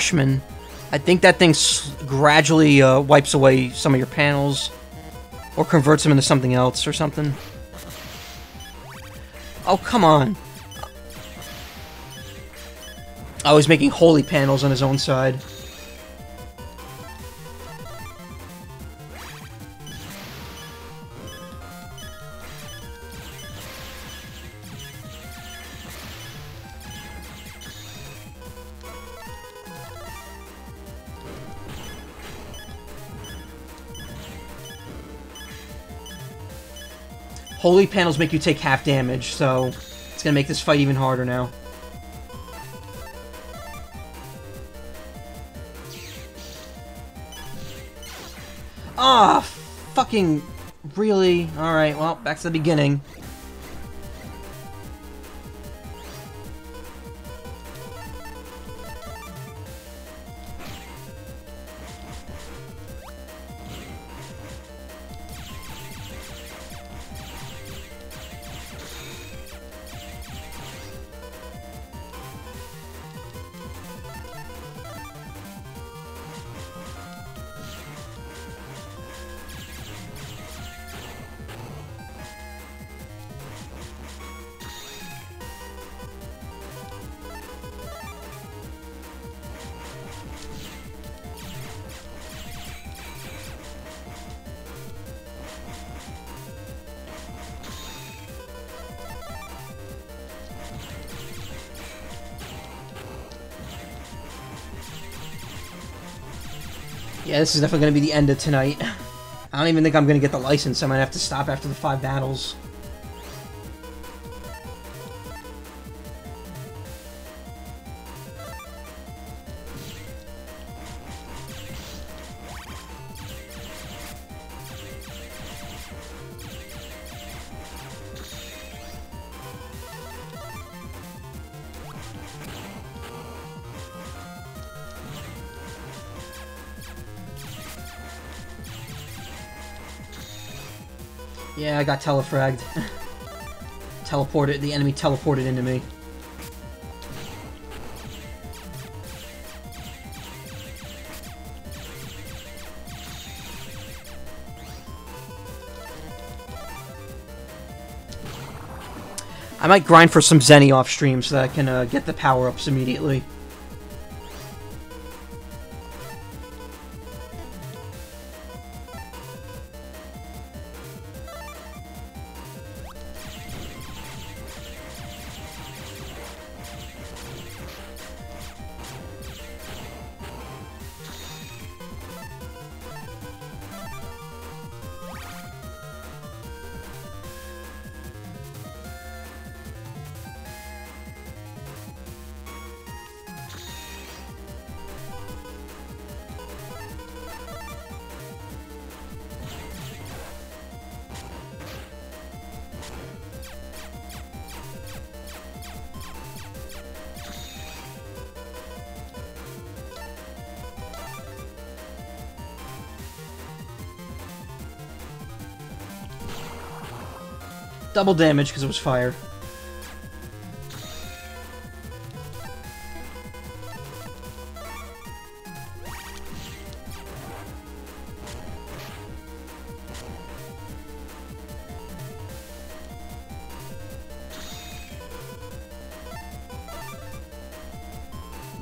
Brushman. I think that thing gradually uh, wipes away some of your panels. Or converts them into something else or something. Oh, come on. I was making holy panels on his own side. Holy panels make you take half damage, so it's gonna make this fight even harder now. Ah, oh, fucking... Really? Alright, well, back to the beginning. This is definitely going to be the end of tonight. I don't even think I'm going to get the license. I might have to stop after the five battles. I got telefragged. teleported, the enemy teleported into me. I might grind for some Zenny off stream so that I can uh, get the power-ups immediately. Double damage because it was fire.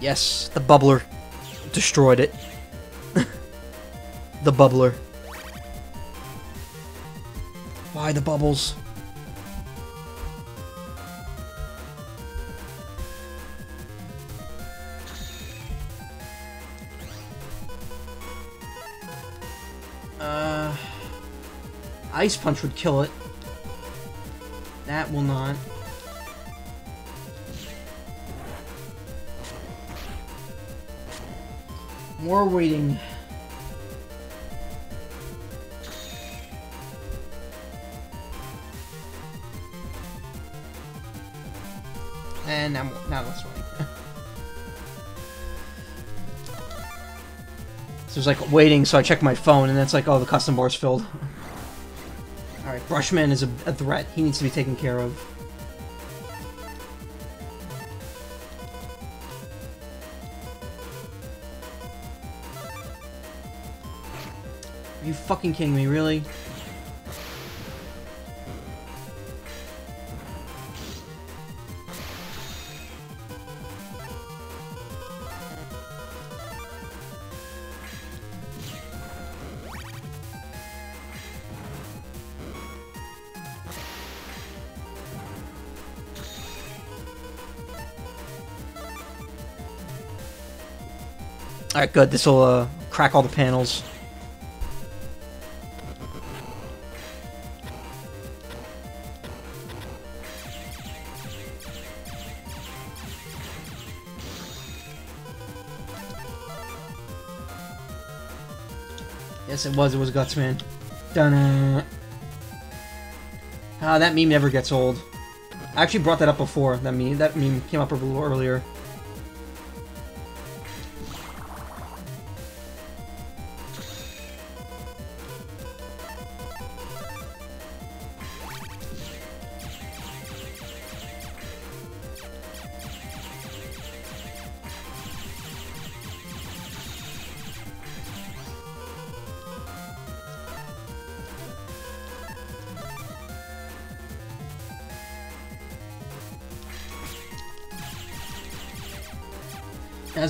Yes, the bubbler destroyed it. the bubbler. Why the bubbles? Ice Punch would kill it. That will not. More waiting. And now, now less waiting. So it's like waiting, so I check my phone, and it's like, oh, the custom bar's filled. Brushman is a, a threat. He needs to be taken care of. Are you fucking kidding me, really? Good. This will uh, crack all the panels. Yes, it was. It was Gutsman. Dun. Ah, that meme never gets old. I actually brought that up before. That meme. That meme came up a little earlier.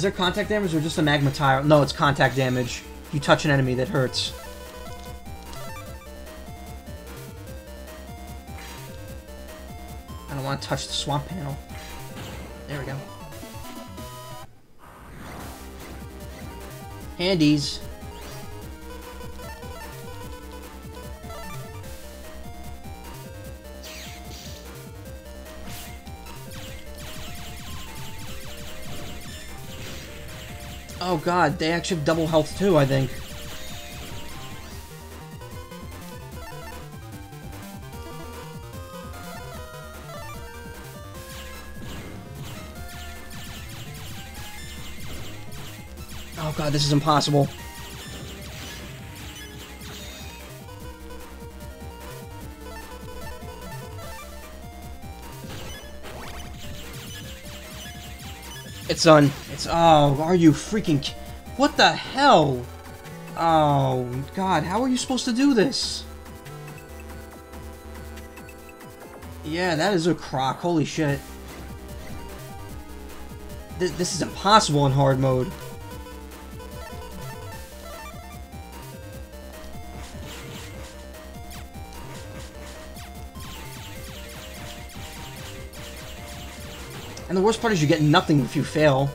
Is there contact damage or just a magma tile? No, it's contact damage. You touch an enemy that hurts. I don't want to touch the swamp panel. There we go. Handies. Oh god, they actually have double health too, I think. Oh god, this is impossible. It's done. It's oh, are you freaking? What the hell? Oh God, how are you supposed to do this? Yeah, that is a crock. Holy shit. Th this is impossible in hard mode. And the worst part is you get nothing if you fail.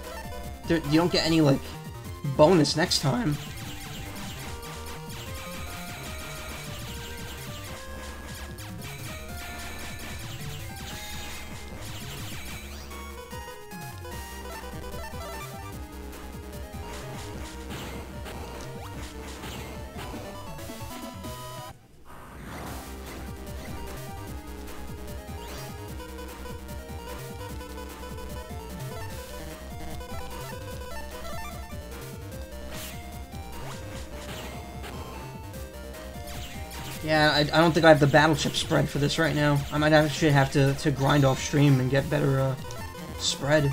There, you don't get any, like, bonus next time. Yeah, I, I don't think I have the battle chip spread for this right now. I might actually have to, to grind off stream and get better uh, spread.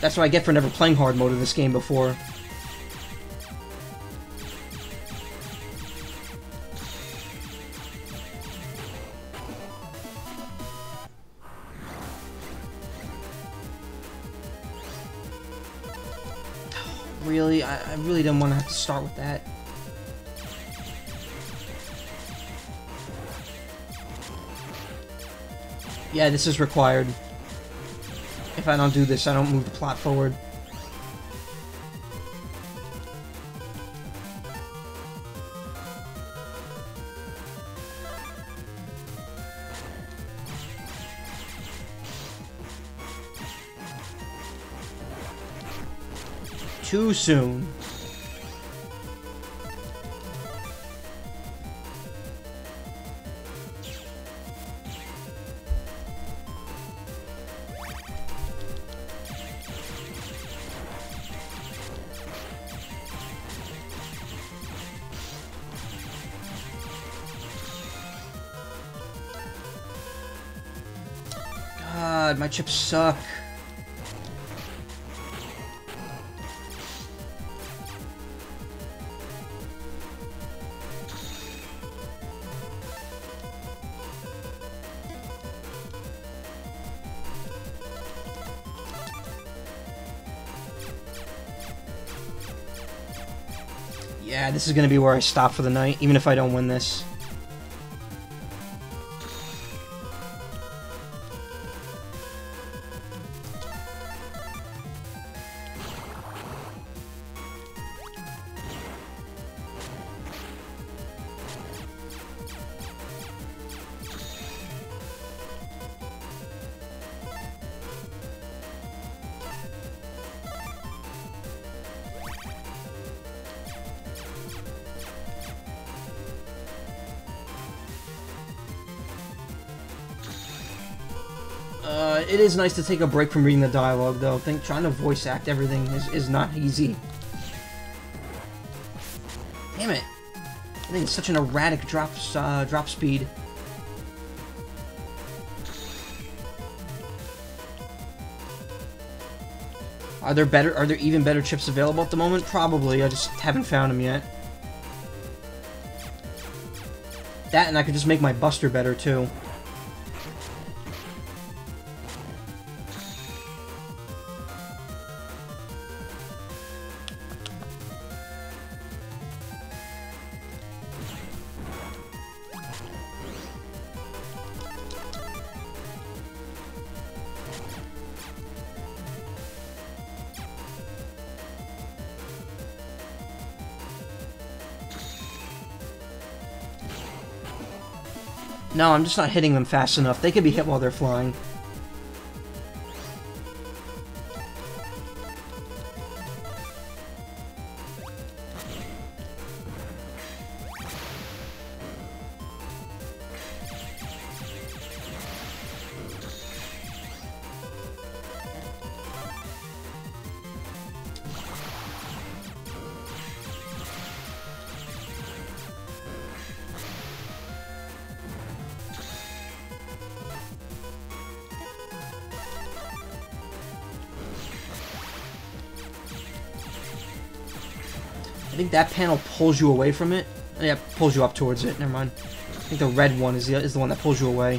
That's what I get for never playing hard mode in this game before. Yeah, this is required. If I don't do this, I don't move the plot forward. Too soon. Chips suck. Yeah, this is gonna be where I stop for the night, even if I don't win this. Nice to take a break from reading the dialogue, though. I think trying to voice act everything is, is not easy. Damn it. I think it's such an erratic drop, uh, drop speed. Are there better? Are there even better chips available at the moment? Probably. I just haven't found them yet. That, and I could just make my Buster better too. I'm just not hitting them fast enough. They can be hit while they're flying. That panel pulls you away from it. Oh, yeah, pulls you up towards it. Never mind. I think the red one is the, is the one that pulls you away.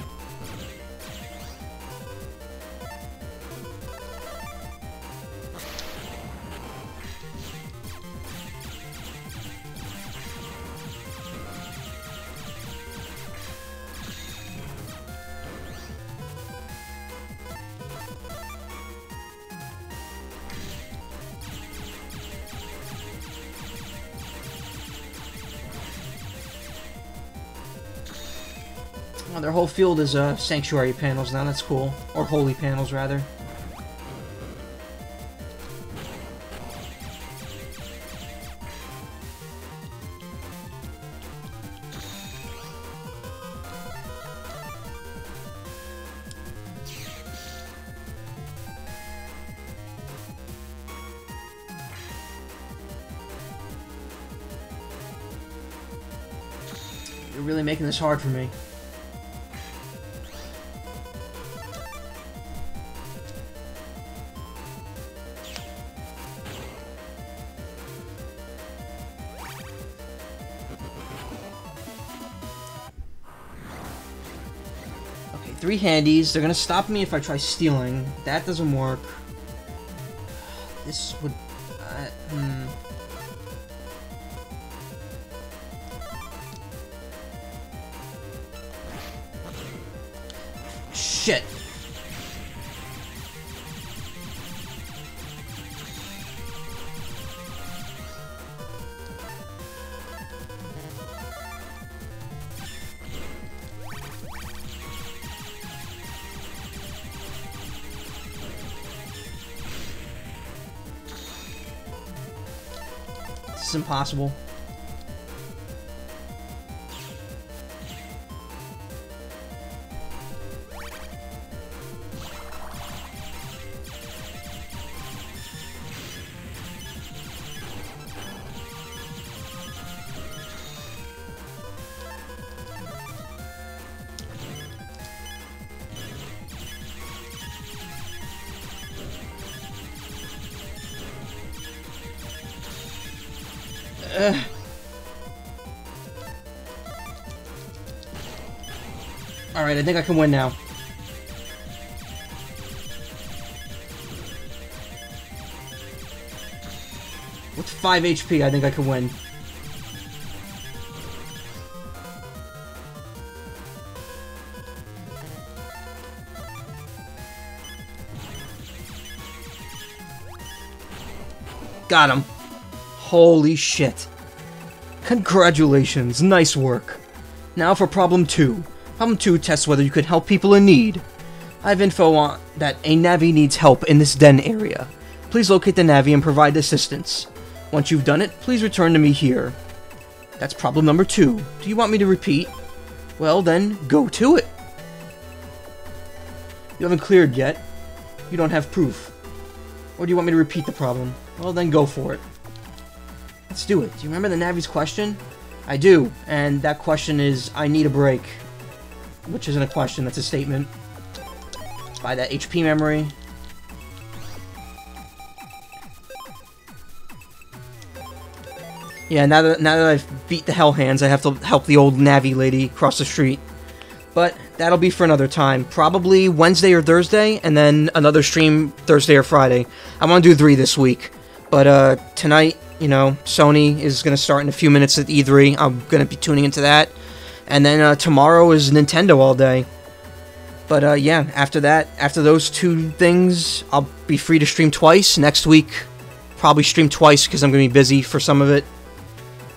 Oh, their whole field is uh, sanctuary panels now. That's cool. Or holy panels, rather. You're really making this hard for me. Three handies. They're gonna stop me if I try stealing. That doesn't work. This would... Uh, hmm. Shit. This Alright, I think I can win now. With 5 HP, I think I can win. Got him. Holy shit. Congratulations, nice work. Now for problem 2. Problem 2 tests whether you can help people in need. I have info on that a Navi needs help in this den area. Please locate the Navi and provide assistance. Once you've done it, please return to me here. That's problem number 2. Do you want me to repeat? Well then, go to it. You haven't cleared yet. You don't have proof. Or do you want me to repeat the problem? Well, then go for it. Let's do it. Do you remember the Navi's question? I do, and that question is, I need a break. Which isn't a question, that's a statement. Buy that HP memory. Yeah, now that, now that I've beat the Hell Hands, I have to help the old Navi lady cross the street. But that'll be for another time. Probably Wednesday or Thursday, and then another stream Thursday or Friday. I want to do three this week. But uh, tonight, you know, Sony is going to start in a few minutes at E3. I'm going to be tuning into that. And then uh, tomorrow is Nintendo all day. But uh, yeah, after that, after those two things, I'll be free to stream twice. Next week, probably stream twice because I'm going to be busy for some of it.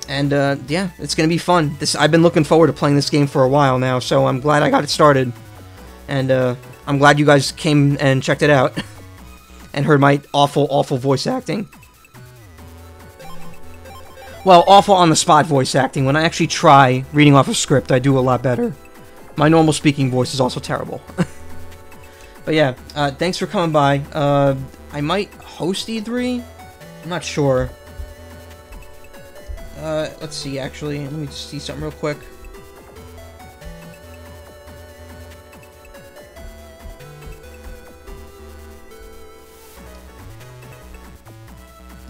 And uh, yeah, it's going to be fun. This I've been looking forward to playing this game for a while now, so I'm glad I got it started. And uh, I'm glad you guys came and checked it out and heard my awful, awful voice acting. Well, awful on the spot voice acting. When I actually try reading off a script, I do a lot better. My normal speaking voice is also terrible. but yeah, uh, thanks for coming by. Uh, I might host E3? I'm not sure. Uh, let's see, actually. Let me just see something real quick.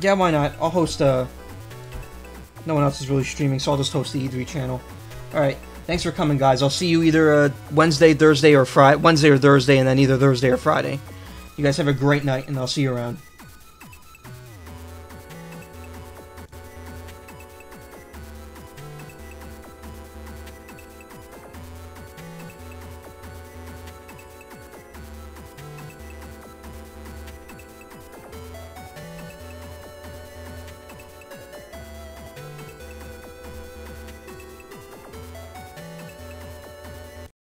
Yeah, why not? I'll host, uh... No one else is really streaming, so I'll just host the E3 channel. Alright, thanks for coming, guys. I'll see you either uh, Wednesday, Thursday, or Friday. Wednesday or Thursday, and then either Thursday or Friday. You guys have a great night, and I'll see you around.